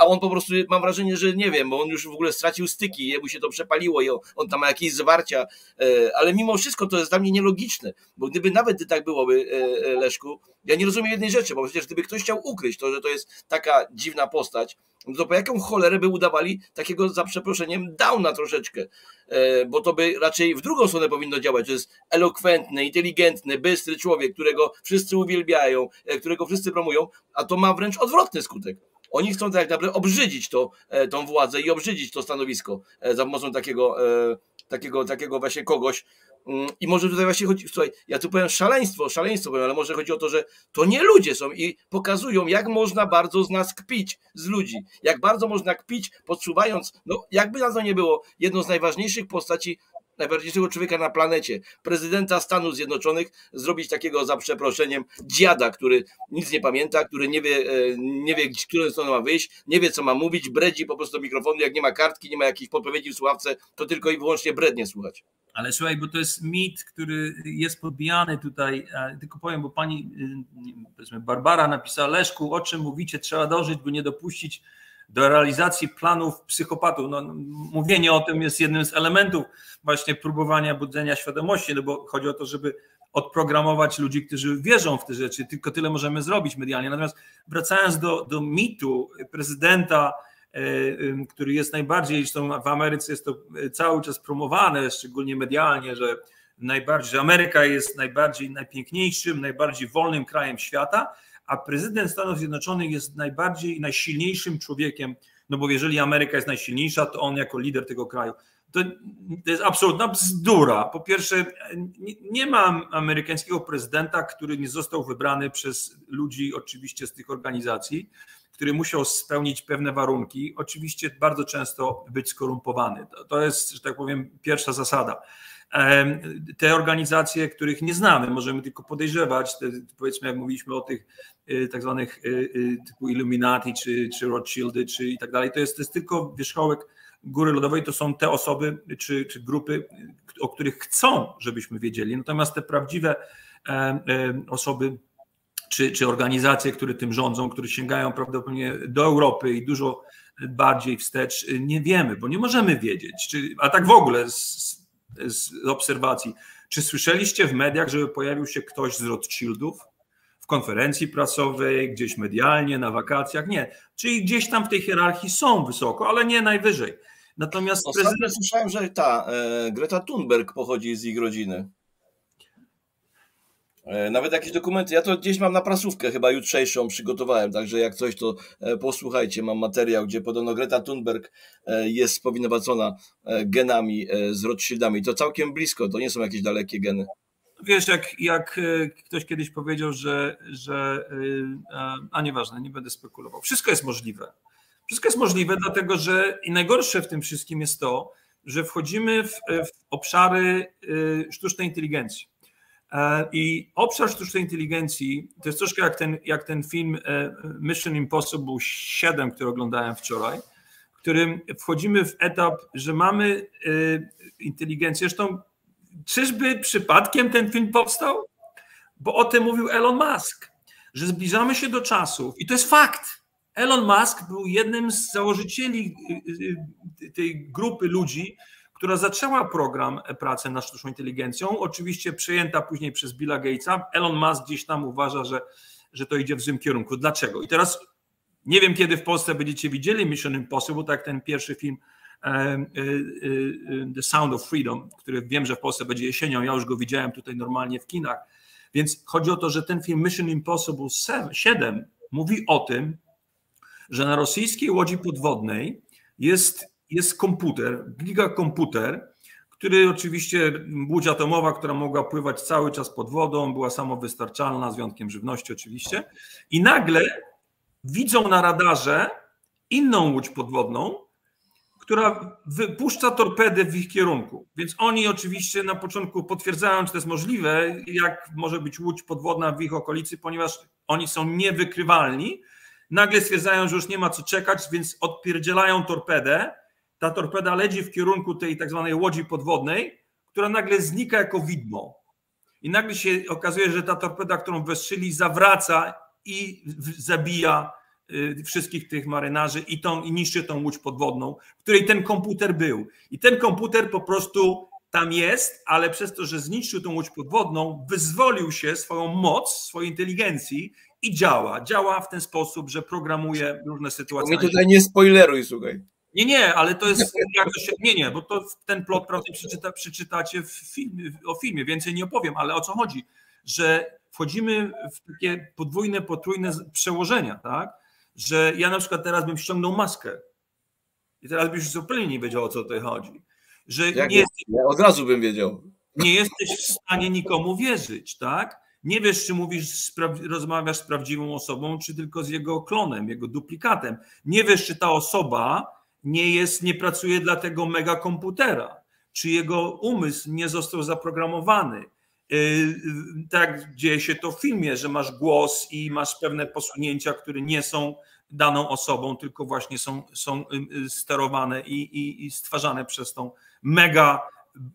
A on po prostu, mam wrażenie, że nie wiem, bo on już w ogóle stracił styki, jemu się to przepaliło i on tam ma jakieś zwarcia, e, ale mimo wszystko to jest dla mnie nielogiczne, bo gdyby nawet tak byłoby, e, e, Leszku, ja nie rozumiem jednej rzeczy, bo przecież gdyby ktoś chciał ukryć to, że to jest taka dziwna postać, no to po jaką cholerę by udawali takiego, za przeproszeniem, downa troszeczkę, e, bo to by raczej w drugą stronę powinno działać, to jest elokwentny, inteligentny, bystry człowiek, którego wszyscy uwielbiają, e, którego wszyscy promują, a to ma wręcz odwrotny skutek. Oni chcą tak naprawdę obrzydzić to, e, tą władzę i obrzydzić to stanowisko za pomocą takiego, takiego, takiego właśnie kogoś, I może tutaj właśnie chodzi, słuchaj, ja tu powiem szaleństwo, szaleństwo powiem, ale może chodzi o to, że to nie ludzie są i pokazują, jak można bardzo z nas kpić, z ludzi, jak bardzo można kpić, podsuwając, no jakby na to nie było, jedną z najważniejszych postaci najważniejszego człowieka na planecie, prezydenta Stanów Zjednoczonych, zrobić takiego, za przeproszeniem, dziada, który nic nie pamięta, który nie wie, e, nie wie, którą stronę ma wyjść, nie wie, co ma mówić, bredzi po prostu mikrofonu, jak nie ma kartki, nie ma jakichś podpowiedzi w słuchawce, to tylko i wyłącznie brednie słuchać. Ale słuchaj, bo to jest mit, który jest podbijany tutaj, tylko powiem, bo pani y, powiedzmy Barbara napisała, Leszku, o czym mówicie, trzeba dążyć, by nie dopuścić do realizacji planów psychopatów. No, mówienie o tym jest jednym z elementów właśnie próbowania budzenia świadomości, no bo chodzi o to, żeby odprogramować ludzi, którzy wierzą w te rzeczy. Tylko tyle możemy zrobić medialnie. Natomiast wracając do, do mitu prezydenta, e, który jest najbardziej, zresztą w Ameryce jest to cały czas promowane, szczególnie medialnie, że najbardziej, że Ameryka jest najbardziej najpiękniejszym, najbardziej wolnym krajem świata, a prezydent Stanów Zjednoczonych jest najbardziej, najsilniejszym człowiekiem, no bo jeżeli Ameryka jest najsilniejsza, to on jako lider tego kraju. To, to jest absolutna bzdura. Po pierwsze, nie, nie ma amerykańskiego prezydenta, który nie został wybrany przez ludzi oczywiście z tych organizacji, który musiał spełnić pewne warunki, oczywiście bardzo często być skorumpowany. To, to jest, że tak powiem, pierwsza zasada te organizacje, których nie znamy, możemy tylko podejrzewać, te, powiedzmy jak mówiliśmy o tych y, tak zwanych y, y, typu Illuminati czy, czy Rothschildy czy i tak dalej, to jest, to jest tylko wierzchołek góry lodowej, to są te osoby czy, czy grupy, o których chcą, żebyśmy wiedzieli, natomiast te prawdziwe osoby czy, czy organizacje, które tym rządzą, które sięgają prawdopodobnie do Europy i dużo bardziej wstecz, nie wiemy, bo nie możemy wiedzieć, czy, a tak w ogóle z, z obserwacji. Czy słyszeliście w mediach, żeby pojawił się ktoś z Rothschildów? W konferencji prasowej, gdzieś medialnie, na wakacjach? Nie. Czyli gdzieś tam w tej hierarchii są wysoko, ale nie najwyżej. Natomiast Ostatnio prezydent... słyszałem, że ta e, Greta Thunberg pochodzi z ich rodziny. E, nawet jakieś dokumenty, ja to gdzieś mam na prasówkę, chyba jutrzejszą przygotowałem, także jak coś to e, posłuchajcie, mam materiał, gdzie podobno Greta Thunberg e, jest spowinowacona genami z Rothschildami. To całkiem blisko, to nie są jakieś dalekie geny. Wiesz, jak, jak ktoś kiedyś powiedział, że, że a nieważne, nie będę spekulował. Wszystko jest możliwe. Wszystko jest możliwe, dlatego że i najgorsze w tym wszystkim jest to, że wchodzimy w, w obszary sztucznej inteligencji I obszar sztucznej inteligencji to jest troszkę jak ten, jak ten film e, Mission Impossible 7, który oglądałem wczoraj, w którym wchodzimy w etap, że mamy e, inteligencję. Zresztą, czyżby przypadkiem ten film powstał? Bo o tym mówił Elon Musk, że zbliżamy się do czasów, i to jest fakt. Elon Musk był jednym z założycieli tej grupy ludzi, która zaczęła program pracy nad sztuczną inteligencją, oczywiście przejęta później przez Billa Gatesa. Elon Musk gdzieś tam uważa, że, że to idzie w złym kierunku. Dlaczego? I teraz nie wiem, kiedy w Polsce będziecie widzieli Mission Impossible, tak ten pierwszy film e, e, e, The Sound of Freedom, który wiem, że w Polsce będzie jesienią, ja już go widziałem tutaj normalnie w kinach. Więc chodzi o to, że ten film Mission Impossible 7 mówi o tym, że na rosyjskiej łodzi podwodnej jest jest komputer, gigakomputer, który oczywiście, łódź atomowa, która mogła pływać cały czas pod wodą, była samowystarczalna, z wyjątkiem żywności oczywiście, i nagle widzą na radarze inną łódź podwodną, która wypuszcza torpedy w ich kierunku. Więc oni oczywiście na początku potwierdzają, czy to jest możliwe, jak może być łódź podwodna w ich okolicy, ponieważ oni są niewykrywalni. Nagle stwierdzają, że już nie ma co czekać, więc odpierdzielają torpedę ta torpeda leci w kierunku tej tak zwanej łodzi podwodnej, która nagle znika jako widmo. I nagle się okazuje, że ta torpeda, którą wystrzeli, zawraca i zabija y, wszystkich tych marynarzy i, tą, i niszczy tą łódź podwodną, w której ten komputer był. I ten komputer po prostu tam jest, ale przez to, że zniszczył tą łódź podwodną, wyzwolił się swoją moc, swojej inteligencji i działa. Działa w ten sposób, że programuje różne sytuacje. Mi tutaj nie spoileruj, słuchaj. Nie, nie, ale to jest. Nie, nie, bo to ten plot prawda przeczyta, przeczytacie w filmie, o filmie, więcej nie opowiem, ale o co chodzi? Że wchodzimy w takie podwójne, potrójne przełożenia, tak? Że ja na przykład teraz bym ściągnął maskę i teraz byś zupełnie nie wiedział, o co tutaj chodzi. Że Jak nie, jest? Ja od razu bym wiedział. nie jesteś w stanie nikomu wierzyć, tak? Nie wiesz, czy mówisz, rozmawiasz z prawdziwą osobą, czy tylko z jego klonem, jego duplikatem. Nie wiesz, czy ta osoba nie jest, nie pracuje dla tego mega komputera, czy jego umysł nie został zaprogramowany. Yy, yy, Tak dzieje się to w filmie, że masz głos i masz pewne posunięcia, które nie są daną osobą, tylko właśnie są, są yy, sterowane i, i, i stwarzane przez tą mega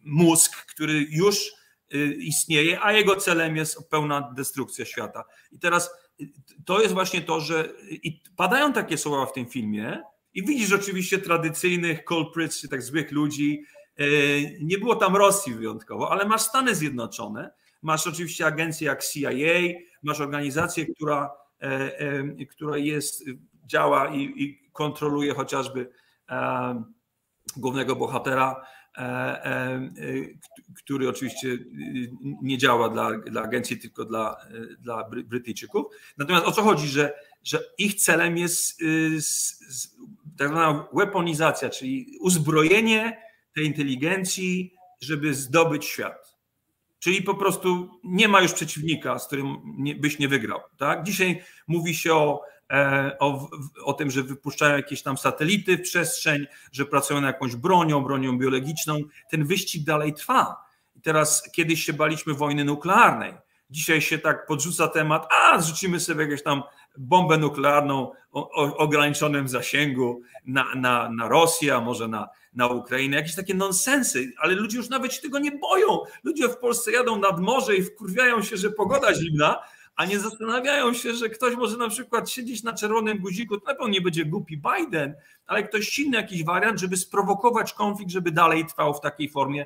mózg, który już y, istnieje, a jego celem jest pełna destrukcja świata. I teraz y, to jest właśnie to, że i padają takie słowa w tym filmie i widzisz oczywiście tradycyjnych culprits, czy tak złych ludzi. Y, Nie było tam Rosji wyjątkowo, ale masz Stany Zjednoczone, masz oczywiście agencję jak CIA, masz organizację, która, e, e, która jest, działa i, i kontroluje chociażby e, głównego bohatera, e, e, e, który oczywiście nie działa dla, dla agencji, tylko dla, e, dla Bry- Brytyjczyków. Natomiast o co chodzi, że, że ich celem jest tak zwana weaponizacja, czyli uzbrojenie tej inteligencji, żeby zdobyć świat. Czyli po prostu nie ma już przeciwnika, z którym byś nie wygrał. Tak? Dzisiaj mówi się o, e, o, o tym, że wypuszczają jakieś tam satelity w przestrzeń, że pracują nad jakąś bronią, bronią biologiczną. Ten wyścig dalej trwa. I teraz kiedyś się baliśmy wojny nuklearnej. Dzisiaj się tak podrzuca temat, a zrzucimy sobie jakąś tam bombę nuklearną o, o ograniczonym zasięgu na, na, na Rosję, a może na, na Ukrainę. Jakieś takie nonsensy, ale ludzie już nawet się tego nie boją. Ludzie w Polsce jadą nad morze i wkurwiają się, że pogoda zimna, a nie zastanawiają się, że ktoś może na przykład siedzieć na czerwonym guziku, to na pewno nie będzie głupi Biden, ale ktoś inny jakiś wariant, żeby sprowokować konflikt, żeby dalej trwał w takiej formie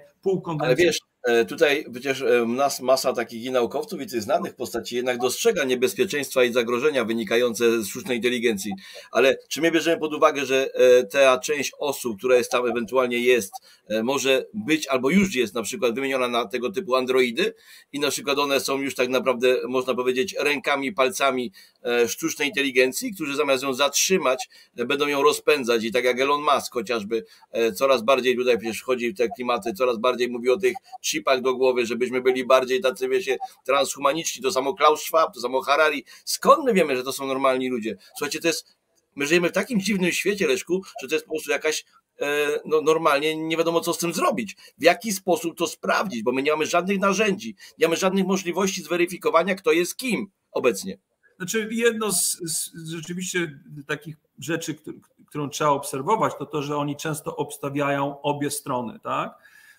e, tutaj przecież e, nas masa takich i naukowców i tych znanych postaci jednak dostrzega niebezpieczeństwa i zagrożenia wynikające z sztucznej inteligencji. Ale czy my bierzemy pod uwagę, że e, ta część osób, która jest tam ewentualnie jest, e, może być albo już jest na przykład wymieniona na tego typu androidy i na przykład one są już tak naprawdę, można powiedzieć, rękami, palcami e, sztucznej inteligencji, którzy zamiast ją zatrzymać, e, będą ją rozpędzać i tak jak Elon Musk chociażby e, coraz bardziej tutaj przecież wchodzi w te klimaty, coraz bardziej mówi o tych chipach do głowy, żebyśmy byli bardziej tacy, wiecie, transhumaniczni, to samo Klaus Schwab, to samo Harari. Skąd my wiemy, że to są normalni ludzie? Słuchajcie, to jest, my żyjemy w takim dziwnym świecie, Leszku, że to jest po prostu jakaś e, no, normalnie nie wiadomo, co z tym zrobić. W jaki sposób to sprawdzić, bo my nie mamy żadnych narzędzi, nie mamy żadnych możliwości zweryfikowania, kto jest kim obecnie. Znaczy, jedno z, z rzeczywiście takich rzeczy, któ- którą trzeba obserwować, to to, że oni często obstawiają obie strony, tak?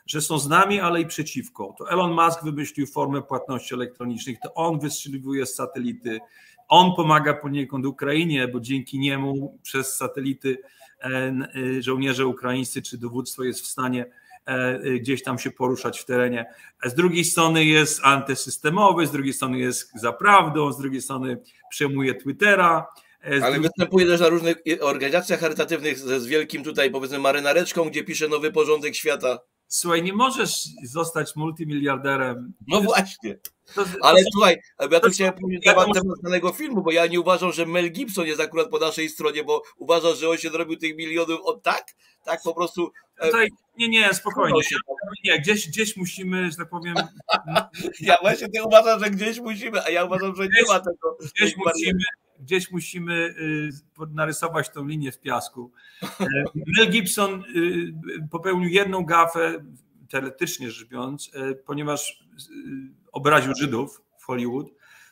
Że są z nami, ale i przeciwko. To Elon Musk wymyślił formę płatności elektronicznych, to on wystrzeliwuje z satelity, on pomaga poniekąd Ukrainie, bo dzięki niemu przez satelity e, e, żołnierze ukraińscy czy dowództwo jest w stanie e, gdzieś tam się poruszać w terenie. Z drugiej strony jest antysystemowy, z drugiej strony jest za prawdą, z drugiej strony przejmuje Twittera. Ale drugiej- występuje też na różnych organizacjach charytatywnych z wielkim tutaj, powiedzmy, marynareczką, gdzie pisze nowy porządek świata. Słuchaj, nie możesz zostać multimiliarderem. No właśnie. To, Ale to, słuchaj, ja tu to- chciałem powiedzieć na temat danego filmu, bo ja nie uważam, że Mel Gibson jest akurat po naszej stronie, bo uważasz, że on się zrobił tych milionów od tak? Tak po prostu. e, tutaj, nie, nie, spokojnie. Nie, gdzieś, gdzieś musimy, że tak powiem, Ja właśnie ty uważasz, że gdzieś musimy, a ja uważam, że nie ma tego. gdzieś musimy, gdzieś musimy y, narysować tą linię w piasku. E, Mel Gibson y, popełnił jedną gafę, teoretycznie rzecz biorąc, e, ponieważ y, obraził Żydów w Hollywood,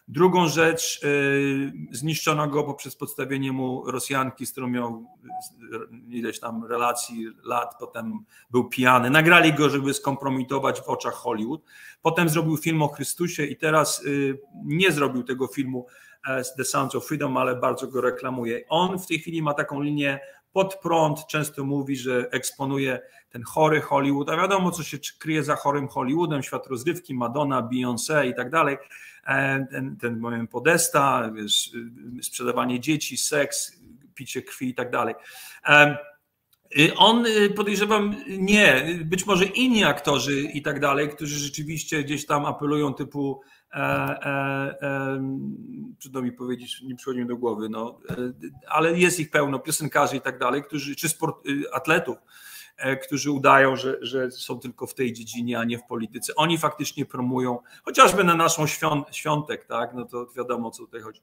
Drugą rzecz, zniszczono go poprzez podstawienie mu Rosjanki, z którą miał ileś tam relacji lat, potem był pijany. Nagrali go, żeby skompromitować w oczach Hollywood. Potem zrobił film o Chrystusie i teraz nie zrobił tego filmu The Sounds of Freedom, ale bardzo go reklamuje. On w tej chwili ma taką linię pod prąd, często mówi, że eksponuje ten chory Hollywood, a wiadomo, co się kryje za chorym Hollywoodem, świat rozrywki, Madonna, Beyoncé i tak dalej, e, ten, ten moment podesta, wiesz, sprzedawanie dzieci, seks, picie krwi i tak dalej. E, on y, podejrzewam nie, być może inni aktorzy i tak dalej, którzy rzeczywiście gdzieś tam apelują typu trudno mi powiedzieć, nie przychodzi mi do głowy, no, e, ale jest ich pełno, piosenkarzy i tak dalej, którzy, czy sport, y, atletów, E, którzy udają, że, że są tylko w tej dziedzinie, a nie w polityce. Oni faktycznie promują, chociażby na naszą świąt, świątek, tak, no to wiadomo, o co tutaj chodzi.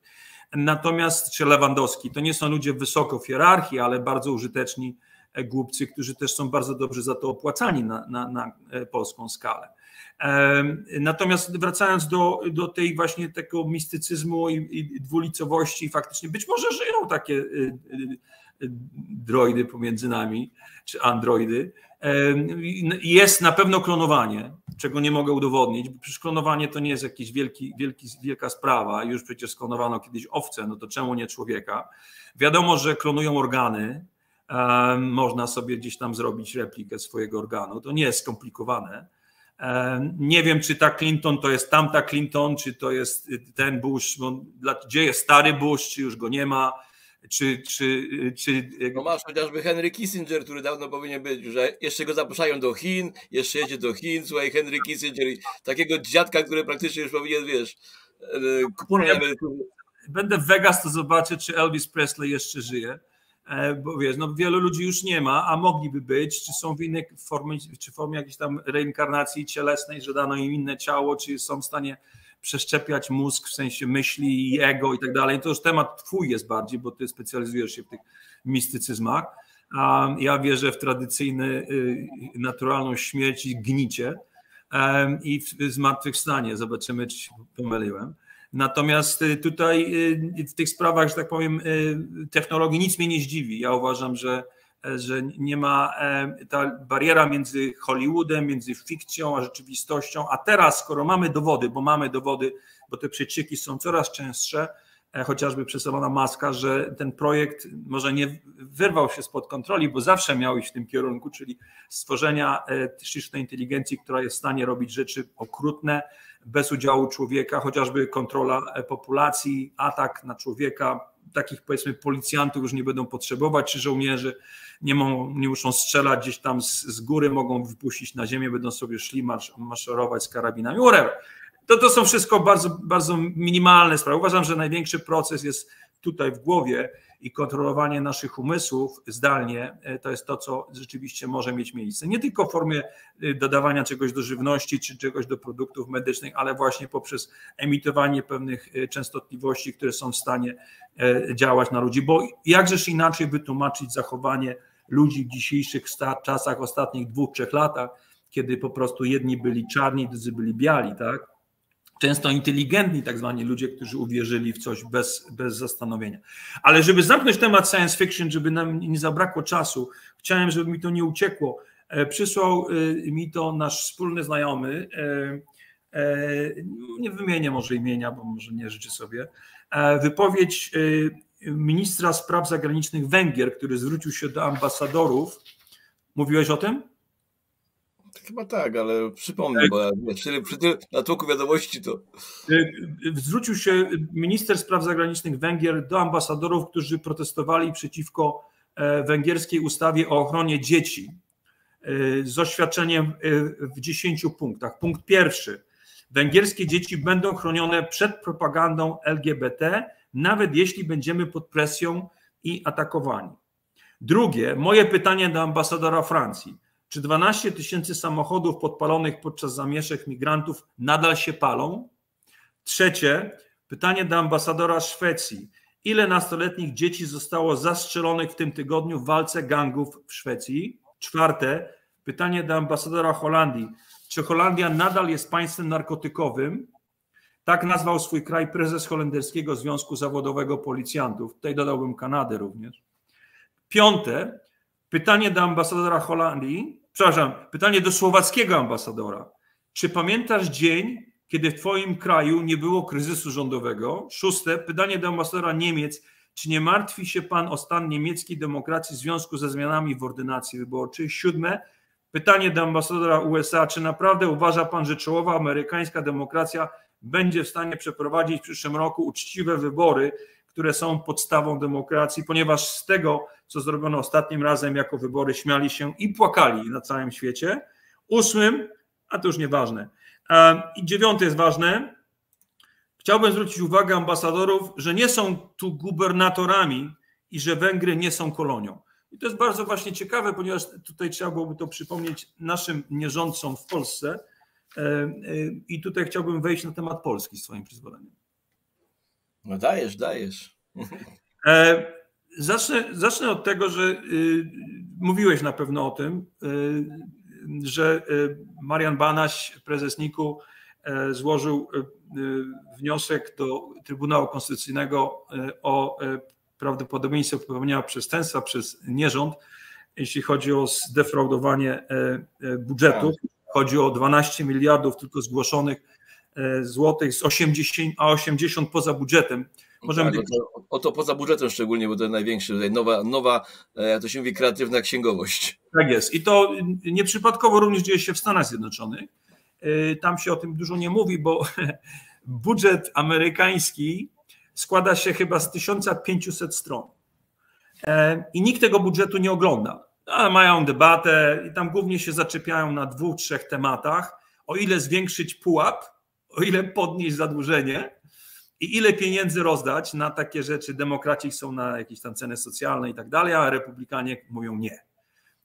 Natomiast, czy Lewandowski, to nie są ludzie wysoko w hierarchii, ale bardzo użyteczni e, głupcy, którzy też są bardzo dobrze za to opłacani na, na, na e, polską skalę. Natomiast wracając do, do tej właśnie tego mistycyzmu i, i dwulicowości, faktycznie być może żyją takie droidy pomiędzy nami, czy androidy. Jest na pewno klonowanie, czego nie mogę udowodnić, bo przecież klonowanie to nie jest jakaś wielki, wielki, wielka sprawa. Już przecież sklonowano kiedyś owce, no to czemu nie człowieka? Wiadomo, że klonują organy. Można sobie gdzieś tam zrobić replikę swojego organu. To nie jest skomplikowane. Nie wiem, czy ta Clinton to jest tamta Clinton, czy to jest ten Bush, gdzie jest stary Bush, czy już go nie ma czy, czy, czy... No masz chociażby Henry Kissinger, który dawno powinien być, że jeszcze go zapraszają do Chin, jeszcze jedzie do Chin, słuchaj, Henry Kissinger, takiego dziadka, który praktycznie już powinien, wiesz, e, kupować. Będę w Vegas, to zobaczę, czy Elvis Presley jeszcze żyje, bo wiesz, no wielu ludzi już nie ma, a mogliby być, czy są w innej formie, czy formie jakiejś tam reinkarnacji cielesnej, że dano im inne ciało, czy są w stanie przeszczepiać mózg w sensie myśli i ego i tak dalej. To już temat twój jest bardziej, bo ty specjalizujesz się w tych mistycyzmach. A ja wierzę w tradycyjny, y, naturalną śmierć i gnicie i w zmartwychwstanie. Zobaczymy, czy się pomyliłem. Natomiast y, tutaj y, w tych sprawach, że tak powiem, technologii nic mnie nie zdziwi. Ja uważam, że że nie ma e, ta bariera między Hollywoodem, między fikcją a rzeczywistością, a teraz, skoro mamy dowody, bo mamy dowody, bo te przecieki są coraz częstsze, e, chociażby przez Elona Muska, że ten projekt może nie wyrwał się spod kontroli, bo zawsze miał iść w tym kierunku, czyli stworzenia e, sztucznej inteligencji, która jest w stanie robić rzeczy okrutne, bez udziału człowieka, chociażby kontrola populacji, atak na człowieka, takich powiedzmy policjantów już nie będą potrzebować, czy żołnierzy nie, mogą, nie muszą strzelać gdzieś tam z, z, góry, mogą wypuścić na ziemię, będą sobie szli marsz, maszerować z karabinami, whatever. To, to są wszystko bardzo, bardzo minimalne sprawy. Uważam, że największy proces jest tutaj w głowie i kontrolowanie naszych umysłów zdalnie e, to jest to, co rzeczywiście może mieć miejsce. Nie tylko w formie e, dodawania czegoś do żywności czy czegoś do produktów medycznych, ale właśnie poprzez emitowanie pewnych e, częstotliwości, które są w stanie działać na ludzi. Bo jakżeż inaczej wytłumaczyć zachowanie ludzi w dzisiejszych czasach, ostatnich dwóch, trzech latach, kiedy po prostu jedni byli czarni, drudzy byli biali, tak? Często inteligentni tak zwani ludzie, którzy uwierzyli w coś bez, bez zastanowienia. Ale żeby zamknąć temat science fiction, żeby nam nie zabrakło czasu, chciałem, żeby mi to nie uciekło. E, przysłał e, mi to nasz wspólny znajomy, e, nie wymienię może imienia, bo może nie życzę sobie, wypowiedź ministra spraw zagranicznych Węgier, który zwrócił się do ambasadorów. Mówiłeś o tym? Chyba tak, ale przypomnę, tak. bo ja, przy, przy tym natłoku wiadomości to. Y, zwrócił się minister spraw zagranicznych Węgier do ambasadorów, którzy protestowali przeciwko e, węgierskiej ustawie o ochronie dzieci e, z oświadczeniem w 10 punktach. Punkt pierwszy. Węgierskie dzieci będą chronione przed propagandą LGBT, nawet jeśli będziemy pod presją i atakowani. Drugie, moje pytanie do ambasadora Francji. Czy 12 tysięcy samochodów podpalonych podczas zamieszek migrantów nadal się palą? Trzecie, pytanie do ambasadora Szwecji. Ile nastoletnich dzieci zostało zastrzelonych w tym tygodniu w walce gangów w Szwecji? Czwarte, pytanie do ambasadora Holandii. Czy Holandia nadal jest państwem narkotykowym? Tak nazwał swój kraj prezes Holenderskiego Związku Zawodowego Policjantów. Tutaj dodałbym Kanadę również. Piąte, pytanie do ambasadora Holandii, przepraszam, pytanie do słowackiego ambasadora. Czy pamiętasz dzień, kiedy w Twoim kraju nie było kryzysu rządowego? Szóste, pytanie do ambasadora Niemiec. Czy nie martwi się Pan o stan niemieckiej demokracji w związku ze zmianami w ordynacji wyborczej? Siódme, pytanie do ambasadora USA. Czy naprawdę uważa Pan, że czołowa amerykańska demokracja będzie w stanie przeprowadzić w przyszłym roku uczciwe wybory, które są podstawą demokracji, ponieważ z tego, co zrobiono ostatnim razem jako wybory, śmiali się i płakali na całym świecie. Ósmym, a to już nieważne. I dziewiąte jest ważne. Chciałbym zwrócić uwagę ambasadorów, że nie są tu gubernatorami i że Węgry nie są kolonią. I to jest bardzo właśnie ciekawe, ponieważ tutaj trzeba byłoby to przypomnieć naszym nierządcom w Polsce. E, e, I tutaj chciałbym wejść na temat Polski, swoim przyzwoleniem. No dajesz, dajesz. E, zacznę, zacznę od tego, że y, mówiłeś na pewno o tym, y, że y, Marian Banaś, prezes NIK-u, e, złożył y, y, wniosek do Trybunału Konstytucyjnego o prawdopodobieństwo popełnienia przestępstwa przez nierząd, jeśli chodzi o zdefraudowanie budżetu. Tak. Chodzi o 12 miliardów tylko zgłoszonych złotych, z 80, a 80 poza budżetem. Możemy tak, o, to, o to poza budżetem szczególnie, bo to największy, tutaj nowa, nowa, e, jak to się mówi, kreatywna księgowość. Tak jest. I to nieprzypadkowo również dzieje się w Stanach Zjednoczonych. E, tam się o tym dużo nie mówi, bo budżet amerykański składa się chyba z 1500 stron. E, I nikt tego budżetu nie ogląda. Ale mają debatę i tam głównie się zaczepiają na dwóch, trzech tematach. O ile zwiększyć pułap, o ile podnieść zadłużenie i ile pieniędzy rozdać na takie rzeczy. Demokraci są na jakieś tam ceny socjalne i tak dalej, a republikanie mówią nie.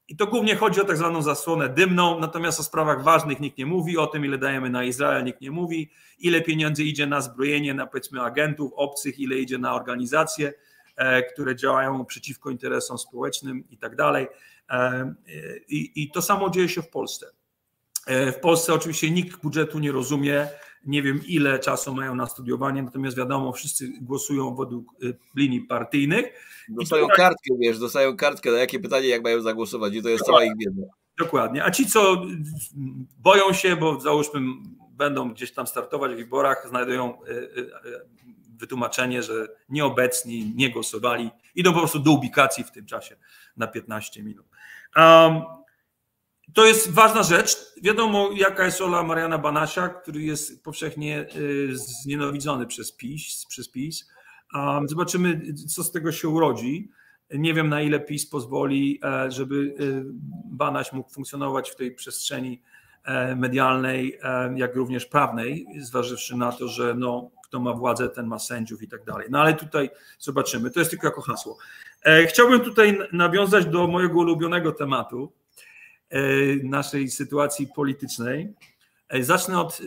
I to głównie chodzi o tak zwaną zasłonę dymną, natomiast o sprawach ważnych nikt nie mówi, o tym ile dajemy na Izrael nikt nie mówi, ile pieniędzy idzie na zbrojenie, na powiedzmy agentów obcych, ile idzie na organizacje, e, które działają przeciwko interesom społecznym i tak dalej. E, I, to samo dzieje się w Polsce. E, w Polsce oczywiście nikt budżetu nie rozumie, nie wiem ile czasu mają na studiowanie, natomiast wiadomo, wszyscy głosują według y, linii partyjnych. Dostają to, kartkę, wiesz, dostają kartkę, na jakie pytanie, jak mają zagłosować i to jest cała ich wiedza. Dokładnie. A ci, co boją się, bo załóżmy będą gdzieś tam startować w wyborach, znajdują y, y, wytłumaczenie, że nieobecni, nie głosowali, idą po prostu do ubikacji w tym czasie na 15 minut. Um, to jest ważna rzecz. Wiadomo, jaka jest rola Mariana Banasia, który jest powszechnie y, znienawidzony przez PiS. Przez PiS. Zobaczymy, co z tego się urodzi. Nie wiem, na ile PiS pozwoli, e, żeby e, Banaś mógł funkcjonować w tej przestrzeni e, medialnej, jak również prawnej, zważywszy na to, że no, kto ma władzę, ten ma sędziów i tak dalej. No ale tutaj zobaczymy. To jest tylko jako hasło. Chciałbym tutaj nawiązać do mojego ulubionego tematu, E, naszej sytuacji politycznej. E, zacznę od. E,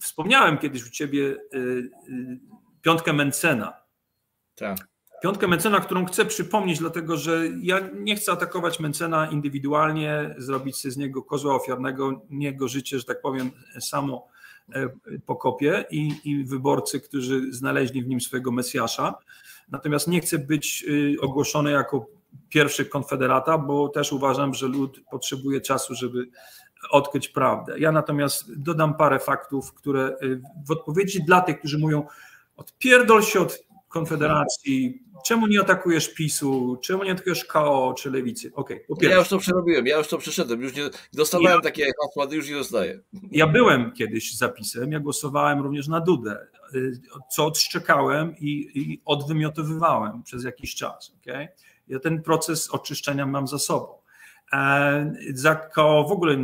wspomniałem kiedyś u ciebie piątkę Mencena. Tak. Piątkę Mencena, którą chcę przypomnieć, dlatego że ja nie chcę atakować Mencena indywidualnie, zrobić sobie z niego kozła ofiarnego, niego życie, że tak powiem, samo pokopie i, i wyborcy, którzy znaleźli w nim swojego Mesjasza. Natomiast nie chcę być ogłoszony jako pierwszy konfederata, bo też uważam, że lud potrzebuje czasu, żeby odkryć prawdę. Ja natomiast dodam parę faktów, które y, w odpowiedzi dla tych, którzy mówią odpierdol się od Konfederacji, czemu nie atakujesz PiSu, czemu nie atakujesz KO czy Lewicy? Okay, Ja już to przerobiłem, ja już to przeszedłem, już nie, dostawałem ja, takie hasła, już nie dostaję. Ja byłem kiedyś zapisem, ja głosowałem również na Dudę, y, co odszczekałem i, i odwymiotowywałem przez jakiś czas. Okay? Ja ten proces oczyszczenia mam za sobą. E, Zako w ogóle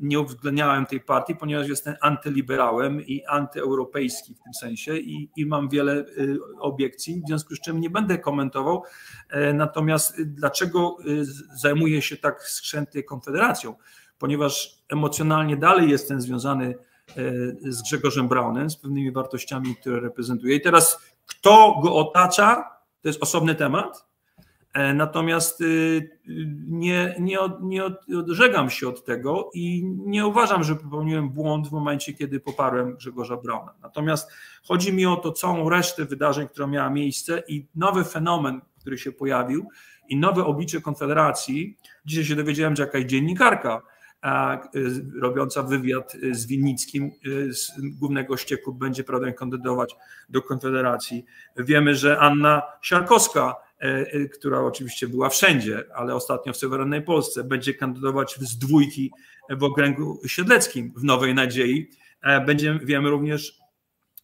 nie uwzględniałem tej partii, ponieważ jestem antyliberałem i antyeuropejski w tym sensie i, i, mam wiele y, obiekcji, w związku z czym nie będę komentował. E, natomiast dlaczego y, zajmuję się tak skrzętnie Konfederacją? Ponieważ emocjonalnie dalej jestem związany e, z Grzegorzem Braunem, z pewnymi wartościami, które reprezentuje. I teraz kto go otacza, to jest osobny temat natomiast y, nie, nie, od, nie odżegam się od tego i nie uważam, że popełniłem błąd w momencie, kiedy poparłem Grzegorza Brauna. Natomiast chodzi mi o to całą resztę wydarzeń, która miała miejsce i nowy fenomen, który się pojawił i nowe oblicze Konfederacji. Dzisiaj się dowiedziałem, że jakaś dziennikarka robiąca wywiad z Winnickim z głównego ścieku będzie prawdę kandydować do Konfederacji. Wiemy, że Anna Siarkowska E, e, która oczywiście była wszędzie, ale ostatnio w suwerennej Polsce, będzie kandydować z dwójki w okręgu siedleckim w Nowej Nadziei. E, Będziemy, wiemy również,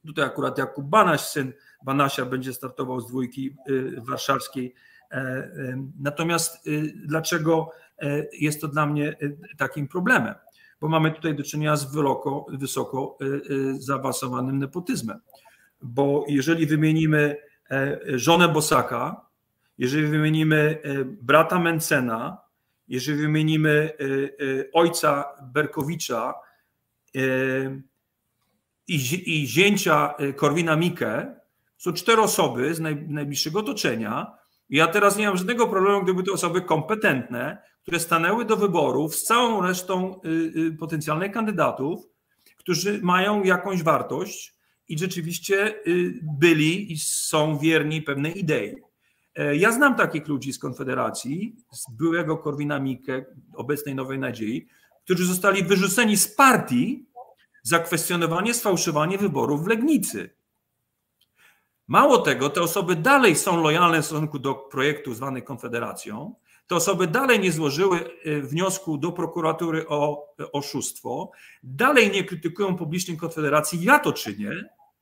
tutaj akurat Jakub Banaś, syn Banasia, będzie startował z dwójki warszawskiej. Natomiast dlaczego jest to dla mnie takim problemem? Bo mamy tutaj do czynienia z wysoko, wysoko zaawansowanym nepotyzmem. Bo jeżeli wymienimy żonę Bosaka, jeżeli wymienimy e, brata Mencena, jeżeli wymienimy e, e, ojca Berkowicza i, zięcia Korwina Mikke, są cztery osoby z najbliższego otoczenia. Ja teraz nie mam żadnego problemu, gdyby to osoby kompetentne, które stanęły do wyborów z całą resztą potencjalnych kandydatów, którzy mają jakąś wartość i rzeczywiście byli i są wierni pewnej idei. E, ja znam takich ludzi z Konfederacji, z byłego Korwina Mikke, obecnej Nowej Nadziei, którzy zostali wyrzuceni z partii za kwestionowanie, sfałszowanie wyborów w Legnicy. Mało tego, te osoby dalej są lojalne w stosunku do projektu zwanych Konfederacją. Te osoby dalej nie złożyły e, wniosku do prokuratury o e, oszustwo, dalej nie krytykują publicznie Konfederacji. Ja to czynię,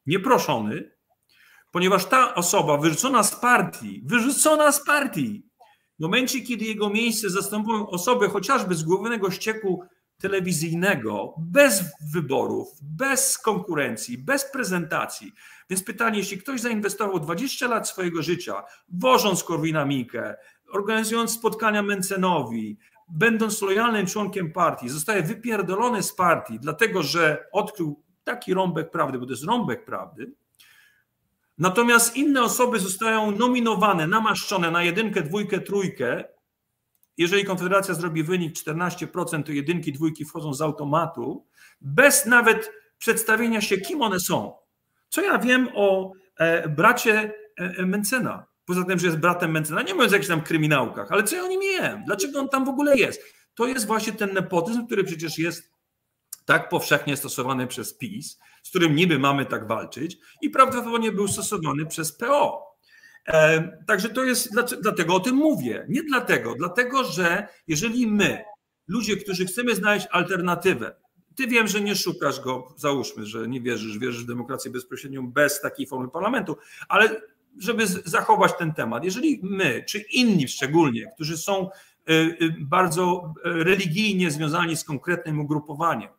nieproszony, ponieważ ta osoba wyrzucona z partii, wyrzucona z partii, w momencie, kiedy jego miejsce zastępują osoby chociażby z głównego ścieku telewizyjnego, bez wyborów, bez konkurencji, bez prezentacji. Więc pytanie, jeśli ktoś zainwestował 20 lat swojego życia, wożąc Korwina Mikke, organizując spotkania Mencenowi, będąc lojalnym członkiem partii, zostaje wypierdolony z partii, dlatego że odkrył taki rąbek prawdy, bo to jest rąbek prawdy, Natomiast inne osoby zostają nominowane, namaszczone na jedynkę, dwójkę, trójkę. Jeżeli Konfederacja zrobi wynik 14%, to jedynki, dwójki wchodzą z automatu, bez nawet przedstawienia się, kim one są. Co ja wiem o e, bracie e, Mencena? Poza tym, że jest bratem Mencena, nie mówiąc o jakichś tam kryminałkach, ale co ja o nim wiem? Dlaczego on tam w ogóle jest? To jest właśnie ten nepotyzm, który przecież jest tak powszechnie stosowany przez PiS, z którym niby mamy tak walczyć i prawdopodobnie był stosowany przez PO. Także to jest, dlatego o tym mówię. Nie dlatego, dlatego, że jeżeli my, ludzie, którzy chcemy znaleźć alternatywę, ty wiem, że nie szukasz go, załóżmy, że nie wierzysz, wierzysz w demokrację bezpośrednią bez takiej formy parlamentu, ale żeby zachować ten temat, jeżeli my, czy inni szczególnie, którzy są y, y, bardzo religijnie związani z konkretnym ugrupowaniem,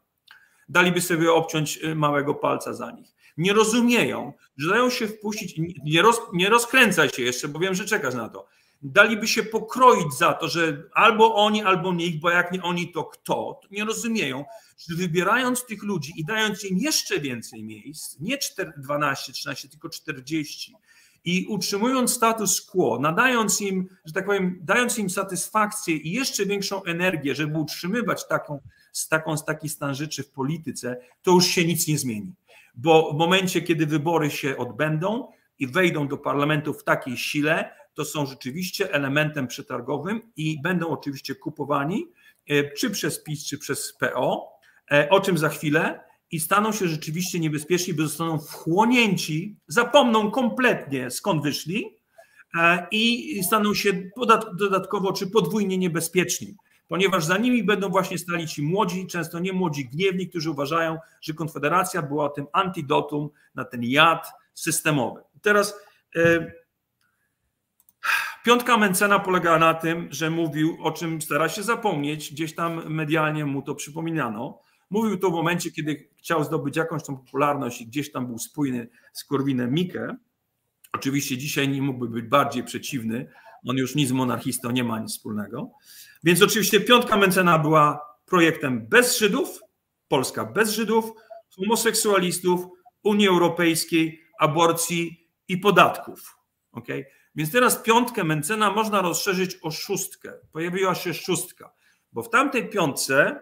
daliby sobie obciąć y, małego palca za nich. Nie rozumieją, że dają się wpuścić, nie, roz, nie rozkręcaj się jeszcze, bo wiem, że czekasz na to. Daliby się pokroić za to, że albo oni, albo nikt, bo jak nie oni, to kto? Nie rozumieją, że wybierając tych ludzi i dając im jeszcze więcej miejsc, nie 12, 13, tylko 40, i utrzymując status quo, nadając im, że tak powiem, dając im satysfakcję i jeszcze większą energię, żeby utrzymywać taką z taką, z taki stan rzeczy w polityce, to już się nic nie zmieni. Bo w momencie, kiedy wybory się odbędą i wejdą do parlamentu w takiej sile, to są rzeczywiście elementem przetargowym i będą oczywiście kupowani e, czy przez PiS, czy przez PO, e, o czym za chwilę, i staną się rzeczywiście niebezpieczni, bo zostaną wchłonięci, zapomną kompletnie skąd wyszli e, i staną się dodatkowo czy podwójnie niebezpieczni ponieważ za nimi będą właśnie stali ci młodzi, często nie młodzi gniewni, którzy uważają, że Konfederacja była tym antidotum na ten jad systemowy. Teraz e, piątka Mencena polegała na tym, że mówił, o czym stara się zapomnieć, gdzieś tam medialnie mu to przypominano. Mówił to w momencie, kiedy chciał zdobyć jakąś tą popularność i gdzieś tam był spójny z Korwinem Mikke. Oczywiście dzisiaj nie mógłby być bardziej przeciwny. On już nic z monarchistą nie ma nic wspólnego. Więc oczywiście piątka Mencena była projektem bez Żydów, Polska bez Żydów, homoseksualistów, Unii Europejskiej, aborcji i podatków. Okay? Więc teraz piątkę Mencena można rozszerzyć o szóstkę. Pojawiła się szóstka, bo w tamtej piątce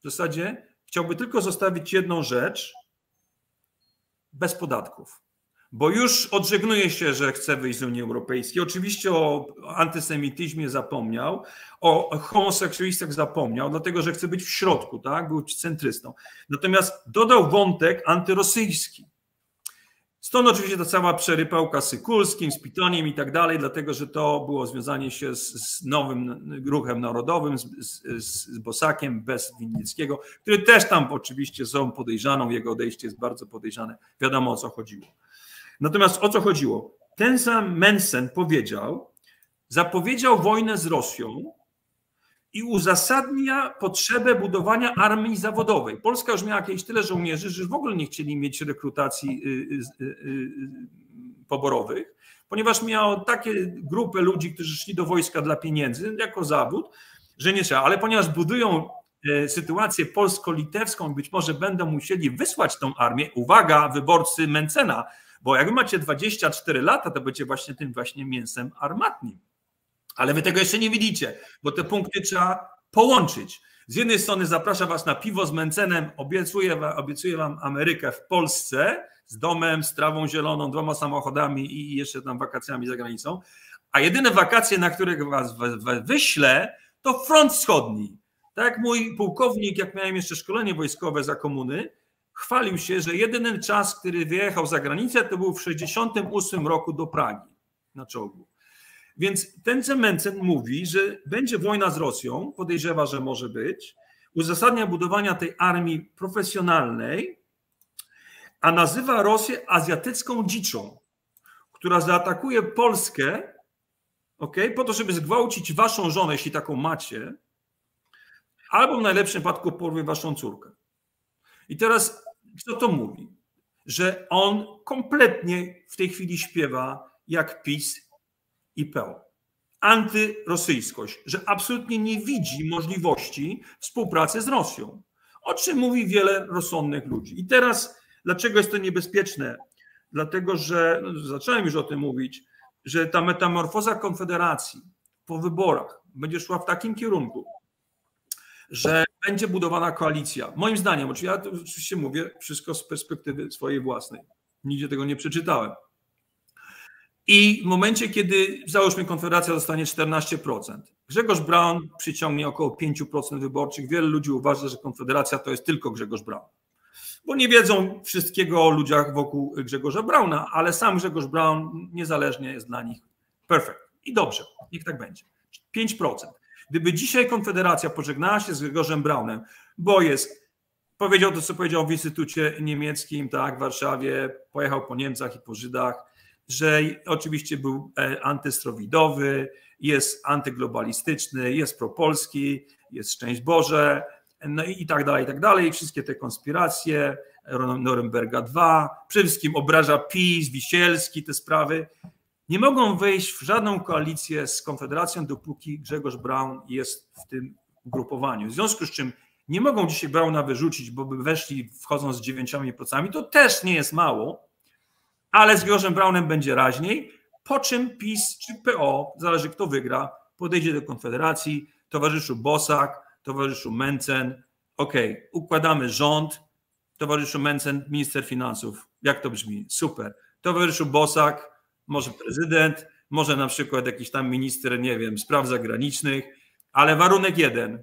w zasadzie chciałby tylko zostawić jedną rzecz bez podatków. Bo już odżegnuje się, że chce wyjść z Unii Europejskiej. Oczywiście o antysemityzmie zapomniał, o homoseksualistach zapomniał, dlatego że chce być w środku, tak? Był centrystą. Natomiast dodał wątek antyrosyjski. Stąd oczywiście ta cała przerypałka z Sykulskim, z Pitoniem i tak dalej, dlatego że to było związanie się z, z nowym ruchem narodowym, z, z, z, Bosakiem bez Winnickiego, który też tam oczywiście są podejrzaną, jego odejście jest bardzo podejrzane. Wiadomo o co chodziło. Natomiast o co chodziło? Ten sam Mensen powiedział, zapowiedział wojnę z Rosją i uzasadnia potrzebę budowania armii zawodowej. Polska już miała jakieś tyle żołnierzy, że w ogóle nie chcieli mieć rekrutacji y, y, y, poborowych, ponieważ miało takie grupy ludzi, którzy szli do wojska dla pieniędzy jako zawód, że nie trzeba. Ale ponieważ budują sytuację polsko-litewską, być może będą musieli wysłać tą armię, uwaga, wyborcy Mencena, bo jak macie 24 lata, to będziecie właśnie tym właśnie mięsem armatnim. Ale wy tego jeszcze nie widzicie, bo te punkty trzeba połączyć. Z jednej strony zaprasza was na piwo z Mencenem, obiecuję, obiecuję wam Amerykę w Polsce z domem, z trawą zieloną, dwoma samochodami i jeszcze tam wakacjami za granicą. A jedyne wakacje, na które was wyślę, to front wschodni. Tak jak mój pułkownik, jak miałem jeszcze szkolenie wojskowe za komuny, chwalił się, że jedyny czas, który wyjechał za granicę, to był w 1968 roku do Pragi na czołgu. Więc ten Cemencen mówi, że będzie wojna z Rosją, podejrzewa, że może być, uzasadnia budowania tej armii profesjonalnej, a nazywa Rosję azjatycką dziczą, która zaatakuje Polskę, okay, po to, żeby zgwałcić waszą żonę, jeśli taką macie, albo w najlepszym wypadku porwie waszą córkę. I teraz kto to mówi? Że on kompletnie w tej chwili śpiewa jak PiS i PO. Antyrosyjskość, że absolutnie nie widzi możliwości współpracy z Rosją, o czym mówi wiele rozsądnych ludzi. I teraz, dlaczego jest to niebezpieczne? Dlatego, że no, zacząłem już o tym mówić, że ta metamorfoza Konfederacji po wyborach będzie szła w takim kierunku, że będzie budowana koalicja. Moim zdaniem, ja oczywiście mówię wszystko z perspektywy swojej własnej. Nigdzie tego nie przeczytałem. I w momencie, kiedy załóżmy Konfederacja dostanie 14%, Grzegorz Braun przyciągnie około 5% wyborczych. Wiele ludzi uważa, że Konfederacja to jest tylko Grzegorz Braun. Bo nie wiedzą wszystkiego o ludziach wokół Grzegorza Brauna, ale sam Grzegorz Braun niezależnie jest dla nich perfekt. I dobrze, niech tak będzie. 5%. Gdyby dzisiaj Konfederacja pożegnała się z Grzegorzem Braunem, bo jest, powiedział to, co powiedział w Instytucie Niemieckim, tak, w Warszawie, pojechał po Niemcach i po Żydach, że oczywiście był e, antystrowidowy, jest antyglobalistyczny, jest propolski, jest szczęść Boże, no i tak dalej, i tak dalej. Wszystkie te konspiracje, Norymberga 2, przede wszystkim obraża PiS, Wisielski, te sprawy nie mogą wejść w żadną koalicję z Konfederacją, dopóki Grzegorz Braun jest w tym ugrupowaniu. W związku z czym nie mogą dzisiaj Brauna wyrzucić, bo by weszli wchodząc z dziewięcioma procentami, to też nie jest mało, ale z Grzegorzem Braunem będzie raźniej, po czym PiS czy PO, zależy kto wygra, podejdzie do Konfederacji, towarzyszu Bosak, towarzyszu Mencen, ok, układamy rząd, towarzyszu Mencen, minister finansów, jak to brzmi? Super. Towarzyszu Bosak, może prezydent, może na przykład jakiś tam minister, nie wiem, spraw zagranicznych, ale warunek jeden,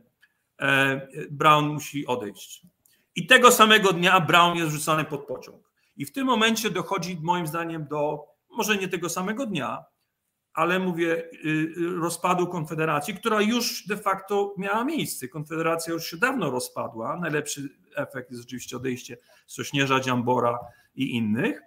e, Brown musi odejść. I tego samego dnia Brown jest rzucany pod pociąg. I w tym momencie dochodzi moim zdaniem do, może nie tego samego dnia, ale mówię, y, rozpadu Konfederacji, która już de facto miała miejsce. Konfederacja już się dawno rozpadła. Najlepszy efekt jest oczywiście odejście Sośnierza, Dziambora i innych.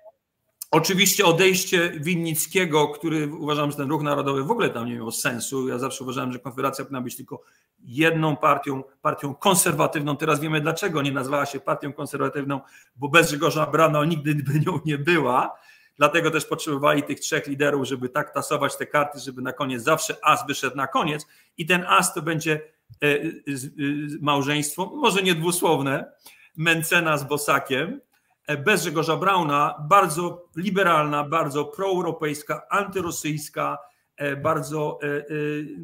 Oczywiście odejście Winnickiego, który uważam, że ten ruch narodowy w ogóle tam nie miał sensu. Ja zawsze uważałem, że Konfederacja powinna być tylko jedną partią, partią konserwatywną. Teraz wiemy dlaczego nie nazwała się partią konserwatywną, bo bez Grzegorza Brana nigdy by nią nie była. Dlatego też potrzebowali tych trzech liderów, żeby tak tasować te karty, żeby na koniec zawsze as wyszedł na koniec. I ten as to będzie e, e, małżeństwo, może nie dwusłowne, Mencena z Bosakiem, e, bez Grzegorza Brauna, bardzo liberalna, bardzo proeuropejska, antyrosyjska, e, bardzo e,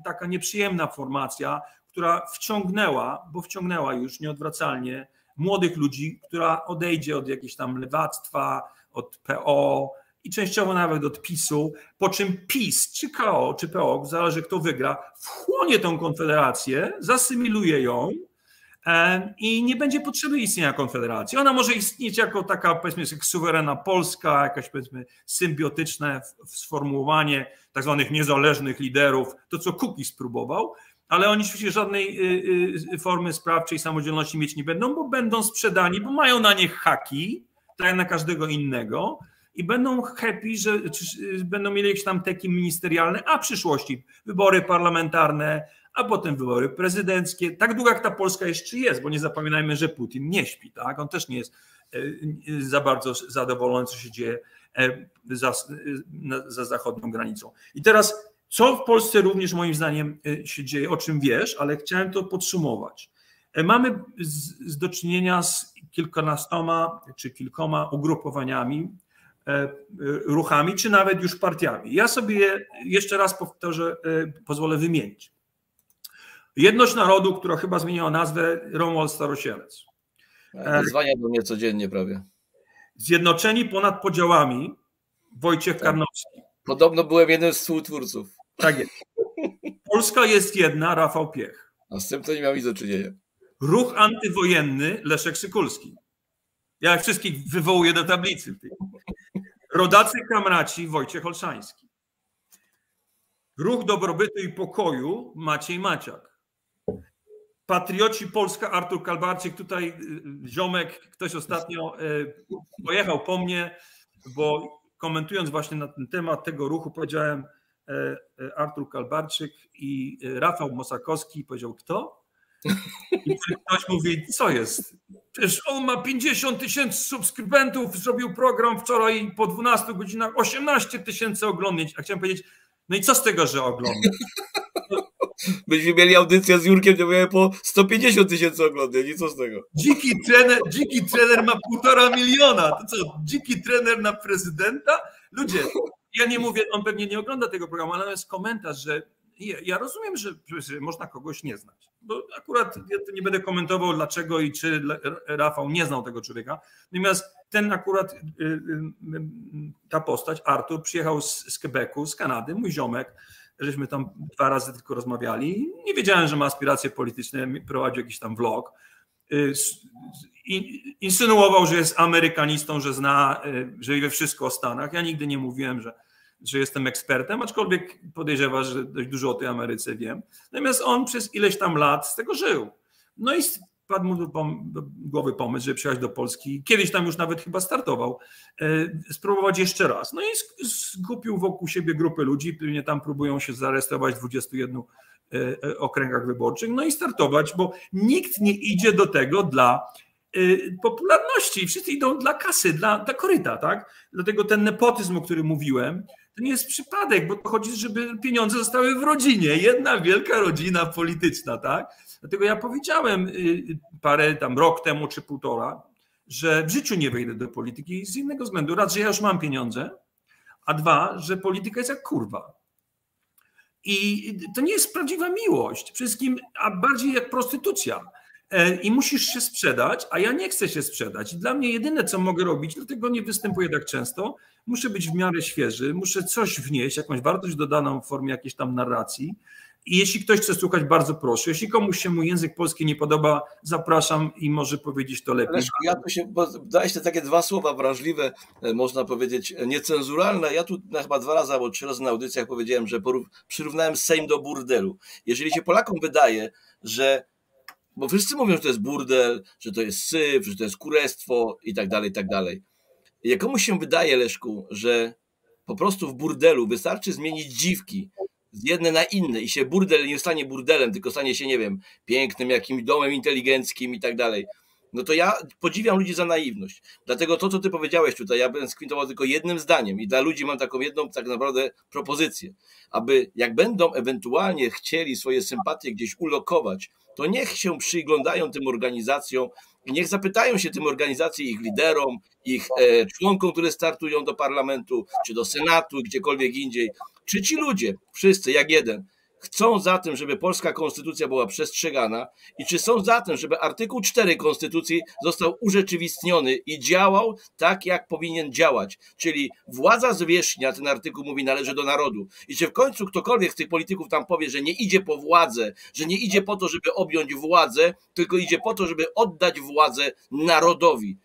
taka nieprzyjemna formacja, która wciągnęła, bo wciągnęła już nieodwracalnie młodych ludzi, która odejdzie od jakiegoś tam lewactwa, od PO i częściowo nawet od PiSu, po czym PiS, czy KO, czy PO, zależy kto wygra, wchłonie tą konfederację, zasymiluje ją i nie będzie potrzeby istnienia konfederacji. Ona może istnieć jako taka, powiedzmy, suwerena Polska, jakaś, powiedzmy, symbiotyczne sformułowanie tak zwanych niezależnych liderów, to co Kuki spróbował, ale oni oczywiście żadnej y, y, formy sprawczej samodzielności mieć nie będą, bo będą sprzedani, bo mają na nich haki, tak jak na każdego innego, i będą happy, że będą mieli jakieś tam teki ministerialne, a w przyszłości wybory parlamentarne, a potem wybory prezydenckie. Tak długo jak ta Polska jeszcze jest, bo nie zapominajmy, że Putin nie śpi, tak? On też nie jest e, za bardzo zadowolony, co się dzieje e, za, za zachodnią granicą. I teraz, co w Polsce również moim zdaniem e, się dzieje, o czym wiesz, ale chciałem to podsumować. Mamy z, z do czynienia z kilkunastoma czy kilkoma ugrupowaniami, ruchami, czy nawet już partiami. Ja sobie jeszcze raz powtórzę, pozwolę wymienić. Jedność Narodu, która chyba zmieniła nazwę Romuald Starosielec. Zwania do mnie codziennie prawie. Zjednoczeni ponad podziałami Wojciech tak. Karnowski. Podobno byłem jednym z współtwórców. Tak jest. Polska jest jedna, Rafał Piech. A z tym to nie miał nic do czynienia. Ruch antywojenny Leszek Sykulski. Ja wszystkich wywołuję do tablicy. Rodacy kamraci Wojciech Olszański. Ruch dobrobytu i pokoju Maciej Maciak. Patrioci Polska, Artur Kalbarczyk, tutaj y, ziomek, ktoś ostatnio y, pojechał po mnie, bo komentując właśnie na ten temat tego ruchu powiedziałem y, Artur Kalbarczyk i Rafał Mosakowski powiedział kto? I ktoś mówi, co jest? Przecież on ma 50 tysięcy subskrybentów, zrobił program wczoraj po 12 godzinach 18 tysięcy oglądnięć. A chciałem powiedzieć, no i co z tego, że ogląda? Byśmy mieli audycję z Jurkiem, to miałem po 150 tysięcy oglądań i co z tego? Dziki trener, dziki trener ma półtora miliona. To co, dziki trener na prezydenta? Ludzie, ja nie mówię, on pewnie nie ogląda tego programu, ale jest komentarz, że ja, rozumiem, że, że, można kogoś nie znać. Bo akurat ja nie będę komentował dlaczego i czy Rafał nie znał tego człowieka. Natomiast ten akurat, y, y, y, ta postać, Artur, przyjechał z, z Quebecu, z Kanady, mój ziomek, żeśmy tam dwa razy tylko rozmawiali. Nie wiedziałem, że ma aspiracje polityczne, prowadził jakiś tam vlog. Y, insynuował, że jest amerykanistą, że zna, y, że wie wszystko o Stanach. Ja nigdy nie mówiłem, że, że jestem ekspertem, aczkolwiek podejrzewa, że dość dużo o tej Ameryce wiem. Natomiast on przez ileś tam lat z tego żył. No i padł mu do, głowy pomysł, żeby przyjechać do Polski. Kiedyś tam już nawet chyba startował. E, spróbować jeszcze raz. No i skupił wokół siebie grupę ludzi, którzy tam próbują się zarejestrować w 21 e, e, okręgach wyborczych, no i startować, bo nikt nie idzie do tego dla popularności. Wszyscy idą dla kasy, dla, dla koryta, tak? Dlatego ten nepotyzm, o którym mówiłem, to nie jest przypadek, bo to chodzi, żeby pieniądze zostały w rodzinie. Jedna wielka rodzina polityczna, tak? Dlatego ja powiedziałem y, parę tam rok temu czy półtora, że w życiu nie wejdę do polityki z innego względu. Raz, że ja już mam pieniądze, a dwa, że polityka jest jak kurwa. I to nie jest prawdziwa miłość, wszystkim, a bardziej jak prostytucja. E, I musisz się sprzedać, a ja nie chcę się sprzedać. Dla mnie jedyne, co mogę robić, dlatego nie występuję tak często, muszę być w miarę świeży, muszę coś wnieść, jakąś wartość dodaną w formie jakiejś tam narracji, i jeśli ktoś chce słuchać, bardzo proszę. Jeśli komuś się mój język polski nie podoba, zapraszam i może powiedzieć to lepiej. Leszku, ja tu się, bo dałeś te takie dwa słowa wrażliwe, e, można powiedzieć e, niecenzuralne. Ja tu chyba dwa razy albo trzy razy na audycjach powiedziałem, że przyrównałem Sejm do burdelu. Jeżeli się Polakom wydaje, że bo wszyscy mówią, że to jest burdel, że to jest syf, że to jest kurestwo i tak dalej, i tak dalej. Jak komuś się wydaje, Leszku, że po prostu w burdelu wystarczy zmienić dziwki, z jedne na inne i się burdel nie stanie burdelem, tylko stanie się, nie wiem, pięknym jakimś domem inteligenckim i tak dalej, no to ja podziwiam ludzi za naiwność. Dlatego to, co ty powiedziałeś tutaj, ja bym skwintował tylko jednym zdaniem i dla ludzi mam taką jedną tak naprawdę propozycję, aby jak będą ewentualnie chcieli swoje sympatie gdzieś ulokować, to niech się przyglądają tym organizacjom I niech zapytają się tym organizacji, ich liderom, ich e, członkom, które startują do parlamentu, czy do Senatu, gdziekolwiek indziej, czy ci ludzie, wszyscy jak jeden, chcą za tym, żeby polska konstytucja była przestrzegana i czy są za tym, żeby artykuł 4 konstytucji został urzeczywistniony i działał tak, jak powinien działać. Czyli władza zwierzchnia, ten artykuł mówi, należy do narodu. I czy w końcu ktokolwiek z tych polityków tam powie, że nie idzie po władzę, że nie idzie po to, żeby objąć władzę, tylko idzie po to, żeby oddać władzę narodowi.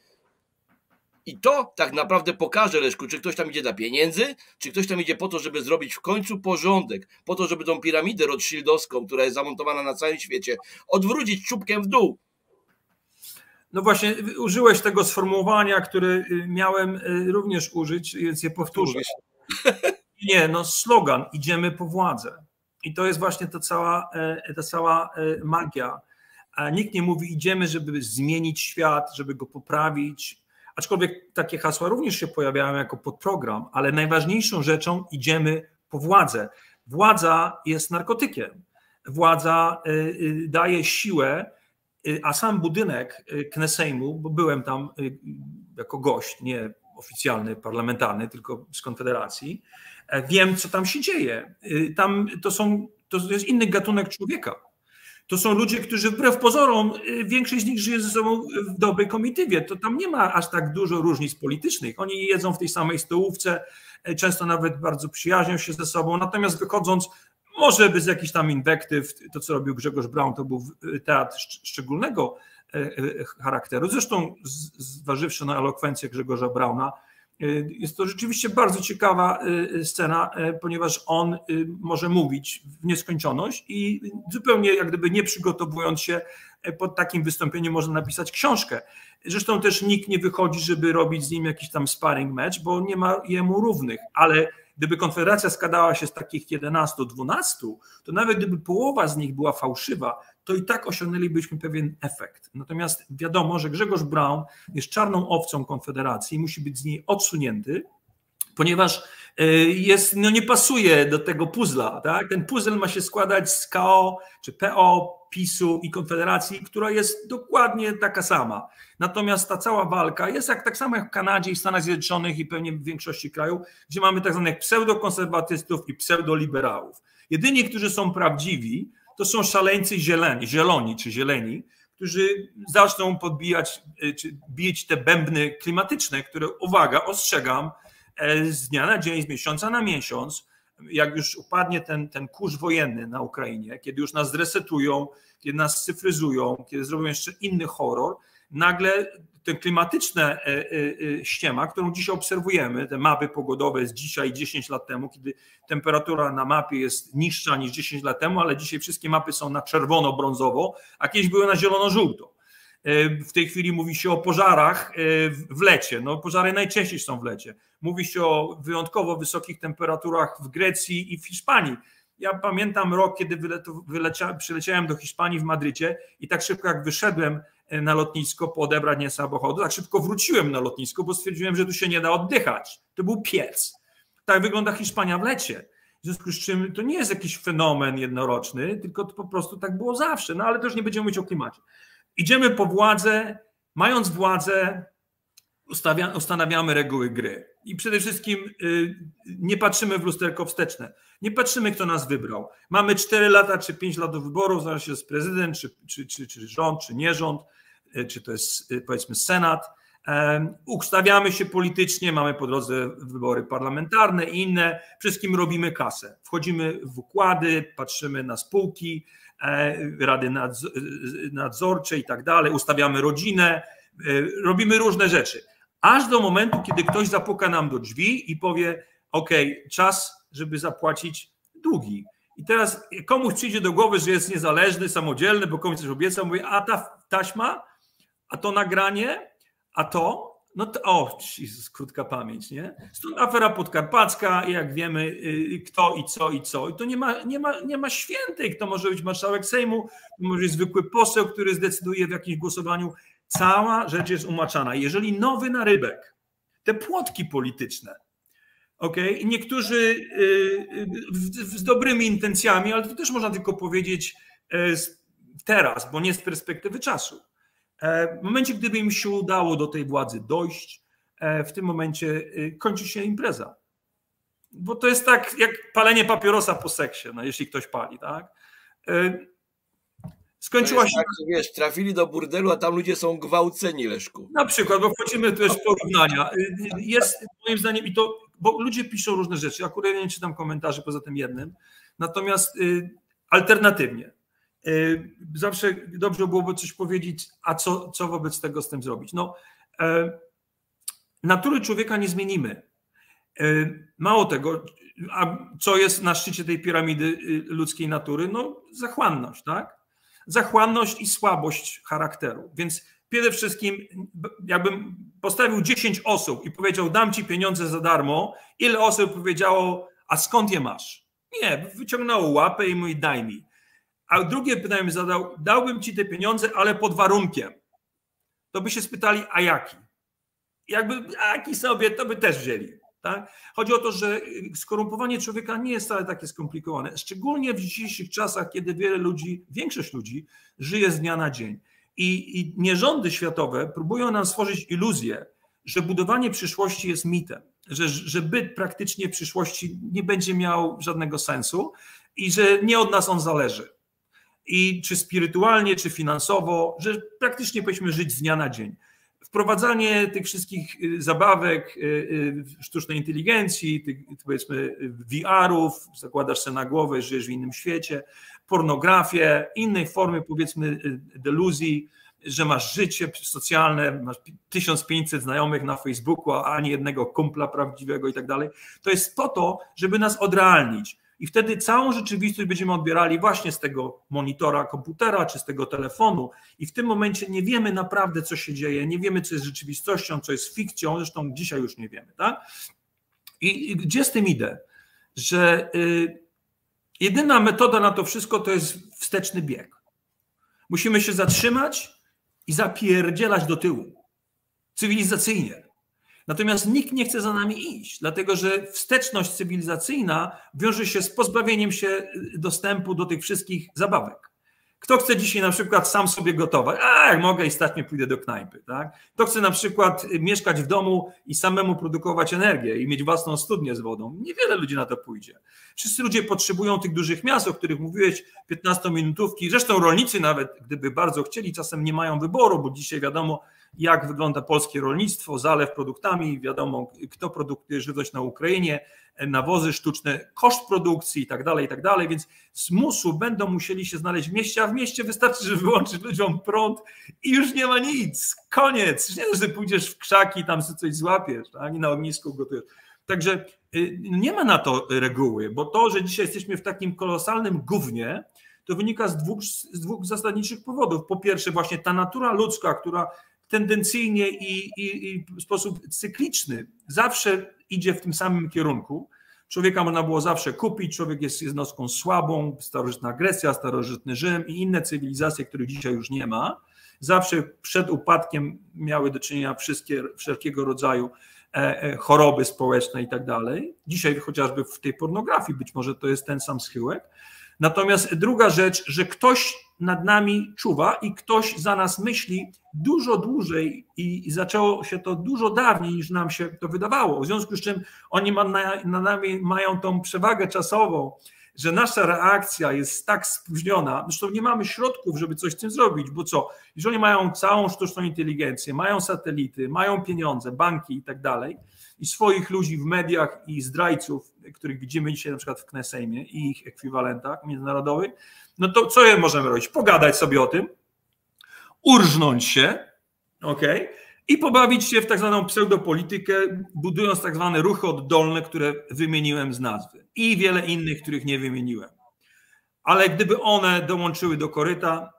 I to tak naprawdę pokaże, Leszku, czy ktoś tam idzie dla pieniędzy, czy ktoś tam idzie po to, żeby zrobić w końcu porządek, po to, żeby tą piramidę Rothschildowską, która jest zamontowana na całym świecie, odwrócić czubkiem w dół. No właśnie, użyłeś tego sformułowania, które y, miałem y, również użyć, więc je powtórzę. Nie, no slogan, idziemy po władzę. I to jest właśnie ta cała, e, ta cała e, magia. A nikt nie mówi, idziemy, żeby zmienić świat, żeby go poprawić, Aczkolwiek takie hasła również się pojawiają jako podprogram, ale najważniejszą rzeczą idziemy po władzę. Władza jest narkotykiem. Władza y, y, daje siłę, y, a sam budynek Knesejmu, bo byłem tam jako gość, nie oficjalny, parlamentarny, tylko z Konfederacji, e, wiem, co tam się dzieje. Tam to są, to jest inny gatunek człowieka. To są ludzie, którzy wbrew pozorom, y, większość z nich żyje ze sobą w dobrej komitywie. To tam nie ma aż tak dużo różnic politycznych. Oni jedzą w tej samej stołówce, y, często nawet bardzo przyjaźnią się ze sobą, natomiast wychodząc, może bez jakichś tam inwektyw, to co robił Grzegorz Braun, to był y, teatr szczególnego charakteru. Zresztą zważywszy na elokwencję Grzegorza Brauna, jest to rzeczywiście bardzo ciekawa y, scena, y, ponieważ on może mówić w nieskończoność i zupełnie jak gdyby nie przygotowując się pod takim wystąpieniem można napisać książkę. Zresztą też nikt nie wychodzi, żeby robić z nim jakiś tam sparring match, bo nie ma jemu równych, ale gdyby Konfederacja składała się z takich 11-12, to nawet gdyby połowa z nich była fałszywa, to i tak osiągnęlibyśmy pewien efekt. Natomiast wiadomo, że Grzegorz Braun jest czarną owcą Konfederacji, musi być z niej odsunięty, ponieważ e, jest, no nie pasuje do tego puzla. Tak? Ten puzzle ma się składać z KO czy PO, PiSu i Konfederacji, która jest dokładnie taka sama. Natomiast ta cała walka jest jak, tak samo jak w Kanadzie i Stanach Zjednoczonych i pewnie w większości krajów, gdzie mamy tak zwanych pseudokonserwatystów i pseudoliberałów. Jedyni, którzy są prawdziwi, to są szaleńcy zieleni, zieloni czy zieleni, którzy zaczną podbijać e, czy bić te bębny klimatyczne, które, uwaga, ostrzegam, e, z dnia na dzień, z miesiąca na miesiąc, jak już upadnie ten, ten kurz wojenny na Ukrainie, kiedy już nas zresetują, kiedy nas cyfryzują, kiedy zrobią jeszcze inny horror, nagle te klimatyczne e, e, e, ściema, którą dzisiaj obserwujemy, te mapy pogodowe z dzisiaj 10 lat temu, kiedy temperatura na mapie jest niższa niż 10 lat temu, ale dzisiaj wszystkie mapy są na czerwono-brązowo, a kiedyś były na zielono-żółto. W tej chwili mówi się o pożarach w lecie. No, pożary najczęściej są w lecie. Mówi się o wyjątkowo wysokich temperaturach w Grecji i w Hiszpanii. Ja pamiętam rok, kiedy wylecia, przyleciałem do Hiszpanii w Madrycie i tak szybko jak wyszedłem na lotnisko po odebranie samochodu. Tak szybko wróciłem na lotnisko, bo stwierdziłem, że tu się nie da oddychać. To był piec. Tak wygląda Hiszpania w lecie. W związku z czym to nie jest jakiś fenomen jednoroczny, tylko to po prostu tak było zawsze. No ale też nie będziemy mówić o klimacie. Idziemy po władzę, mając władzę, ustawia, ustanawiamy reguły gry. I przede wszystkim y, nie patrzymy w lusterko wsteczne. Nie patrzymy, kto nas wybrał. Mamy 4 lata czy 5 lat do wyborów, zależy się jest prezydent, czy, czy, czy, czy rząd, czy nie rząd, y, czy to jest y, powiedzmy Senat. Ustawiamy się politycznie, mamy po drodze wybory parlamentarne i inne. Wszystkim robimy kasę. Wchodzimy w układy, patrzymy na spółki, e, rady nadzorcze i tak dalej, ustawiamy rodzinę, robimy różne rzeczy aż do momentu, kiedy ktoś zapuka nam do drzwi i powie: OK, czas, żeby zapłacić długi. I teraz komuś przyjdzie do głowy, że jest niezależny, samodzielny, bo komuś coś obiecał, mówi: A ta taśma, a to nagranie, a to. No to, o, Jezus, krótka pamięć, nie? Stąd afera podkarpacka, jak wiemy, y, kto i co i co. I to nie ma, nie ma, nie ma świętej, kto może być marszałek Sejmu, może być zwykły poseł, który zdecyduje w jakimś głosowaniu. Cała rzecz jest umaczana. Jeżeli nowy narybek, te płotki polityczne, okay, niektórzy y, y, z dobrymi intencjami, ale to też można tylko powiedzieć y, teraz, bo nie z perspektywy czasu. E, w momencie, gdyby im się udało do tej władzy dojść, e, w tym momencie y, kończy się impreza. Bo to jest tak jak palenie papierosa po seksie, no, jeśli ktoś pali, tak? Skończyła się. Tak, wiesz, trafili do burdelu, a tam ludzie są gwałceni, Leszku. Na przykład, bo wchodzimy też w porównania. Jest moim zdaniem, i to, bo ludzie piszą różne rzeczy. Akurat ja nie czytam komentarzy poza tym jednym. Natomiast y, alternatywnie. Y, zawsze dobrze byłoby coś powiedzieć, a co, co wobec tego z tym zrobić? No, e, natury człowieka nie zmienimy. E, mało tego, a co jest na szczycie tej piramidy y, ludzkiej natury? No, zachłanność, tak? Zachłanność i słabość charakteru. Więc przede wszystkim, jakbym postawił 10 osób i powiedział, dam ci pieniądze za darmo, ile osób powiedziało, a skąd je masz? Nie, wyciągnęło łapę i mówi, daj mi. A drugie pytanie zadał, dałbym ci te pieniądze, ale pod warunkiem. To by się spytali, a jaki? Jakby jaki sobie, to by też wzięli. Tak? Chodzi o to, że skorumpowanie człowieka nie jest wcale takie skomplikowane, szczególnie w dzisiejszych czasach, kiedy wiele ludzi, większość ludzi żyje z dnia na dzień. I, I nierządy światowe próbują nam stworzyć iluzję, że budowanie przyszłości jest mitem, że, że byt praktycznie przyszłości nie będzie miał żadnego sensu i że nie od nas on zależy. I czy spirytualnie, czy finansowo, że praktycznie powinniśmy żyć z dnia na dzień. Wprowadzanie tych wszystkich y, zabawek, y, y, sztucznej inteligencji, tych powiedzmy VR-ów, zakładasz sobie na głowę, żyjesz w innym świecie, pornografię, innej formy powiedzmy deluzji, że masz życie socjalne, masz 1500 znajomych na Facebooku, a ani jednego kumpla prawdziwego i tak dalej. To jest po to, żeby nas odrealnić. I wtedy całą rzeczywistość będziemy odbierali właśnie z tego monitora komputera czy z tego telefonu. I w tym momencie nie wiemy naprawdę, co się dzieje, nie wiemy, co jest rzeczywistością, co jest fikcją, zresztą dzisiaj już nie wiemy. Tak? I, gdzie z tym idę? Że y, jedyna metoda na to wszystko to jest wsteczny bieg. Musimy się zatrzymać i zapierdzielać do tyłu. Cywilizacyjnie. Natomiast nikt nie chce za nami iść, dlatego że wsteczność cywilizacyjna wiąże się z pozbawieniem się dostępu do tych wszystkich zabawek. Kto chce dzisiaj na przykład sam sobie gotować? A, jak mogę i stać mnie pójdę do knajpy. Tak? Kto chce na przykład mieszkać w domu i samemu produkować energię i mieć własną studnię z wodą? Niewiele ludzi na to pójdzie. Wszyscy ludzie potrzebują tych dużych miast, o których mówiłeś, 15-minutówki. Zresztą rolnicy nawet, gdyby bardzo chcieli, czasem nie mają wyboru, bo dzisiaj wiadomo, jak wygląda polskie rolnictwo, zalew produktami, wiadomo, kto produkuje żywność na Ukrainie, nawozy sztuczne, koszt produkcji i tak dalej, i tak dalej, więc z musu będą musieli się znaleźć w mieście, a w mieście wystarczy, że wyłączyć ludziom prąd i już nie ma nic, koniec, nie że pójdziesz w krzaki tam sobie coś złapiesz, ani na ognisku gotujesz. Także y, nie ma na to reguły, bo to, że dzisiaj jesteśmy w takim kolosalnym gównie, to wynika z dwóch, z dwóch zasadniczych powodów. Po pierwsze, właśnie ta natura ludzka, która tendencyjnie i, i, i w sposób cykliczny zawsze idzie w tym samym kierunku. Człowieka można było zawsze kupić, człowiek jest jednostką słabą, starożytna Grecja, starożytny Rzym i inne cywilizacje, których dzisiaj już nie ma. Zawsze przed upadkiem miały do czynienia wszystkie, wszelkiego rodzaju e, e, choroby społeczne i tak dalej. Dzisiaj chociażby w tej pornografii być może to jest ten sam schyłek. Natomiast druga rzecz, że ktoś nad nami czuwa i ktoś za nas myśli dużo dłużej i zaczęło się to dużo dawniej niż nam się to wydawało. W związku z czym oni nad nami mają tą przewagę czasową, że nasza reakcja jest tak spóźniona, zresztą nie mamy środków, żeby coś z tym zrobić, bo co, jeżeli mają całą sztuczną inteligencję, mają satelity, mają pieniądze, banki i tak dalej, i swoich ludzi w mediach i zdrajców, których widzimy dzisiaj na przykład w Knesejmie i ich ekwiwalentach międzynarodowych, no to co możemy robić? Pogadać sobie o tym, urżnąć się, ok, i pobawić się w tak zwaną pseudopolitykę, budując tak zwane ruchy oddolne, które wymieniłem z nazwy i wiele innych, których nie wymieniłem. Ale gdyby one dołączyły do koryta,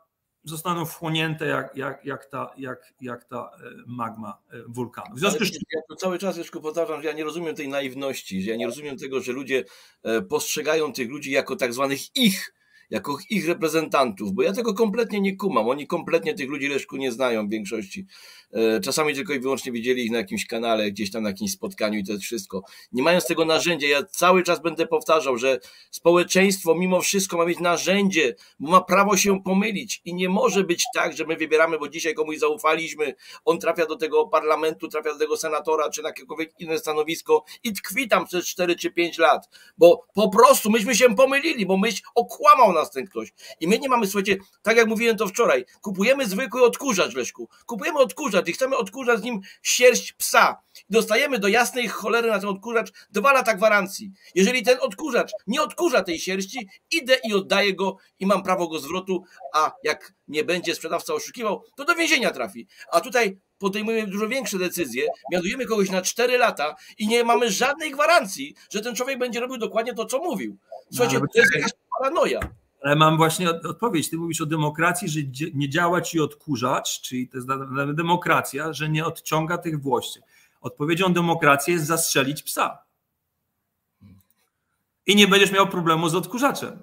zostaną wchłonięte jak, jak, jak, ta, jak, jak ta e, magma e, wulkanu. W związku z czym... Ja to cały czas jeszcze powtarzam, że ja nie rozumiem tej naiwności, że ja nie rozumiem tego, że ludzie e, postrzegają tych ludzi jako tak zwanych ich jako ich reprezentantów, bo ja tego kompletnie nie kumam. Oni kompletnie tych ludzi Leszku nie znają w większości. E, czasami tylko i wyłącznie widzieli ich na jakimś kanale, gdzieś tam na jakimś spotkaniu i to jest wszystko. Nie mając tego narzędzia, ja cały czas będę powtarzał, że społeczeństwo mimo wszystko ma mieć narzędzie, bo ma prawo się pomylić i nie może być tak, że my wybieramy, bo dzisiaj komuś zaufaliśmy, on trafia do tego parlamentu, trafia do tego senatora, czy na jakiekolwiek inne stanowisko i tkwi tam przez 4 czy 5 lat, bo po prostu myśmy się pomylili, bo myśl okłamał nas ten ktoś. I my nie mamy, słuchajcie, tak jak mówiłem to wczoraj, kupujemy zwykły odkurzacz, Leszku. Kupujemy odkurzacz i chcemy odkurzać z nim sierść psa. Dostajemy do jasnej cholery na ten odkurzacz dwa lata gwarancji. Jeżeli ten odkurzacz nie odkurza tej sierści, idę i oddaję go i mam prawo go zwrotu, a jak nie będzie sprzedawca oszukiwał, to do więzienia trafi. A tutaj podejmujemy dużo większe decyzje, mianujemy kogoś na 4 lata i nie mamy żadnej gwarancji, że ten człowiek będzie robił dokładnie to, co mówił. Słuchajcie, No, to jest jakaś paranoja. Ale mam właśnie od- odpowiedź. Ty mówisz o demokracji, że nie działa ci odkurzacz, czyli to jest demokracja, że nie odciąga tych włości. Odpowiedzią demokracji jest zastrzelić psa. I nie będziesz miał problemu z odkurzaczem.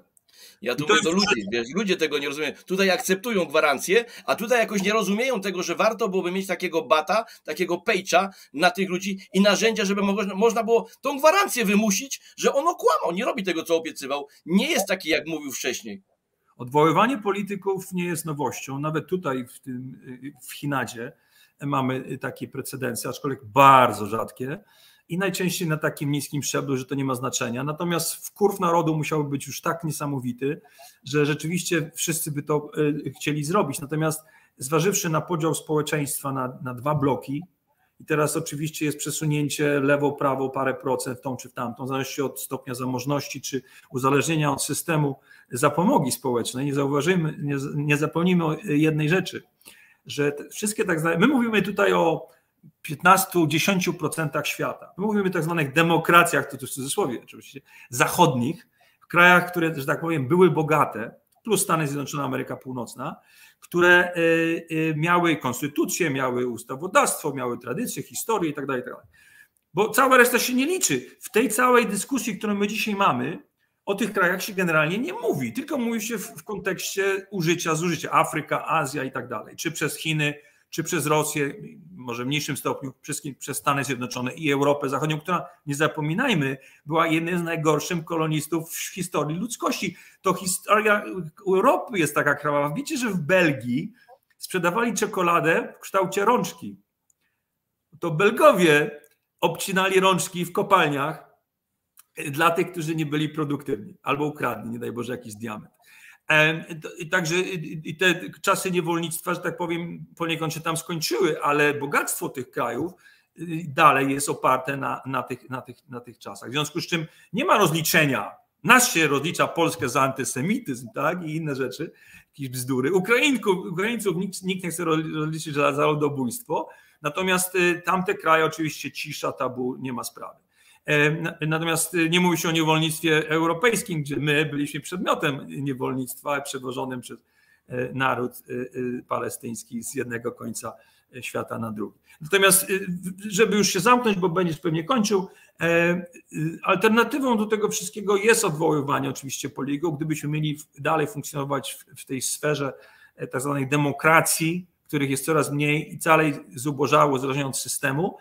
Ja tu mówię do ludzi, wiesz, ludzie tego nie rozumieją. Tutaj akceptują gwarancję, a tutaj jakoś nie rozumieją tego, że warto byłoby mieć takiego bata, takiego pejcza na tych ludzi i narzędzia, żeby mo- można było tą gwarancję wymusić, że on okłamał, nie robi tego, co obiecywał. Nie jest taki, jak mówił wcześniej. Odwoływanie polityków nie jest nowością. Nawet tutaj w, tym, w Chinadzie mamy takie precedencje, aczkolwiek bardzo rzadkie i najczęściej na takim niskim szczeblu, że to nie ma znaczenia. Natomiast wkurw narodu musiałby być już tak niesamowity, że rzeczywiście wszyscy by to y, chcieli zrobić. Natomiast zważywszy na podział społeczeństwa na, na dwa bloki, i teraz oczywiście jest przesunięcie lewo, prawo, parę procent w tą czy w tamtą, w zależności od stopnia zamożności czy uzależnienia od systemu zapomogi społecznej. Nie zauważymy, nie, nie jednej rzeczy, że wszystkie tak zwane, my mówimy tutaj o 15-10% świata. My mówimy o tak zwanych demokracjach, to też w cudzysłowie oczywiście, zachodnich, w krajach, które, że tak powiem, były bogate, plus Stany Zjednoczone, Ameryka Północna, które y, y, miały konstytucję, miały ustawodawstwo, miały tradycję, historię itd., tak itd. Bo cała reszta się nie liczy. W tej całej dyskusji, którą my dzisiaj mamy, o tych krajach się generalnie nie mówi, tylko mówi się w kontekście użycia, zużycia Afryka, Azja i tak dalej, czy przez Chiny, czy przez Rosję, może w mniejszym stopniu przez, Stany Zjednoczone i Europę Zachodnią, która, nie zapominajmy, była jednym z najgorszych kolonistów w historii ludzkości. To historia Europy jest taka krwawa. Wiecie, że w Belgii sprzedawali czekoladę w kształcie rączki. To Belgowie obcinali rączki w kopalniach dla tych, którzy nie byli produktywni albo ukradli, nie daj Boże, jakiś diament. I także i te czasy niewolnictwa, że tak powiem, poniekąd się tam skończyły, ale bogactwo tych krajów dalej jest oparte na, na, tych, na, tych, na tych czasach. W związku z czym nie ma rozliczenia. Nas się rozlicza Polskę za antysemityzm tak? i inne rzeczy, jakieś bzdury. Ukraińców, nikt, nikt nie chce rozliczyć za, za ludobójstwo, natomiast tamte kraje oczywiście cisza, tabu, nie ma sprawy. Natomiast nie mówi się o niewolnictwie europejskim, gdzie my byliśmy przedmiotem niewolnictwa przewożonym przez naród palestyński z jednego końca świata na drugi. Natomiast, żeby już się zamknąć, bo będziesz pewnie kończył, alternatywą do tego wszystkiego jest odwoływanie oczywiście poligo. Gdybyśmy mieli dalej funkcjonować w tej sferze tak zwanej demokracji, których jest coraz mniej i dalej zubożało zależnie od systemu,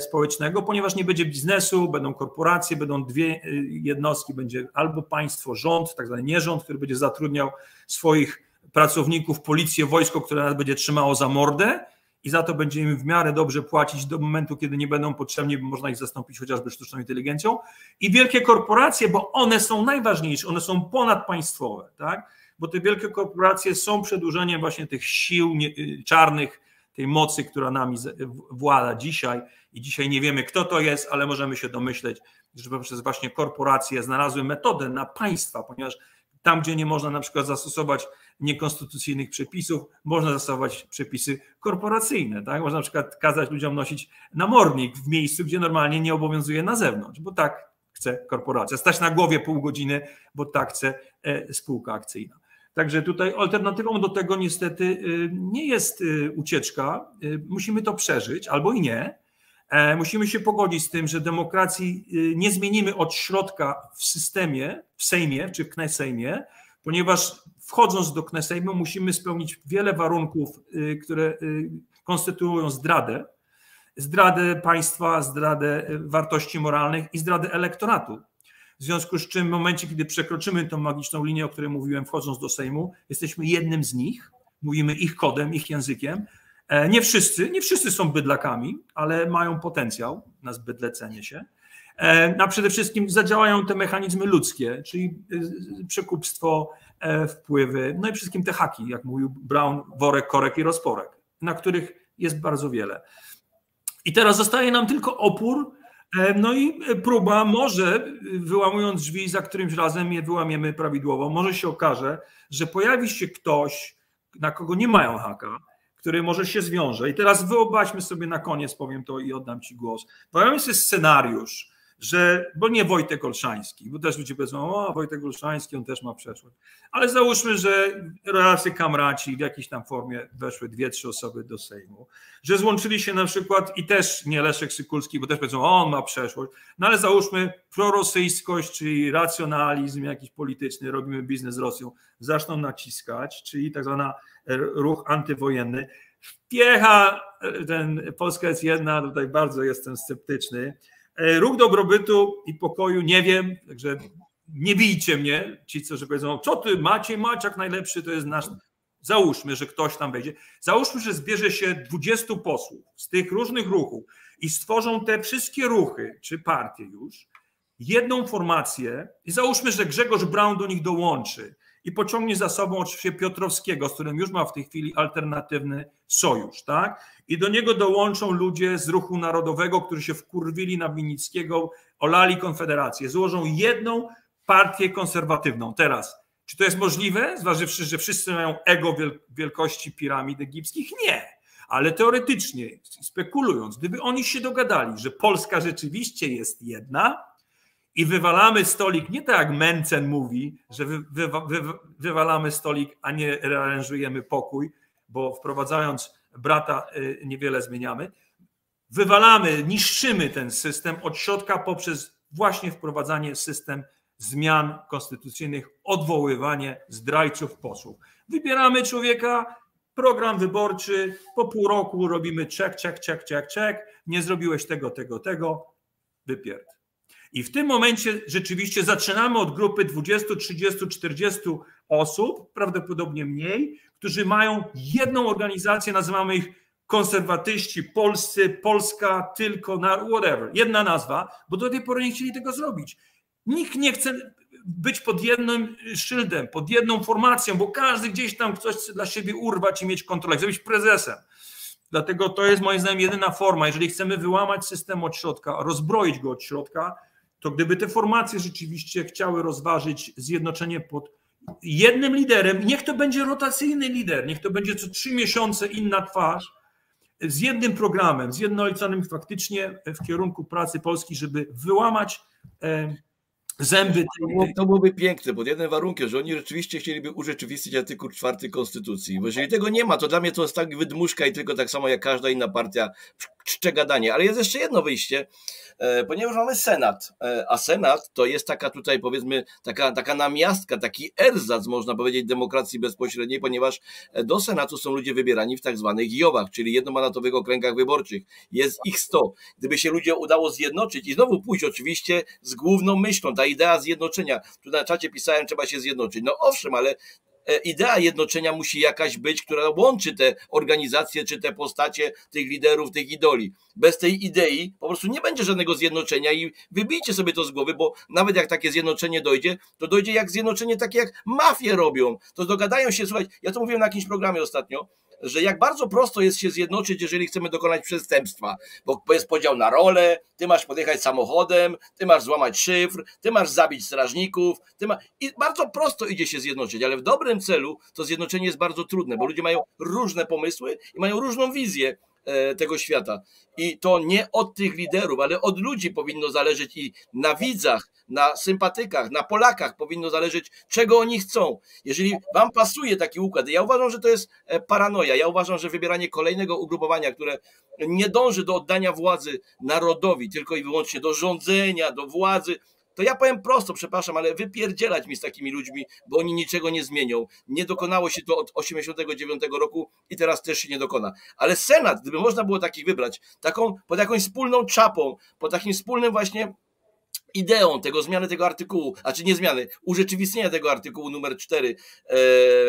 społecznego, ponieważ nie będzie biznesu, będą korporacje, będą dwie jednostki, będzie albo państwo, rząd, tak zwany nierząd, który będzie zatrudniał swoich pracowników, policję, wojsko, które nas będzie trzymało za mordę i za to będzie im w miarę dobrze płacić do momentu, kiedy nie będą potrzebni, bo można ich zastąpić chociażby sztuczną inteligencją i wielkie korporacje, bo one są najważniejsze, one są ponadpaństwowe, tak? bo te wielkie korporacje są przedłużeniem właśnie tych sił czarnych, tej mocy, która nami włada dzisiaj i dzisiaj nie wiemy, kto to jest, ale możemy się domyśleć, że poprzez właśnie korporacje znalazły metodę na państwa, ponieważ tam, gdzie nie można na przykład zastosować niekonstytucyjnych przepisów, można zastosować przepisy korporacyjne. Tak? Można na przykład kazać ludziom nosić namornik w miejscu, gdzie normalnie nie obowiązuje na zewnątrz, bo tak chce korporacja. Stać na głowie pół godziny, bo tak chce spółka akcyjna. Także tutaj alternatywą do tego niestety nie jest ucieczka. Musimy to przeżyć albo i nie. Musimy się pogodzić z tym, że demokracji nie zmienimy od środka w systemie, w Sejmie czy w Knesejmie, ponieważ wchodząc do Knesejmu musimy spełnić wiele warunków, y, które y, konstytuują zdradę, zdradę państwa, zdradę y, wartości moralnych i zdradę elektoratu. W związku z czym w momencie, kiedy przekroczymy tą magiczną linię, o której mówiłem, wchodząc do Sejmu, jesteśmy jednym z nich, mówimy ich kodem, ich językiem. E, nie wszyscy, nie wszyscy są bydlakami, ale mają potencjał na zbydlecenie się. E, a przede wszystkim zadziałają te mechanizmy ludzkie, czyli przekupstwo, e, wpływy, no i wszystkim te haki, jak mówił Brown, worek, korek i rozporek, na których jest bardzo wiele. I teraz zostaje nam tylko opór, no i próba, może wyłamując drzwi, za którymś razem je wyłamiemy prawidłowo, może się okaże, że pojawi się ktoś, na kogo nie mają haka, który może się zwiąże. I teraz wyobraźmy sobie na koniec, powiem to i oddam Ci głos. Pojawi się scenariusz, że, bo nie Wojtek Olszański, bo też ludzie powiedzą, o Wojtek Olszański, on też ma przeszłość, ale załóżmy, że relacje kamraci w jakiejś tam formie weszły dwie, trzy osoby do Sejmu, że złączyli się na przykład i też nie Leszek Sykulski, bo też powiedzą, o on ma przeszłość, no ale załóżmy prorosyjskość, czyli racjonalizm jakiś polityczny, robimy biznes z Rosją, zaczną naciskać, czyli tak zwany ruch antywojenny, wpiecha ten, Polska jest jedna, tutaj bardzo jestem sceptyczny, E, ruch dobrobytu i pokoju, nie wiem, także nie bijcie mnie, ci, co że powiedzą, co ty, Maciej Maciak najlepszy, to jest nasz... Załóżmy, że ktoś tam wejdzie. Załóżmy, że zbierze się 20 posłów z tych różnych ruchów i stworzą te wszystkie ruchy, czy partie już, jedną formację i załóżmy, że Grzegorz Braun do nich dołączy i pociągnie za sobą oczywiście Piotrowskiego, z którym już ma w tej chwili alternatywny sojusz, tak? I do niego dołączą ludzie z ruchu narodowego, którzy się wkurwili na Winickiego, olali Konfederację, złożą jedną partię konserwatywną. Teraz, czy to jest możliwe, zważywszy, że wszyscy mają ego wielkości piramid egipskich? Nie. Ale teoretycznie, spekulując, gdyby oni się dogadali, że Polska rzeczywiście jest jedna, i wywalamy stolik, nie tak jak Mencen mówi, że wy, wy, wy, wywalamy stolik, a nie rearanżujemy pokój, bo wprowadzając brata y, niewiele zmieniamy. Wywalamy, niszczymy ten system od środka poprzez właśnie wprowadzanie system zmian konstytucyjnych, odwoływanie zdrajców posłów. Wybieramy człowieka, program wyborczy, po pół roku robimy czek, czek, czek, czek, czek, nie zrobiłeś tego, tego, tego, wypierd. I w tym momencie rzeczywiście zaczynamy od grupy 20, 30, 40 osób, prawdopodobnie mniej, którzy mają jedną organizację, nazywamy ich konserwatyści polscy, Polska, tylko na whatever, jedna nazwa, bo do tej pory nie chcieli tego zrobić. Nikt nie chce być pod jednym szyldem, pod jedną formacją, bo każdy gdzieś tam coś dla siebie urwać i mieć kontrolę, chce być prezesem. Dlatego to jest moim zdaniem jedyna forma. Jeżeli chcemy wyłamać system od środka, rozbroić go od środka, to gdyby te formacje rzeczywiście chciały rozważyć zjednoczenie pod jednym liderem, niech to będzie rotacyjny lider, niech to będzie co trzy miesiące inna twarz, z jednym programem, zjednoczonym faktycznie w kierunku pracy Polski, żeby wyłamać e, zęby. Tej... To byłoby piękne, pod jednym warunkiem, że oni rzeczywiście chcieliby urzeczywistnić artykuł 4 Konstytucji. Bo jeżeli tego nie ma, to dla mnie to jest tak wydmuszka i tylko tak samo jak każda inna partia czcze gadanie. Ale jest jeszcze jedno wyjście, e, ponieważ mamy Senat, e, a Senat to jest taka tutaj powiedzmy taka, taka namiastka, taki erzac można powiedzieć demokracji bezpośredniej, ponieważ e, do Senatu są ludzie wybierani w tak zwanych JOW-ach, czyli jednomandatowych okręgach wyborczych. Jest ich 100. Gdyby się ludzie udało zjednoczyć i znowu pójść oczywiście z główną myślą, ta idea zjednoczenia, tu na czacie pisałem, trzeba się zjednoczyć. No owszem, ale E, idea jednoczenia musi jakaś być, która łączy te organizacje, czy te postacie tych liderów, tych idoli. Bez tej idei po prostu nie będzie żadnego zjednoczenia i wybijcie sobie to z głowy, bo nawet jak takie zjednoczenie dojdzie, to dojdzie jak zjednoczenie takie jak mafie robią. To dogadają się, słuchaj, ja to mówiłem na jakimś programie ostatnio, że jak bardzo prosto jest się zjednoczyć, jeżeli chcemy dokonać przestępstwa, bo jest podział na role, ty masz podjechać samochodem, ty masz złamać szyfr, ty masz zabić strażników, ty ma... i bardzo prosto idzie się zjednoczyć, ale w dobrym celu to zjednoczenie jest bardzo trudne, bo ludzie mają różne pomysły i mają różną wizję tego świata. I to nie od tych liderów, ale od ludzi powinno zależeć i na widzach, na sympatykach, na Polakach powinno zależeć, czego oni chcą. Jeżeli wam pasuje taki układ, ja uważam, że to jest e, paranoia. Ja uważam, że wybieranie kolejnego ugrupowania, które nie dąży do oddania władzy narodowi, tylko i wyłącznie do rządzenia, do władzy, to ja powiem prosto, przepraszam, ale wypierdzielać mi z takimi ludźmi, bo oni niczego nie zmienią. Nie dokonało się to od 89 roku i teraz też się nie dokona. Ale Senat, gdyby można było takich wybrać, taką, pod jakąś wspólną czapą, pod takim wspólnym właśnie ideą tego zmiany tego artykułu, a czy nie zmiany, urzeczywistnienia tego artykułu numer 4 e,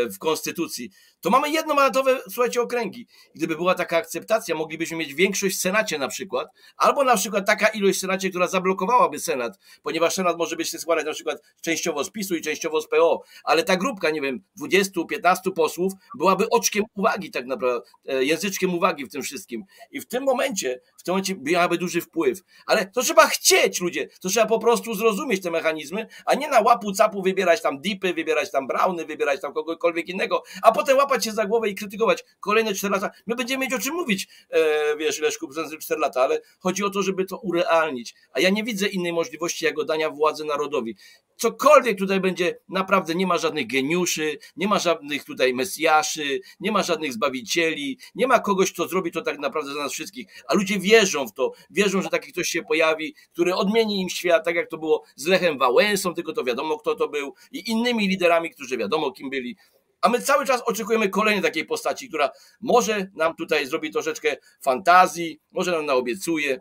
w Konstytucji, to mamy jednomandatowe, słuchajcie, okręgi. Gdyby była taka akceptacja, moglibyśmy mieć większość w Senacie na przykład, albo na przykład taka ilość w Senacie, która zablokowałaby Senat, ponieważ Senat może być składać na przykład częściowo z PiSu i częściowo z PO, ale ta grupka, nie wiem, 20-15 posłów byłaby oczkiem uwagi tak naprawdę, e, języczkiem uwagi w tym wszystkim. I w tym momencie, w tym momencie miałaby duży wpływ. Ale to trzeba chcieć, ludzie, to trzeba po prostu zrozumieć te mechanizmy, a nie na łapu capu wybierać tam dipy, wybierać tam browny, wybierać tam kogokolwiek innego, a potem łapać się za głowę i krytykować kolejne 4 lata. My będziemy mieć o czym mówić, e, wiesz, Leszku, przez 4 lata, ale chodzi o to, żeby to urealnić. A ja nie widzę innej możliwości jak oddania władzy narodowi cokolwiek tutaj będzie, naprawdę nie ma żadnych geniuszy, nie ma żadnych tutaj mesjaszy, nie ma żadnych zbawicieli, nie ma kogoś, kto zrobi to tak naprawdę za nas wszystkich, a ludzie wierzą w to, wierzą, że taki ktoś się pojawi, który odmieni im świat, tak jak to było z Lechem Wałęsą, tylko to wiadomo kto to był i innymi liderami, którzy wiadomo kim byli. A my cały czas oczekujemy kolejnej takiej postaci, która może nam tutaj zrobi troszeczkę fantazji, może nam naobiecuje,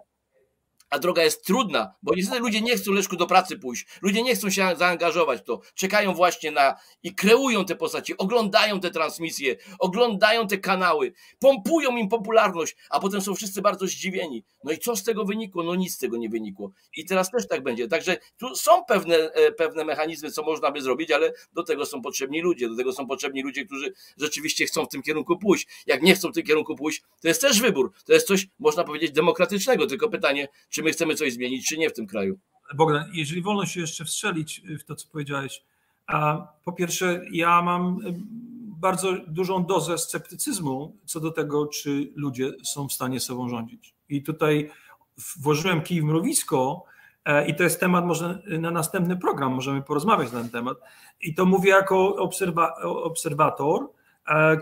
a droga jest trudna, bo niestety ludzie nie chcą Leszku do pracy pójść, ludzie nie chcą się zaangażować w to, czekają właśnie na i kreują te postacie, oglądają te transmisje, oglądają te kanały, pompują im popularność, a potem są wszyscy bardzo zdziwieni. No i co z tego wynikło? No nic z tego nie wynikło. I teraz też tak będzie. Także tu są pewne, e, pewne mechanizmy, co można by zrobić, ale do tego są potrzebni ludzie, do tego są potrzebni ludzie, którzy rzeczywiście chcą w tym kierunku pójść. Jak nie chcą w tym kierunku pójść, to jest też wybór. To jest coś, można powiedzieć, demokratycznego, tylko pytanie, czy my chcemy coś zmienić, czy nie w tym kraju. Bogdan, jeżeli wolno się jeszcze wstrzelić w to, co powiedziałeś, po pierwsze, ja mam bardzo dużą dozę sceptycyzmu co do tego, czy ludzie są w stanie sobą rządzić. I tutaj włożyłem kij w mrowisko, e, i to jest temat może na następny program, możemy porozmawiać na ten temat. I to mówię jako obserwa obserwator,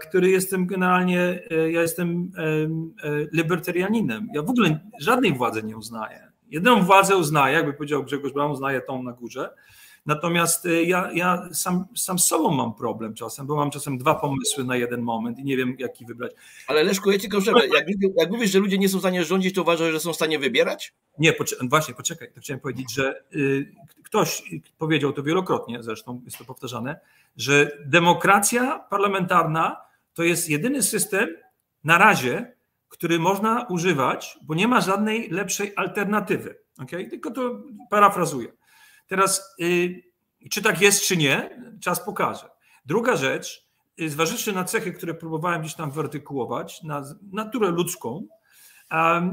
który jestem generalnie, e, ja jestem libertarianinem. Ja w ogóle żadnej władzy nie uznaję. Jedną władzę uznaję, jakby powiedział Grzegorz Braun, uznaję tą na górze. Natomiast ja, ja sam, sam z sobą mam problem czasem, bo mam czasem dwa pomysły na jeden moment i nie wiem, jaki wybrać. Ale Leszku, ja przerwę. Jak, jak mówisz, że ludzie nie są w stanie rządzić, to uważasz, że są w stanie wybierać? Nie, właśnie, poczekaj. To chciałem powiedzieć, że y, ktoś powiedział to wielokrotnie, zresztą jest to powtarzane, że demokracja parlamentarna to jest jedyny system na razie, który można używać, bo nie ma żadnej lepszej alternatywy. Okay? Tylko to parafrazuję. Teraz, yy, czy tak jest, czy nie, czas pokaże. Druga rzecz, y, zważywszy na cechy, które próbowałem gdzieś tam wyartykułować, na naturę ludzką,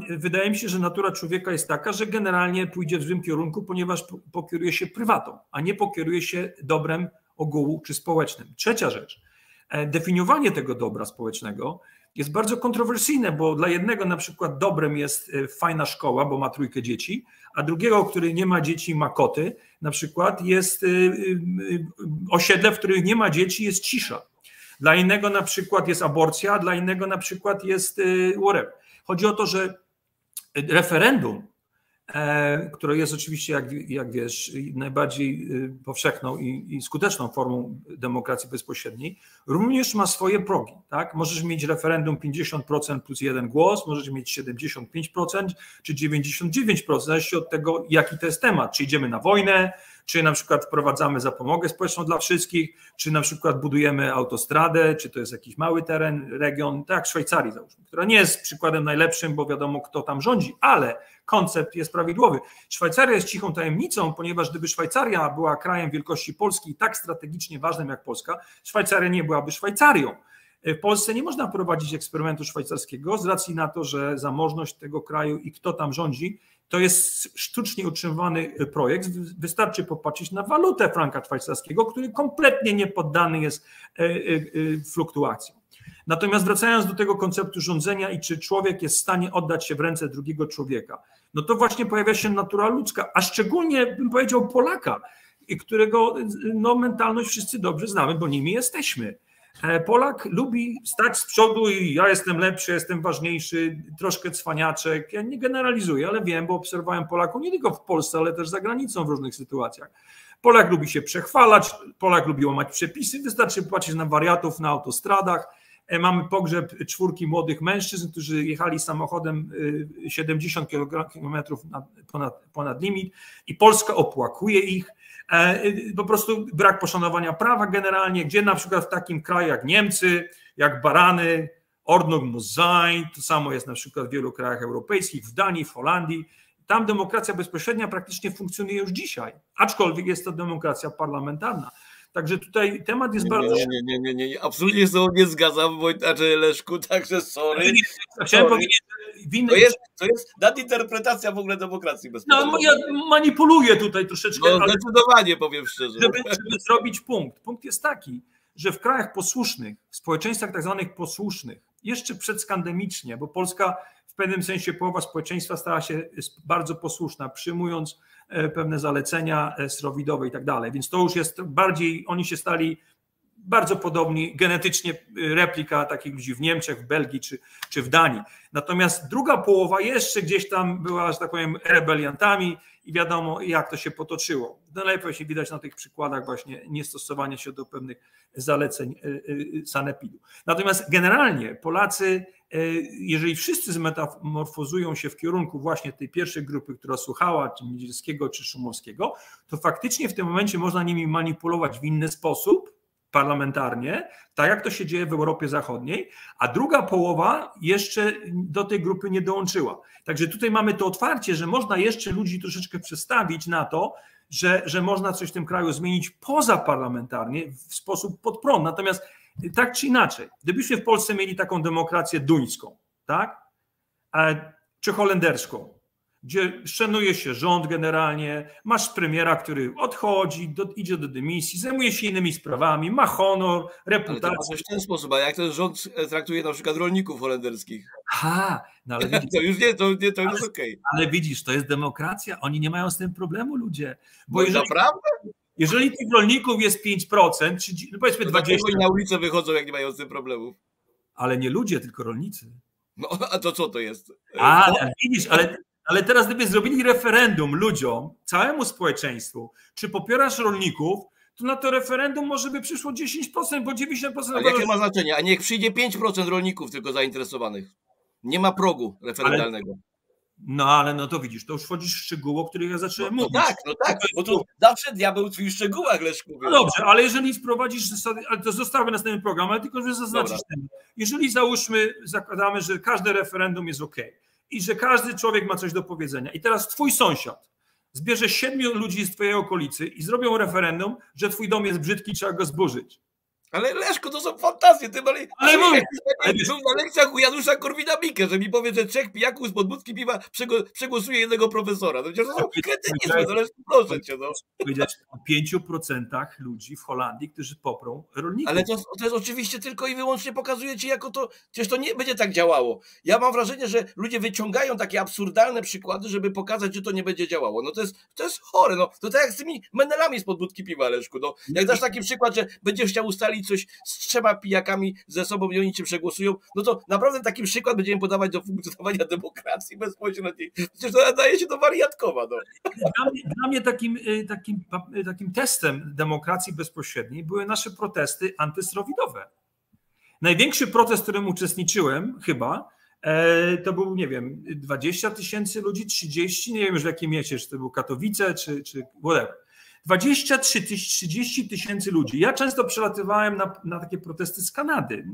wydaje mi się, że natura człowieka jest taka, że generalnie pójdzie w złym kierunku, ponieważ pokieruje się prywatą, a nie pokieruje się dobrem ogółu czy społecznym. Trzecia rzecz, e, definiowanie tego dobra społecznego jest bardzo kontrowersyjne, bo dla jednego na przykład dobrem jest e, fajna szkoła, bo ma trójkę dzieci, a drugiego, który nie ma dzieci, ma koty, na przykład jest e, osiedle, w którym nie ma dzieci, jest cisza. Dla innego na przykład jest aborcja, dla innego na przykład jest whatever. Chodzi o to, że referendum które jest oczywiście, jak, jak wiesz, najbardziej y, powszechną i, i, skuteczną formą demokracji bezpośredniej, również ma swoje progi. Tak? Możesz mieć referendum 50% plus jeden głos, możesz mieć 75% czy 99%, zależy od tego, jaki to jest temat. Czy idziemy na wojnę, czy na przykład wprowadzamy zapomogę społeczną dla wszystkich, czy na przykład budujemy autostradę, czy to jest jakiś mały teren, region, tak jak Szwajcarii załóżmy, która nie jest przykładem najlepszym, bo wiadomo kto tam rządzi, ale koncept jest prawidłowy. Szwajcaria jest cichą tajemnicą, ponieważ gdyby Szwajcaria była krajem wielkości Polski tak strategicznie ważnym jak Polska, Szwajcaria nie byłaby Szwajcarią. W Polsce nie można prowadzić eksperymentu szwajcarskiego z racji na to, że zamożność tego kraju i kto tam rządzi to jest sztucznie utrzymywany projekt. Wystarczy popatrzeć na walutę franka szwajcarskiego, który kompletnie nie poddany jest e, e, e, fluktuacjom. Natomiast wracając do tego konceptu rządzenia i czy człowiek jest w stanie oddać się w ręce drugiego człowieka, no to właśnie pojawia się natura ludzka, a szczególnie bym powiedział Polaka, którego no, mentalność wszyscy dobrze znamy, bo nimi jesteśmy. E, Polak lubi stać z przodu i ja jestem lepszy, jestem ważniejszy, troszkę cwaniaczek. Ja nie generalizuję, ale wiem, bo obserwowałem Polaków nie tylko w Polsce, ale też za granicą w różnych sytuacjach. Polak lubi się przechwalać, Polak lubi łamać przepisy, wystarczy płacić na wariatów na autostradach. E, Mamy pogrzeb czwórki młodych mężczyzn, którzy jechali samochodem y, 70 km ponad, ponad limit i Polska opłakuje ich. E, Po prostu brak poszanowania prawa generalnie, gdzie na przykład w takim kraju jak Niemcy, jak Barany, Ordnung muss sein, to samo jest na przykład w wielu krajach europejskich, w Danii, w Holandii. Tam demokracja bezpośrednia praktycznie funkcjonuje już dzisiaj, aczkolwiek jest to demokracja parlamentarna. Także tutaj temat jest Nie, bardzo. nie, nie, nie, nie, nie, nie. absolutnie z tobą nie zgadzam, bo znaczy Leszku, także sorry. Chciałem Sorry. powiedzieć, że w innym... To jest, to jest nadinterpretacja w ogóle demokracji No, bezpośredniej. ja manipuluję tutaj troszeczkę, No, ale zdecydowanie powiem szczerze. żeby, żeby zrobić punkt. Punkt jest taki, że w krajach posłusznych, w społeczeństwach tak zwanych posłusznych, jeszcze przedskandemicznie, bo Polska w pewnym sensie połowa społeczeństwa stała się bardzo posłuszna, przyjmując pewne zalecenia e, sterowidowe i tak dalej. Więc to już jest bardziej, oni się stali bardzo podobni genetycznie e, replika takich ludzi w Niemczech, w Belgii czy, czy w Danii. Natomiast druga połowa jeszcze gdzieś tam była, że tak powiem, rebeliantami i wiadomo, jak to się potoczyło. Najlepiej się widać na tych przykładach właśnie niestosowania się do pewnych zaleceń sanepidu. Natomiast generalnie Polacy, jeżeli wszyscy zmetamorfozują się w kierunku właśnie tej pierwszej grupy, która słuchała, czy Niedzielskiego, czy Szumowskiego, to faktycznie w tym momencie można nimi manipulować w inny sposób, parlamentarnie, tak jak to się dzieje w Europie Zachodniej, a druga połowa jeszcze do tej grupy nie dołączyła. Także tutaj mamy to otwarcie, że można jeszcze ludzi troszeczkę przestawić na to, że, że można coś w tym kraju zmienić pozaparlamentarnie w sposób pod prąd. Natomiast tak czy inaczej, gdybyśmy w Polsce mieli taką demokrację duńską, tak? E, Czy holenderską, gdzie szanuje się rząd generalnie, masz premiera, który odchodzi, do, idzie do dymisji, zajmuje się innymi sprawami, ma honor, Ale to reputację. w ten sposób, a jak ten rząd traktuje na przykład rolników holenderskich? Ha, no ale widzisz, To już nie, to, nie, to już jest okej. ale widzisz, to jest demokracja, oni nie mają z tym problemu ludzie. Bo Bo jeżeli, naprawdę? Jeżeli tych rolników jest 5%, czy no powiedzmy To 20%, dlaczego oni na ulicę wychodzą, jak nie mają z tym problemów? ale nie ludzie, tylko rolnicy. No, a to co to jest? A, ale widzisz, ale, ale teraz gdyby zrobili referendum ludziom, całemu społeczeństwu, czy popierasz rolników, to na to referendum może by przyszło 10%, bo 90% Ale jakie ma znaczenie? A niech przyjdzie 5% rolników tylko zainteresowanych. Nie ma progu referendalnego. No ale no to widzisz, to już wchodzisz w szczegóły, o których ja zacząłem No mówić. tak, no tak, bo tu zawsze diabeł tkwi w szczegółach, Leszku. No dobrze, ale jeżeli ale to zostawię następny program, ale tylko, że zaznaczyć Dobra. ten. Jeżeli załóżmy, zakładamy, że każde referendum jest ok i że każdy człowiek ma coś do powiedzenia i teraz twój sąsiad zbierze siedmiu ludzi z twojej okolicy i zrobią referendum, że twój dom jest brzydki, trzeba go zburzyć. Ale Leszku, to są fantazje. Ty ale, Ale mówię, był na lekcjach u Janusza Korwina-Mikke, że mi powie, że trzech pijaków z podbudki piwa przegłosuje jednego profesora. No przecież to są kretynizmy, no Leszku, proszę cię. No. Powiedzieć o 5% ludzi w Holandii, którzy poprą rolników. Ale to, to jest oczywiście tylko i wyłącznie pokazuje ci, jako to, przecież to nie będzie tak działało. Ja mam wrażenie, że ludzie wyciągają takie absurdalne przykłady, żeby pokazać, że to nie będzie działało. No to jest, to jest chore, no. To tak jak z tymi menelami z podbudki piwa, Leszku. No. Jak dasz taki przykład, że będziesz chciał ustalić coś z trzema pijakami ze sobą i oni cię przegłosują, no to naprawdę taki przykład będziemy podawać do funkcjonowania demokracji bezpośredniej. Przecież to nadaje się do wariatkowa, no. Dla mnie, dla mnie takim, y, takim, y, takim testem demokracji bezpośredniej były nasze protesty antysrowidowe. Największy protest, w którym uczestniczyłem chyba, e, to był, nie wiem, 20 tysięcy ludzi, 30, nie wiem już w jakim mieście, czy to był Katowice, czy, czy whatever. 23 tyś- 30 tysięcy ludzi. Ja często przelatywałem na, na takie protesty z Kanady.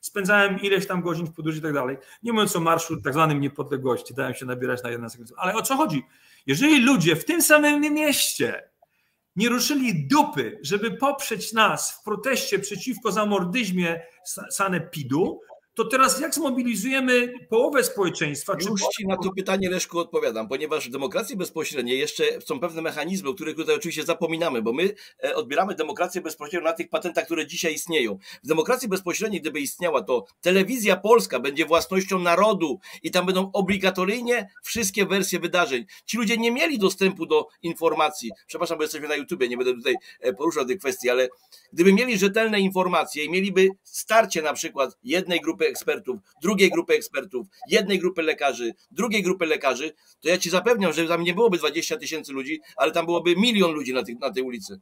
Spędzałem ileś tam godzin w podróży i tak dalej. Nie mówiąc o marszu tak zwanym niepodległości, dałem się nabierać na jeden sekund. Ale o co chodzi? Jeżeli ludzie w tym samym mieście nie ruszyli dupy, żeby poprzeć nas w proteście przeciwko zamordyzmie sa- sanepidu, to teraz jak zmobilizujemy połowę społeczeństwa? Czy Już ci na to pytanie, Leszku, odpowiadam, ponieważ w demokracji bezpośredniej jeszcze są pewne mechanizmy, o których tutaj oczywiście zapominamy, bo my e, odbieramy demokrację bezpośrednią na tych patentach, które dzisiaj istnieją. W demokracji bezpośredniej, gdyby istniała, to telewizja polska będzie własnością narodu i tam będą obligatoryjnie wszystkie wersje wydarzeń. Ci ludzie nie mieli dostępu do informacji. Przepraszam, bo jesteśmy na YouTubie, nie będę tutaj e, poruszał tych kwestii, ale gdyby mieli rzetelne informacje i mieliby starcie na przykład jednej grupy ekspertów, drugiej grupy ekspertów, jednej grupy lekarzy, drugiej grupy lekarzy, to ja ci zapewniam, że tam nie byłoby 20 tysięcy ludzi, ale tam byłoby milion ludzi na, tej na tej ulicy.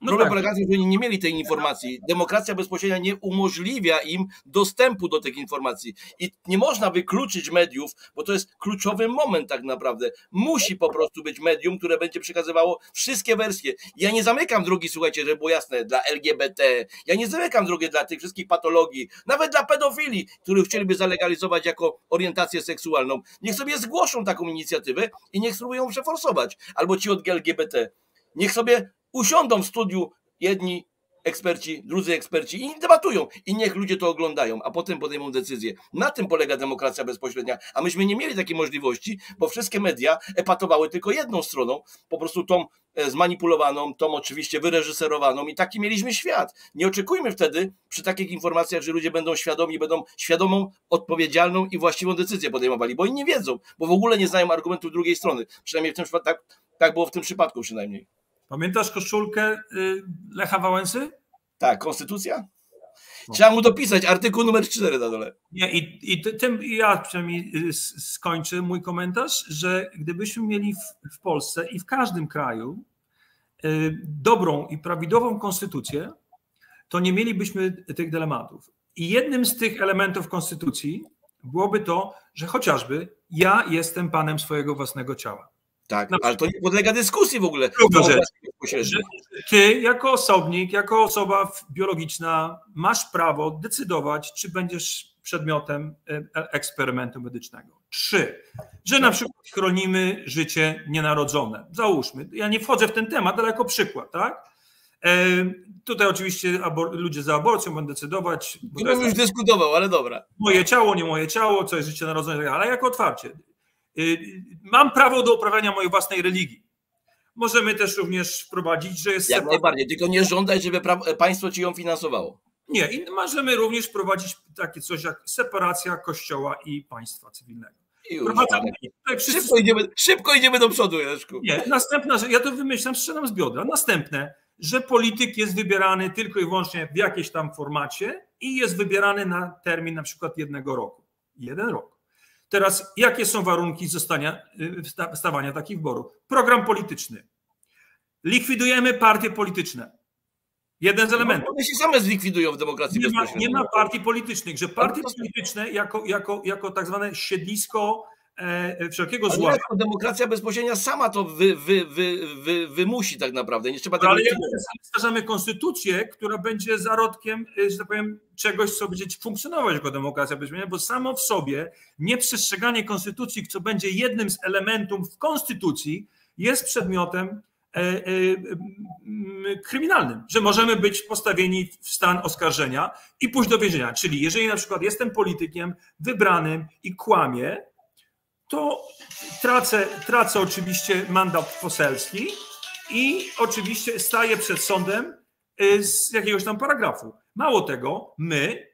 No Problem tak. polega na tym, że oni nie mieli tej informacji. Demokracja bezpośrednia nie umożliwia im dostępu do tych informacji. I nie można wykluczyć mediów, bo to jest kluczowy moment tak naprawdę. Musi po prostu być medium, które będzie przekazywało wszystkie wersje. Ja nie zamykam drogi, słuchajcie, żeby było jasne, dla LGBT. Ja nie zamykam drogi dla tych wszystkich patologii, nawet dla pedofili, których chcieliby zalegalizować jako orientację seksualną. Niech sobie zgłoszą taką inicjatywę i niech spróbują przeforsować. Albo ci od LGBT. Niech sobie usiądą w studiu jedni eksperci, drudzy eksperci i debatują. I niech ludzie to oglądają, a potem podejmą decyzję. Na tym polega demokracja bezpośrednia. A myśmy nie mieli takiej możliwości, bo wszystkie media epatowały tylko jedną stroną, po prostu tą e, zmanipulowaną, tą oczywiście wyreżyserowaną i taki mieliśmy świat. Nie oczekujmy wtedy przy takich informacjach, że ludzie będą świadomi, będą świadomą, odpowiedzialną i właściwą decyzję podejmowali, bo oni nie wiedzą, bo w ogóle nie znają argumentów drugiej strony. Przynajmniej w tym przypadku, tak, tak było w tym przypadku przynajmniej. Pamiętasz koszulkę y, Lecha Wałęsy? Tak, konstytucja? Trzeba mu dopisać artykuł numer 4 na dole. Nie, i, i ty- tym ja przynajmniej y, skończę mój komentarz, że gdybyśmy mieli w, w Polsce i w każdym kraju y, dobrą i prawidłową konstytucję, to nie mielibyśmy tych dylematów. I jednym z tych elementów konstytucji byłoby to, że chociażby ja jestem panem swojego własnego ciała. Tak, No. ale to nie podlega dyskusji w ogóle. Ty, jako osobnik, jako osoba biologiczna, masz prawo decydować, czy będziesz przedmiotem e, eksperymentu medycznego. Trzy, że na przykład chronimy życie nienarodzone. Załóżmy, ja nie wchodzę w ten temat, ale jako przykład, tak? E, Tutaj oczywiście ludzie za aborcją będą decydować, Gdybym jest już dyskutował, ale dobra. moje ciało, nie moje ciało, co jest życie narodzone, tak ale jako otwarcie. Y, Mam prawo do uprawiania mojej własnej religii. Możemy też również wprowadzić, że jest Jak najbardziej. Tylko nie żądaj, żeby państwo ci ją finansowało. Nie, i możemy również wprowadzić takie coś jak separacja kościoła i państwa cywilnego. Już. Wszyscy. Szybko idziemy, szybko idziemy do przodu, Leszku. Nie, następna rzecz, ja to wymyślam, strzelam z biodra. Następne, że polityk jest wybierany tylko i wyłącznie w jakiejś tam formacie i jest wybierany na termin na przykład jednego roku. Jeden rok. Teraz, jakie są warunki zostania, y, stawania takich wyborów? Program polityczny. Likwidujemy partie polityczne. Jeden z elementów. One się same zlikwidują w demokracji Nie ma, nie ma partii politycznych, że partie polityczne jako, jako, jako tak zwane siedlisko e, wszelkiego Ale zła. Leszku, demokracja bezpośrednia sama to wy, wy, wy, wy, wymusi tak naprawdę. Nie trzeba tego Ale jak stwarzamy konstytucję, która będzie zarodkiem, e, że tak powiem, czegoś, co będzie funkcjonować jako demokracja bezpośrednia, bo samo w sobie nieprzestrzeganie konstytucji, co będzie jednym z elementów w konstytucji, jest przedmiotem e, e, kryminalnym, że możemy być postawieni w stan oskarżenia i pójść do więzienia. Czyli jeżeli na przykład jestem politykiem wybranym i kłamię, to tracę, tracę oczywiście mandat poselski i oczywiście staję przed sądem y, z jakiegoś tam paragrafu. Mało tego, my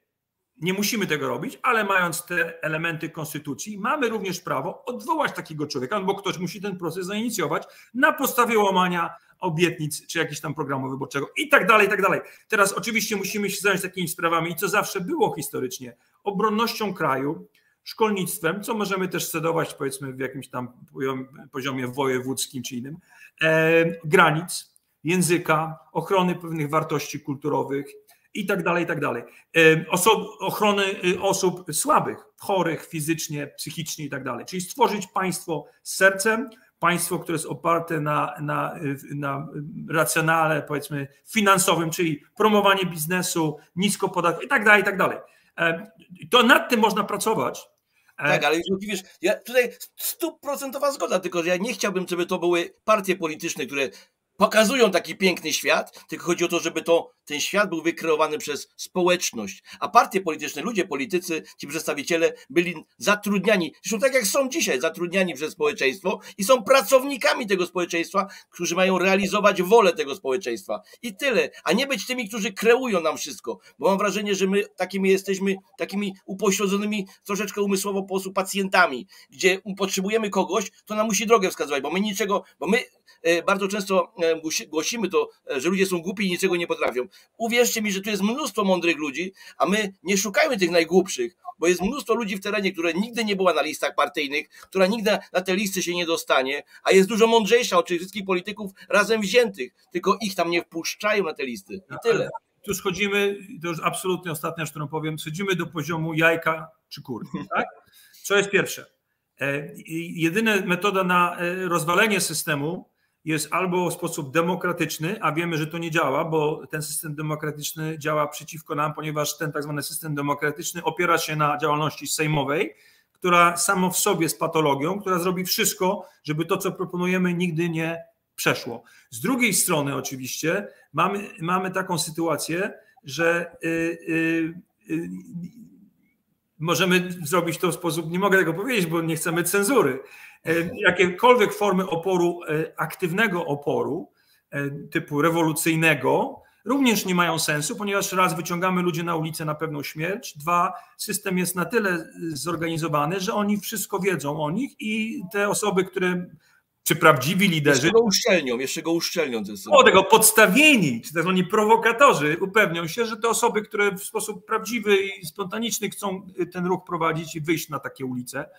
nie musimy tego robić, ale mając te elementy konstytucji, mamy również prawo odwołać takiego człowieka, bo ktoś musi ten proces zainicjować na podstawie łamania obietnic czy jakiegoś tam programu wyborczego i tak dalej, i tak dalej. Teraz oczywiście musimy się zająć takimi sprawami, co zawsze było historycznie, obronnością kraju, szkolnictwem, co możemy też scedować powiedzmy w jakimś tam poziom- poziomie wojewódzkim czy innym, e, granic, języka, ochrony pewnych wartości kulturowych i tak dalej, i tak dalej. E, ochrony y, osób słabych, chorych fizycznie, psychicznie i tak dalej. Czyli stworzyć państwo z sercem, państwo, które jest oparte na, na, y, na racjonale, powiedzmy, finansowym, czyli promowanie biznesu, nisko podatków i tak dalej, i tak dalej. E, To nad tym można pracować. E, Tak, ale już wiesz, ja tutaj stuprocentowa zgoda, tylko że ja nie chciałbym, żeby to były partie polityczne, które pokazują taki piękny świat, tylko chodzi o to, żeby to ten świat był wykreowany przez społeczność, a partie polityczne, ludzie politycy, ci przedstawiciele byli zatrudniani, zresztą tak jak są dzisiaj, zatrudniani przez społeczeństwo i są pracownikami tego społeczeństwa, którzy mają realizować wolę tego społeczeństwa. I tyle, a nie być tymi, którzy kreują nam wszystko, bo mam wrażenie, że my takimi jesteśmy, takimi upośledzonymi troszeczkę umysłowo po prostu pacjentami, gdzie potrzebujemy kogoś, kto nam musi drogę wskazywać, bo my niczego, bo my e, bardzo często e, głosimy to, e, że ludzie są głupi i niczego nie potrafią. Uwierzcie mi, że tu jest mnóstwo mądrych ludzi, a my nie szukajmy tych najgłupszych, bo jest mnóstwo ludzi w terenie, które nigdy nie była na listach partyjnych, która nigdy na te listy się nie dostanie, a jest dużo mądrzejsza od tych wszystkich polityków razem wziętych, tylko ich tam nie wpuszczają na te listy. I tyle. Tu schodzimy, to już absolutnie ostatnia, którą powiem, schodzimy do poziomu jajka czy kury. Tak? Co jest pierwsze? Jedyna metoda na rozwalenie systemu jest albo w sposób demokratyczny, a wiemy, że to nie działa, bo ten system demokratyczny działa przeciwko nam, ponieważ ten tak zwany system demokratyczny opiera się na działalności sejmowej, która samo w sobie jest patologią, która zrobi wszystko, żeby to, co proponujemy, nigdy nie przeszło. Z drugiej strony, oczywiście, mamy, mamy taką sytuację, że yy, yy, yy, możemy zrobić to w sposób, nie mogę tego powiedzieć, bo nie chcemy cenzury, E, jakiekolwiek formy oporu, e, aktywnego oporu, e, typu rewolucyjnego, również nie mają sensu, ponieważ raz wyciągamy ludzi na ulicę na pewną śmierć, dwa, system jest na tyle zorganizowany, że oni wszystko wiedzą o nich i te osoby, które czy prawdziwi liderzy. Jeszcze go uszczelnią, jeszcze go uszczelnią. O tego podstawieni, czy tak zwani prowokatorzy upewnią się, że te osoby, które w sposób prawdziwy i spontaniczny chcą ten ruch prowadzić i wyjść na takie ulice,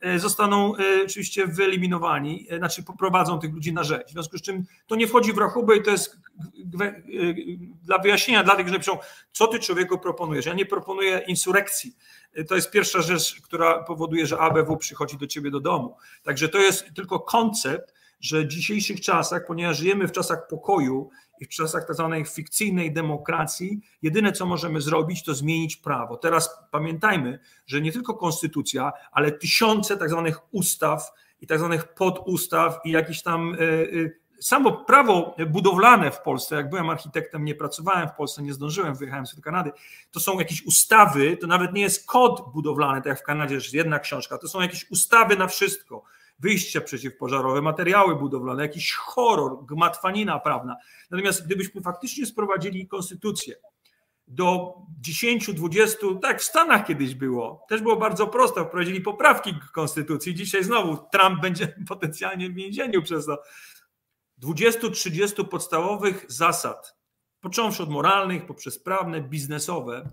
e, zostaną e, oczywiście wyeliminowani, znaczy poprowadzą tych ludzi na rzecz. W związku z czym to nie wchodzi w rachubę i to jest dla wyjaśnienia dla tych, którzy piszą, co ty człowieku proponujesz. Ja nie proponuję insurekcji. To jest pierwsza rzecz, która powoduje, że ABW przychodzi do ciebie do domu. Także to jest tylko koncept, że w dzisiejszych czasach, ponieważ żyjemy w czasach pokoju i w czasach tak zwanej fikcyjnej demokracji, jedyne co możemy zrobić, to zmienić prawo. Teraz pamiętajmy, że nie tylko konstytucja, ale tysiące tak zwanych ustaw i tak zwanych podustaw i jakichś tam e, e, samo prawo budowlane w Polsce, jak byłem architektem, nie pracowałem w Polsce, nie zdążyłem, wyjechałem do Kanady, to są jakieś ustawy, to nawet nie jest kod budowlany, tak jak w Kanadzie, że jest jedna książka, to są jakieś ustawy na wszystko. Wyjścia przeciwpożarowe, materiały budowlane, jakiś horror, gmatwanina prawna. Natomiast gdybyśmy faktycznie sprowadzili konstytucję do 10, 20, tak w Stanach kiedyś było, też było bardzo prosto, wprowadzili poprawki konstytucji. Dzisiaj znowu Trump będzie potencjalnie w więzieniu przez to 20-30 podstawowych zasad, począwszy od moralnych, poprzez prawne, biznesowe,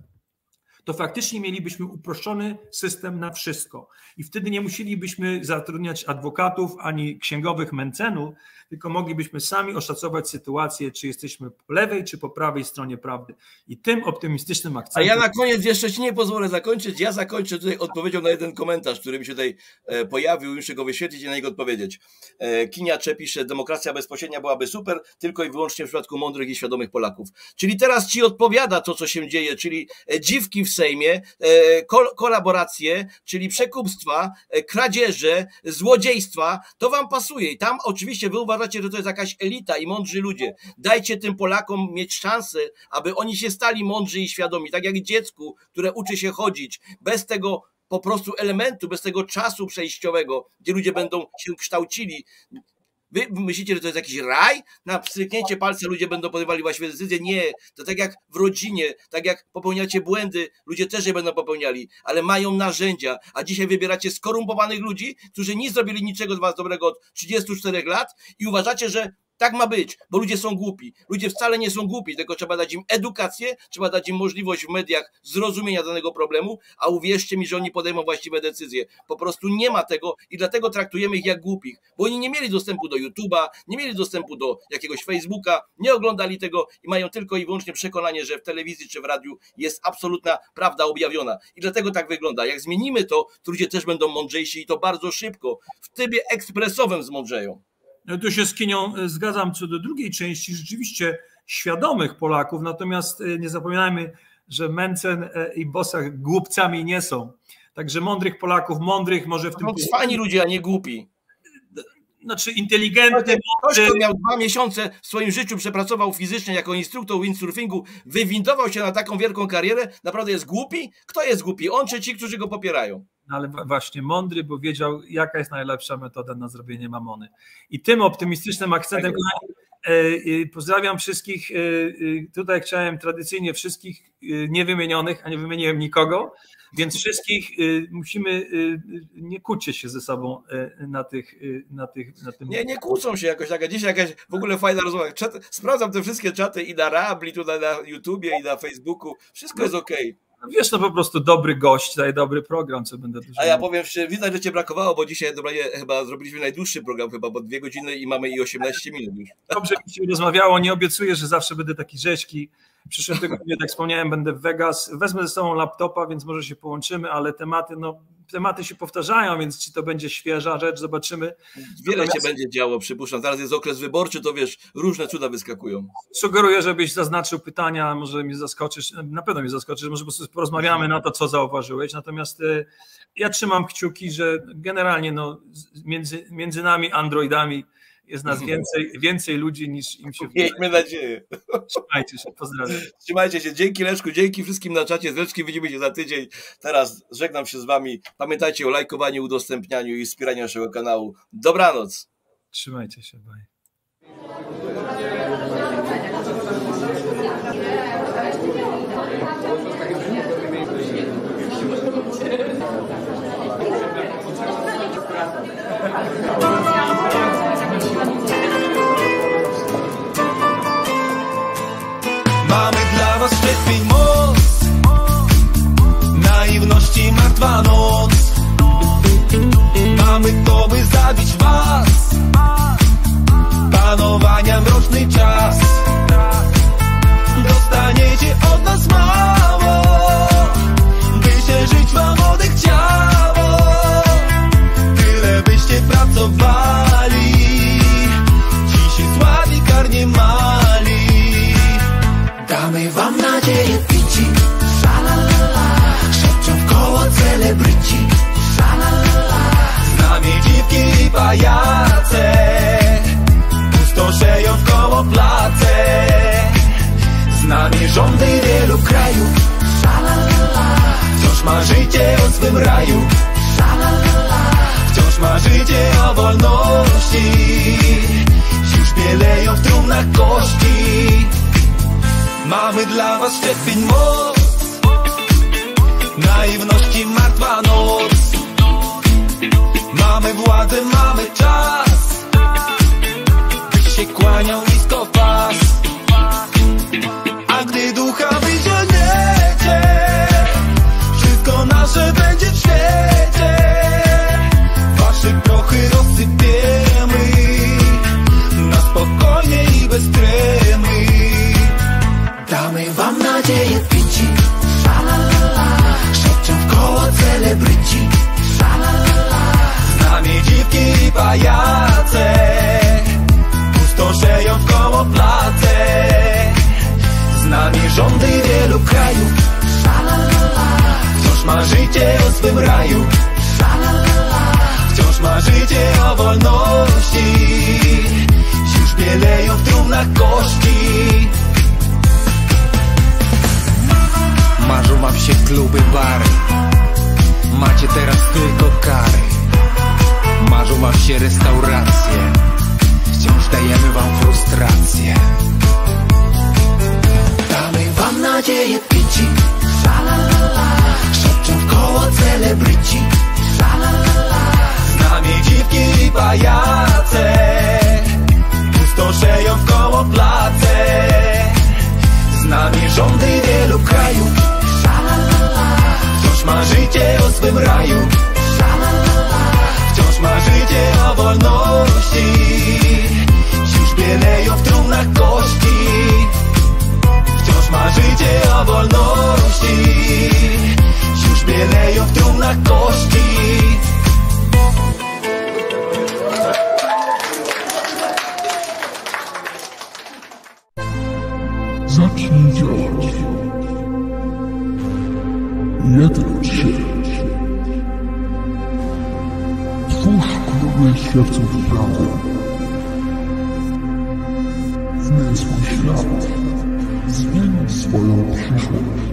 to faktycznie mielibyśmy uproszczony system na wszystko. I wtedy nie musielibyśmy zatrudniać adwokatów ani księgowych mencenów, tylko moglibyśmy sami oszacować sytuację, czy jesteśmy po lewej, czy po prawej stronie prawdy. I tym optymistycznym akcentem. A ja na koniec jeszcze ci nie pozwolę zakończyć. Ja zakończę tutaj odpowiedzią na jeden komentarz, który mi się tutaj e, pojawił, muszę go wyświetlić i na niego odpowiedzieć. E, Kiniacze pisze, demokracja bezpośrednia byłaby super, tylko i wyłącznie w przypadku mądrych i świadomych Polaków. Czyli teraz ci odpowiada to, co się dzieje, czyli e, dziwki w Sejmie, kol kolaboracje, czyli przekupstwa, kradzieże, złodziejstwa, to wam pasuje. I tam oczywiście wy uważacie, uważacie, że to jest jakaś elita i mądrzy ludzie. Dajcie tym Polakom mieć szansę, aby oni się stali mądrzy i świadomi, tak jak dziecku, które uczy się chodzić. Bez tego po prostu elementu, bez tego czasu przejściowego, gdzie ludzie będą się kształcili, Wy myślicie, że to jest jakiś raj? Na pstryknięcie palca ludzie będą podejmowali właściwe decyzje? Nie. To tak jak w rodzinie, tak jak popełniacie błędy, ludzie też je będą popełniali, ale mają narzędzia. A dzisiaj wybieracie skorumpowanych ludzi, którzy nie zrobili niczego z was dobrego od 34 lat i uważacie, że tak ma być, bo ludzie są głupi. Ludzie wcale nie są głupi, tylko trzeba dać im edukację, trzeba dać im możliwość w mediach zrozumienia danego problemu, a uwierzcie mi, że oni podejmą właściwe decyzje. Po prostu nie ma tego i dlatego traktujemy ich jak głupich, bo oni nie mieli dostępu do YouTube'a, nie mieli dostępu do jakiegoś Facebooka, nie oglądali tego i mają tylko i wyłącznie przekonanie, że w telewizji czy w radiu jest absolutna prawda objawiona. I dlatego tak wygląda. Jak zmienimy to, to ludzie też będą mądrzejsi i to bardzo szybko. W trybie ekspresowym zmądrzeją. No tu się z Kinią e, zgadzam co do drugiej części, rzeczywiście świadomych Polaków, natomiast e, nie zapominajmy, że Mencen e, i Bosach głupcami nie są. Także mądrych Polaków, mądrych może w tym... Są cwani ludzie, a nie głupi. znaczy inteligentny, Ktoś, kto miał dwa miesiące w swoim życiu, przepracował fizycznie jako instruktor windsurfingu, wywindował się na taką wielką karierę, naprawdę jest głupi? Kto jest głupi? On czy ci, którzy go popierają? No ale właśnie mądry, bo wiedział, jaka jest najlepsza metoda na zrobienie mamony. I tym optymistycznym akcentem, Tak e, e, pozdrawiam wszystkich. e, Tutaj chciałem tradycyjnie wszystkich niewymienionych, a nie wymieniłem nikogo, więc wszystkich musimy, nie kłóćcie się ze sobą na tych, na tych, na tym. Nie, nie kłócą się jakoś tak. a Dzisiaj jakaś w ogóle fajna rozmowa. Czat, sprawdzam te wszystkie czaty i na Rabli, tutaj na YouTubie i na Facebooku. Wszystko jest okej. No Wiesz, no po prostu dobry gość, daje dobry program, co będę dużo A ja powiem szczerze, widać, że cię brakowało, bo dzisiaj dobranie, chyba zrobiliśmy najdłuższy program chyba, bo dwie godziny i mamy i 18 minut już. Dobrze mi się rozmawiało, nie obiecuję, że zawsze będę taki rzeźki. W przyszłym tygodniu, tak jak wspomniałem, będę w Vegas. Wezmę ze sobą laptopa, więc może się połączymy, ale tematy, no, tematy się powtarzają, więc czy to będzie świeża rzecz, zobaczymy. Wiele się Natomiast- będzie działo, przypuszczam. Teraz jest okres wyborczy, to wiesz, różne cuda wyskakują. Sugeruję, żebyś zaznaczył pytania, może mnie zaskoczysz, na pewno mnie zaskoczysz, może po prostu porozmawiamy na to, co zauważyłeś. Natomiast e, ja trzymam kciuki, że generalnie no, między, między nami, androidami, jest nas więcej, więcej ludzi niż im się wydaje. Miejmy nadzieję. Trzymajcie się, pozdrawiam. Trzymajcie się. Dzięki Leszku, dzięki wszystkim na czacie. Z widzimy się za tydzień. Teraz żegnam się z wami. Pamiętajcie o lajkowaniu, udostępnianiu i wspieraniu naszego kanału. Dobranoc. Trzymajcie się, bye. Mamy dla was szczepień moc. Naiwności martwa noc. Mamy to, by zabić was. Panowania mroczny czas. Dostaniecie od nas mało By się żyć wam odechciało. Tyle byście pracowali nadzieję pici Szalalala Szepczą w koło celebryci. Szalalala Z nami dziwki i pajace. Pustoszeją w koło place. Z nami rządy wielu krajów. Szalalala Wciąż marzycie o swym raju. Szalalala Wciąż marzycie o wolności. Już bieleją w trumnach kości Mamy dla was szczepień moc. Naiwności martwa noc. Mamy władzę, mamy czas. Byś się kłaniał nisko pas dziwki i pajace Pustoszeją w koło place Z nami rządy wielu krajów. Szalalala. Wciąż marzycie o swym raju. Szalalala. Wciąż marzycie o wolności. Już bieleją w trumnach kości. Marzą wam się kluby, bary. Macie teraz tylko kary Marzą wam się restauracje Wciąż dajemy wam frustrację. Damy wam nadzieję pici. Szalalala. Szepczą w koło celebryci. Szalalala. Z nami dziwki i pajace. Pustoszeją w koło place. Z nami rządy wielu krajów. Szalalala. Wciąż marzycie o swym raju Marzycie o wolności Już bieleją w trumnach kości Wciąż marzycie o wolności Już bieleją w trumnach kości Zacznij działać. Jednacz się. Twórz świadców prawdy. Zmień swój świat. Zmień swoją przyszłość.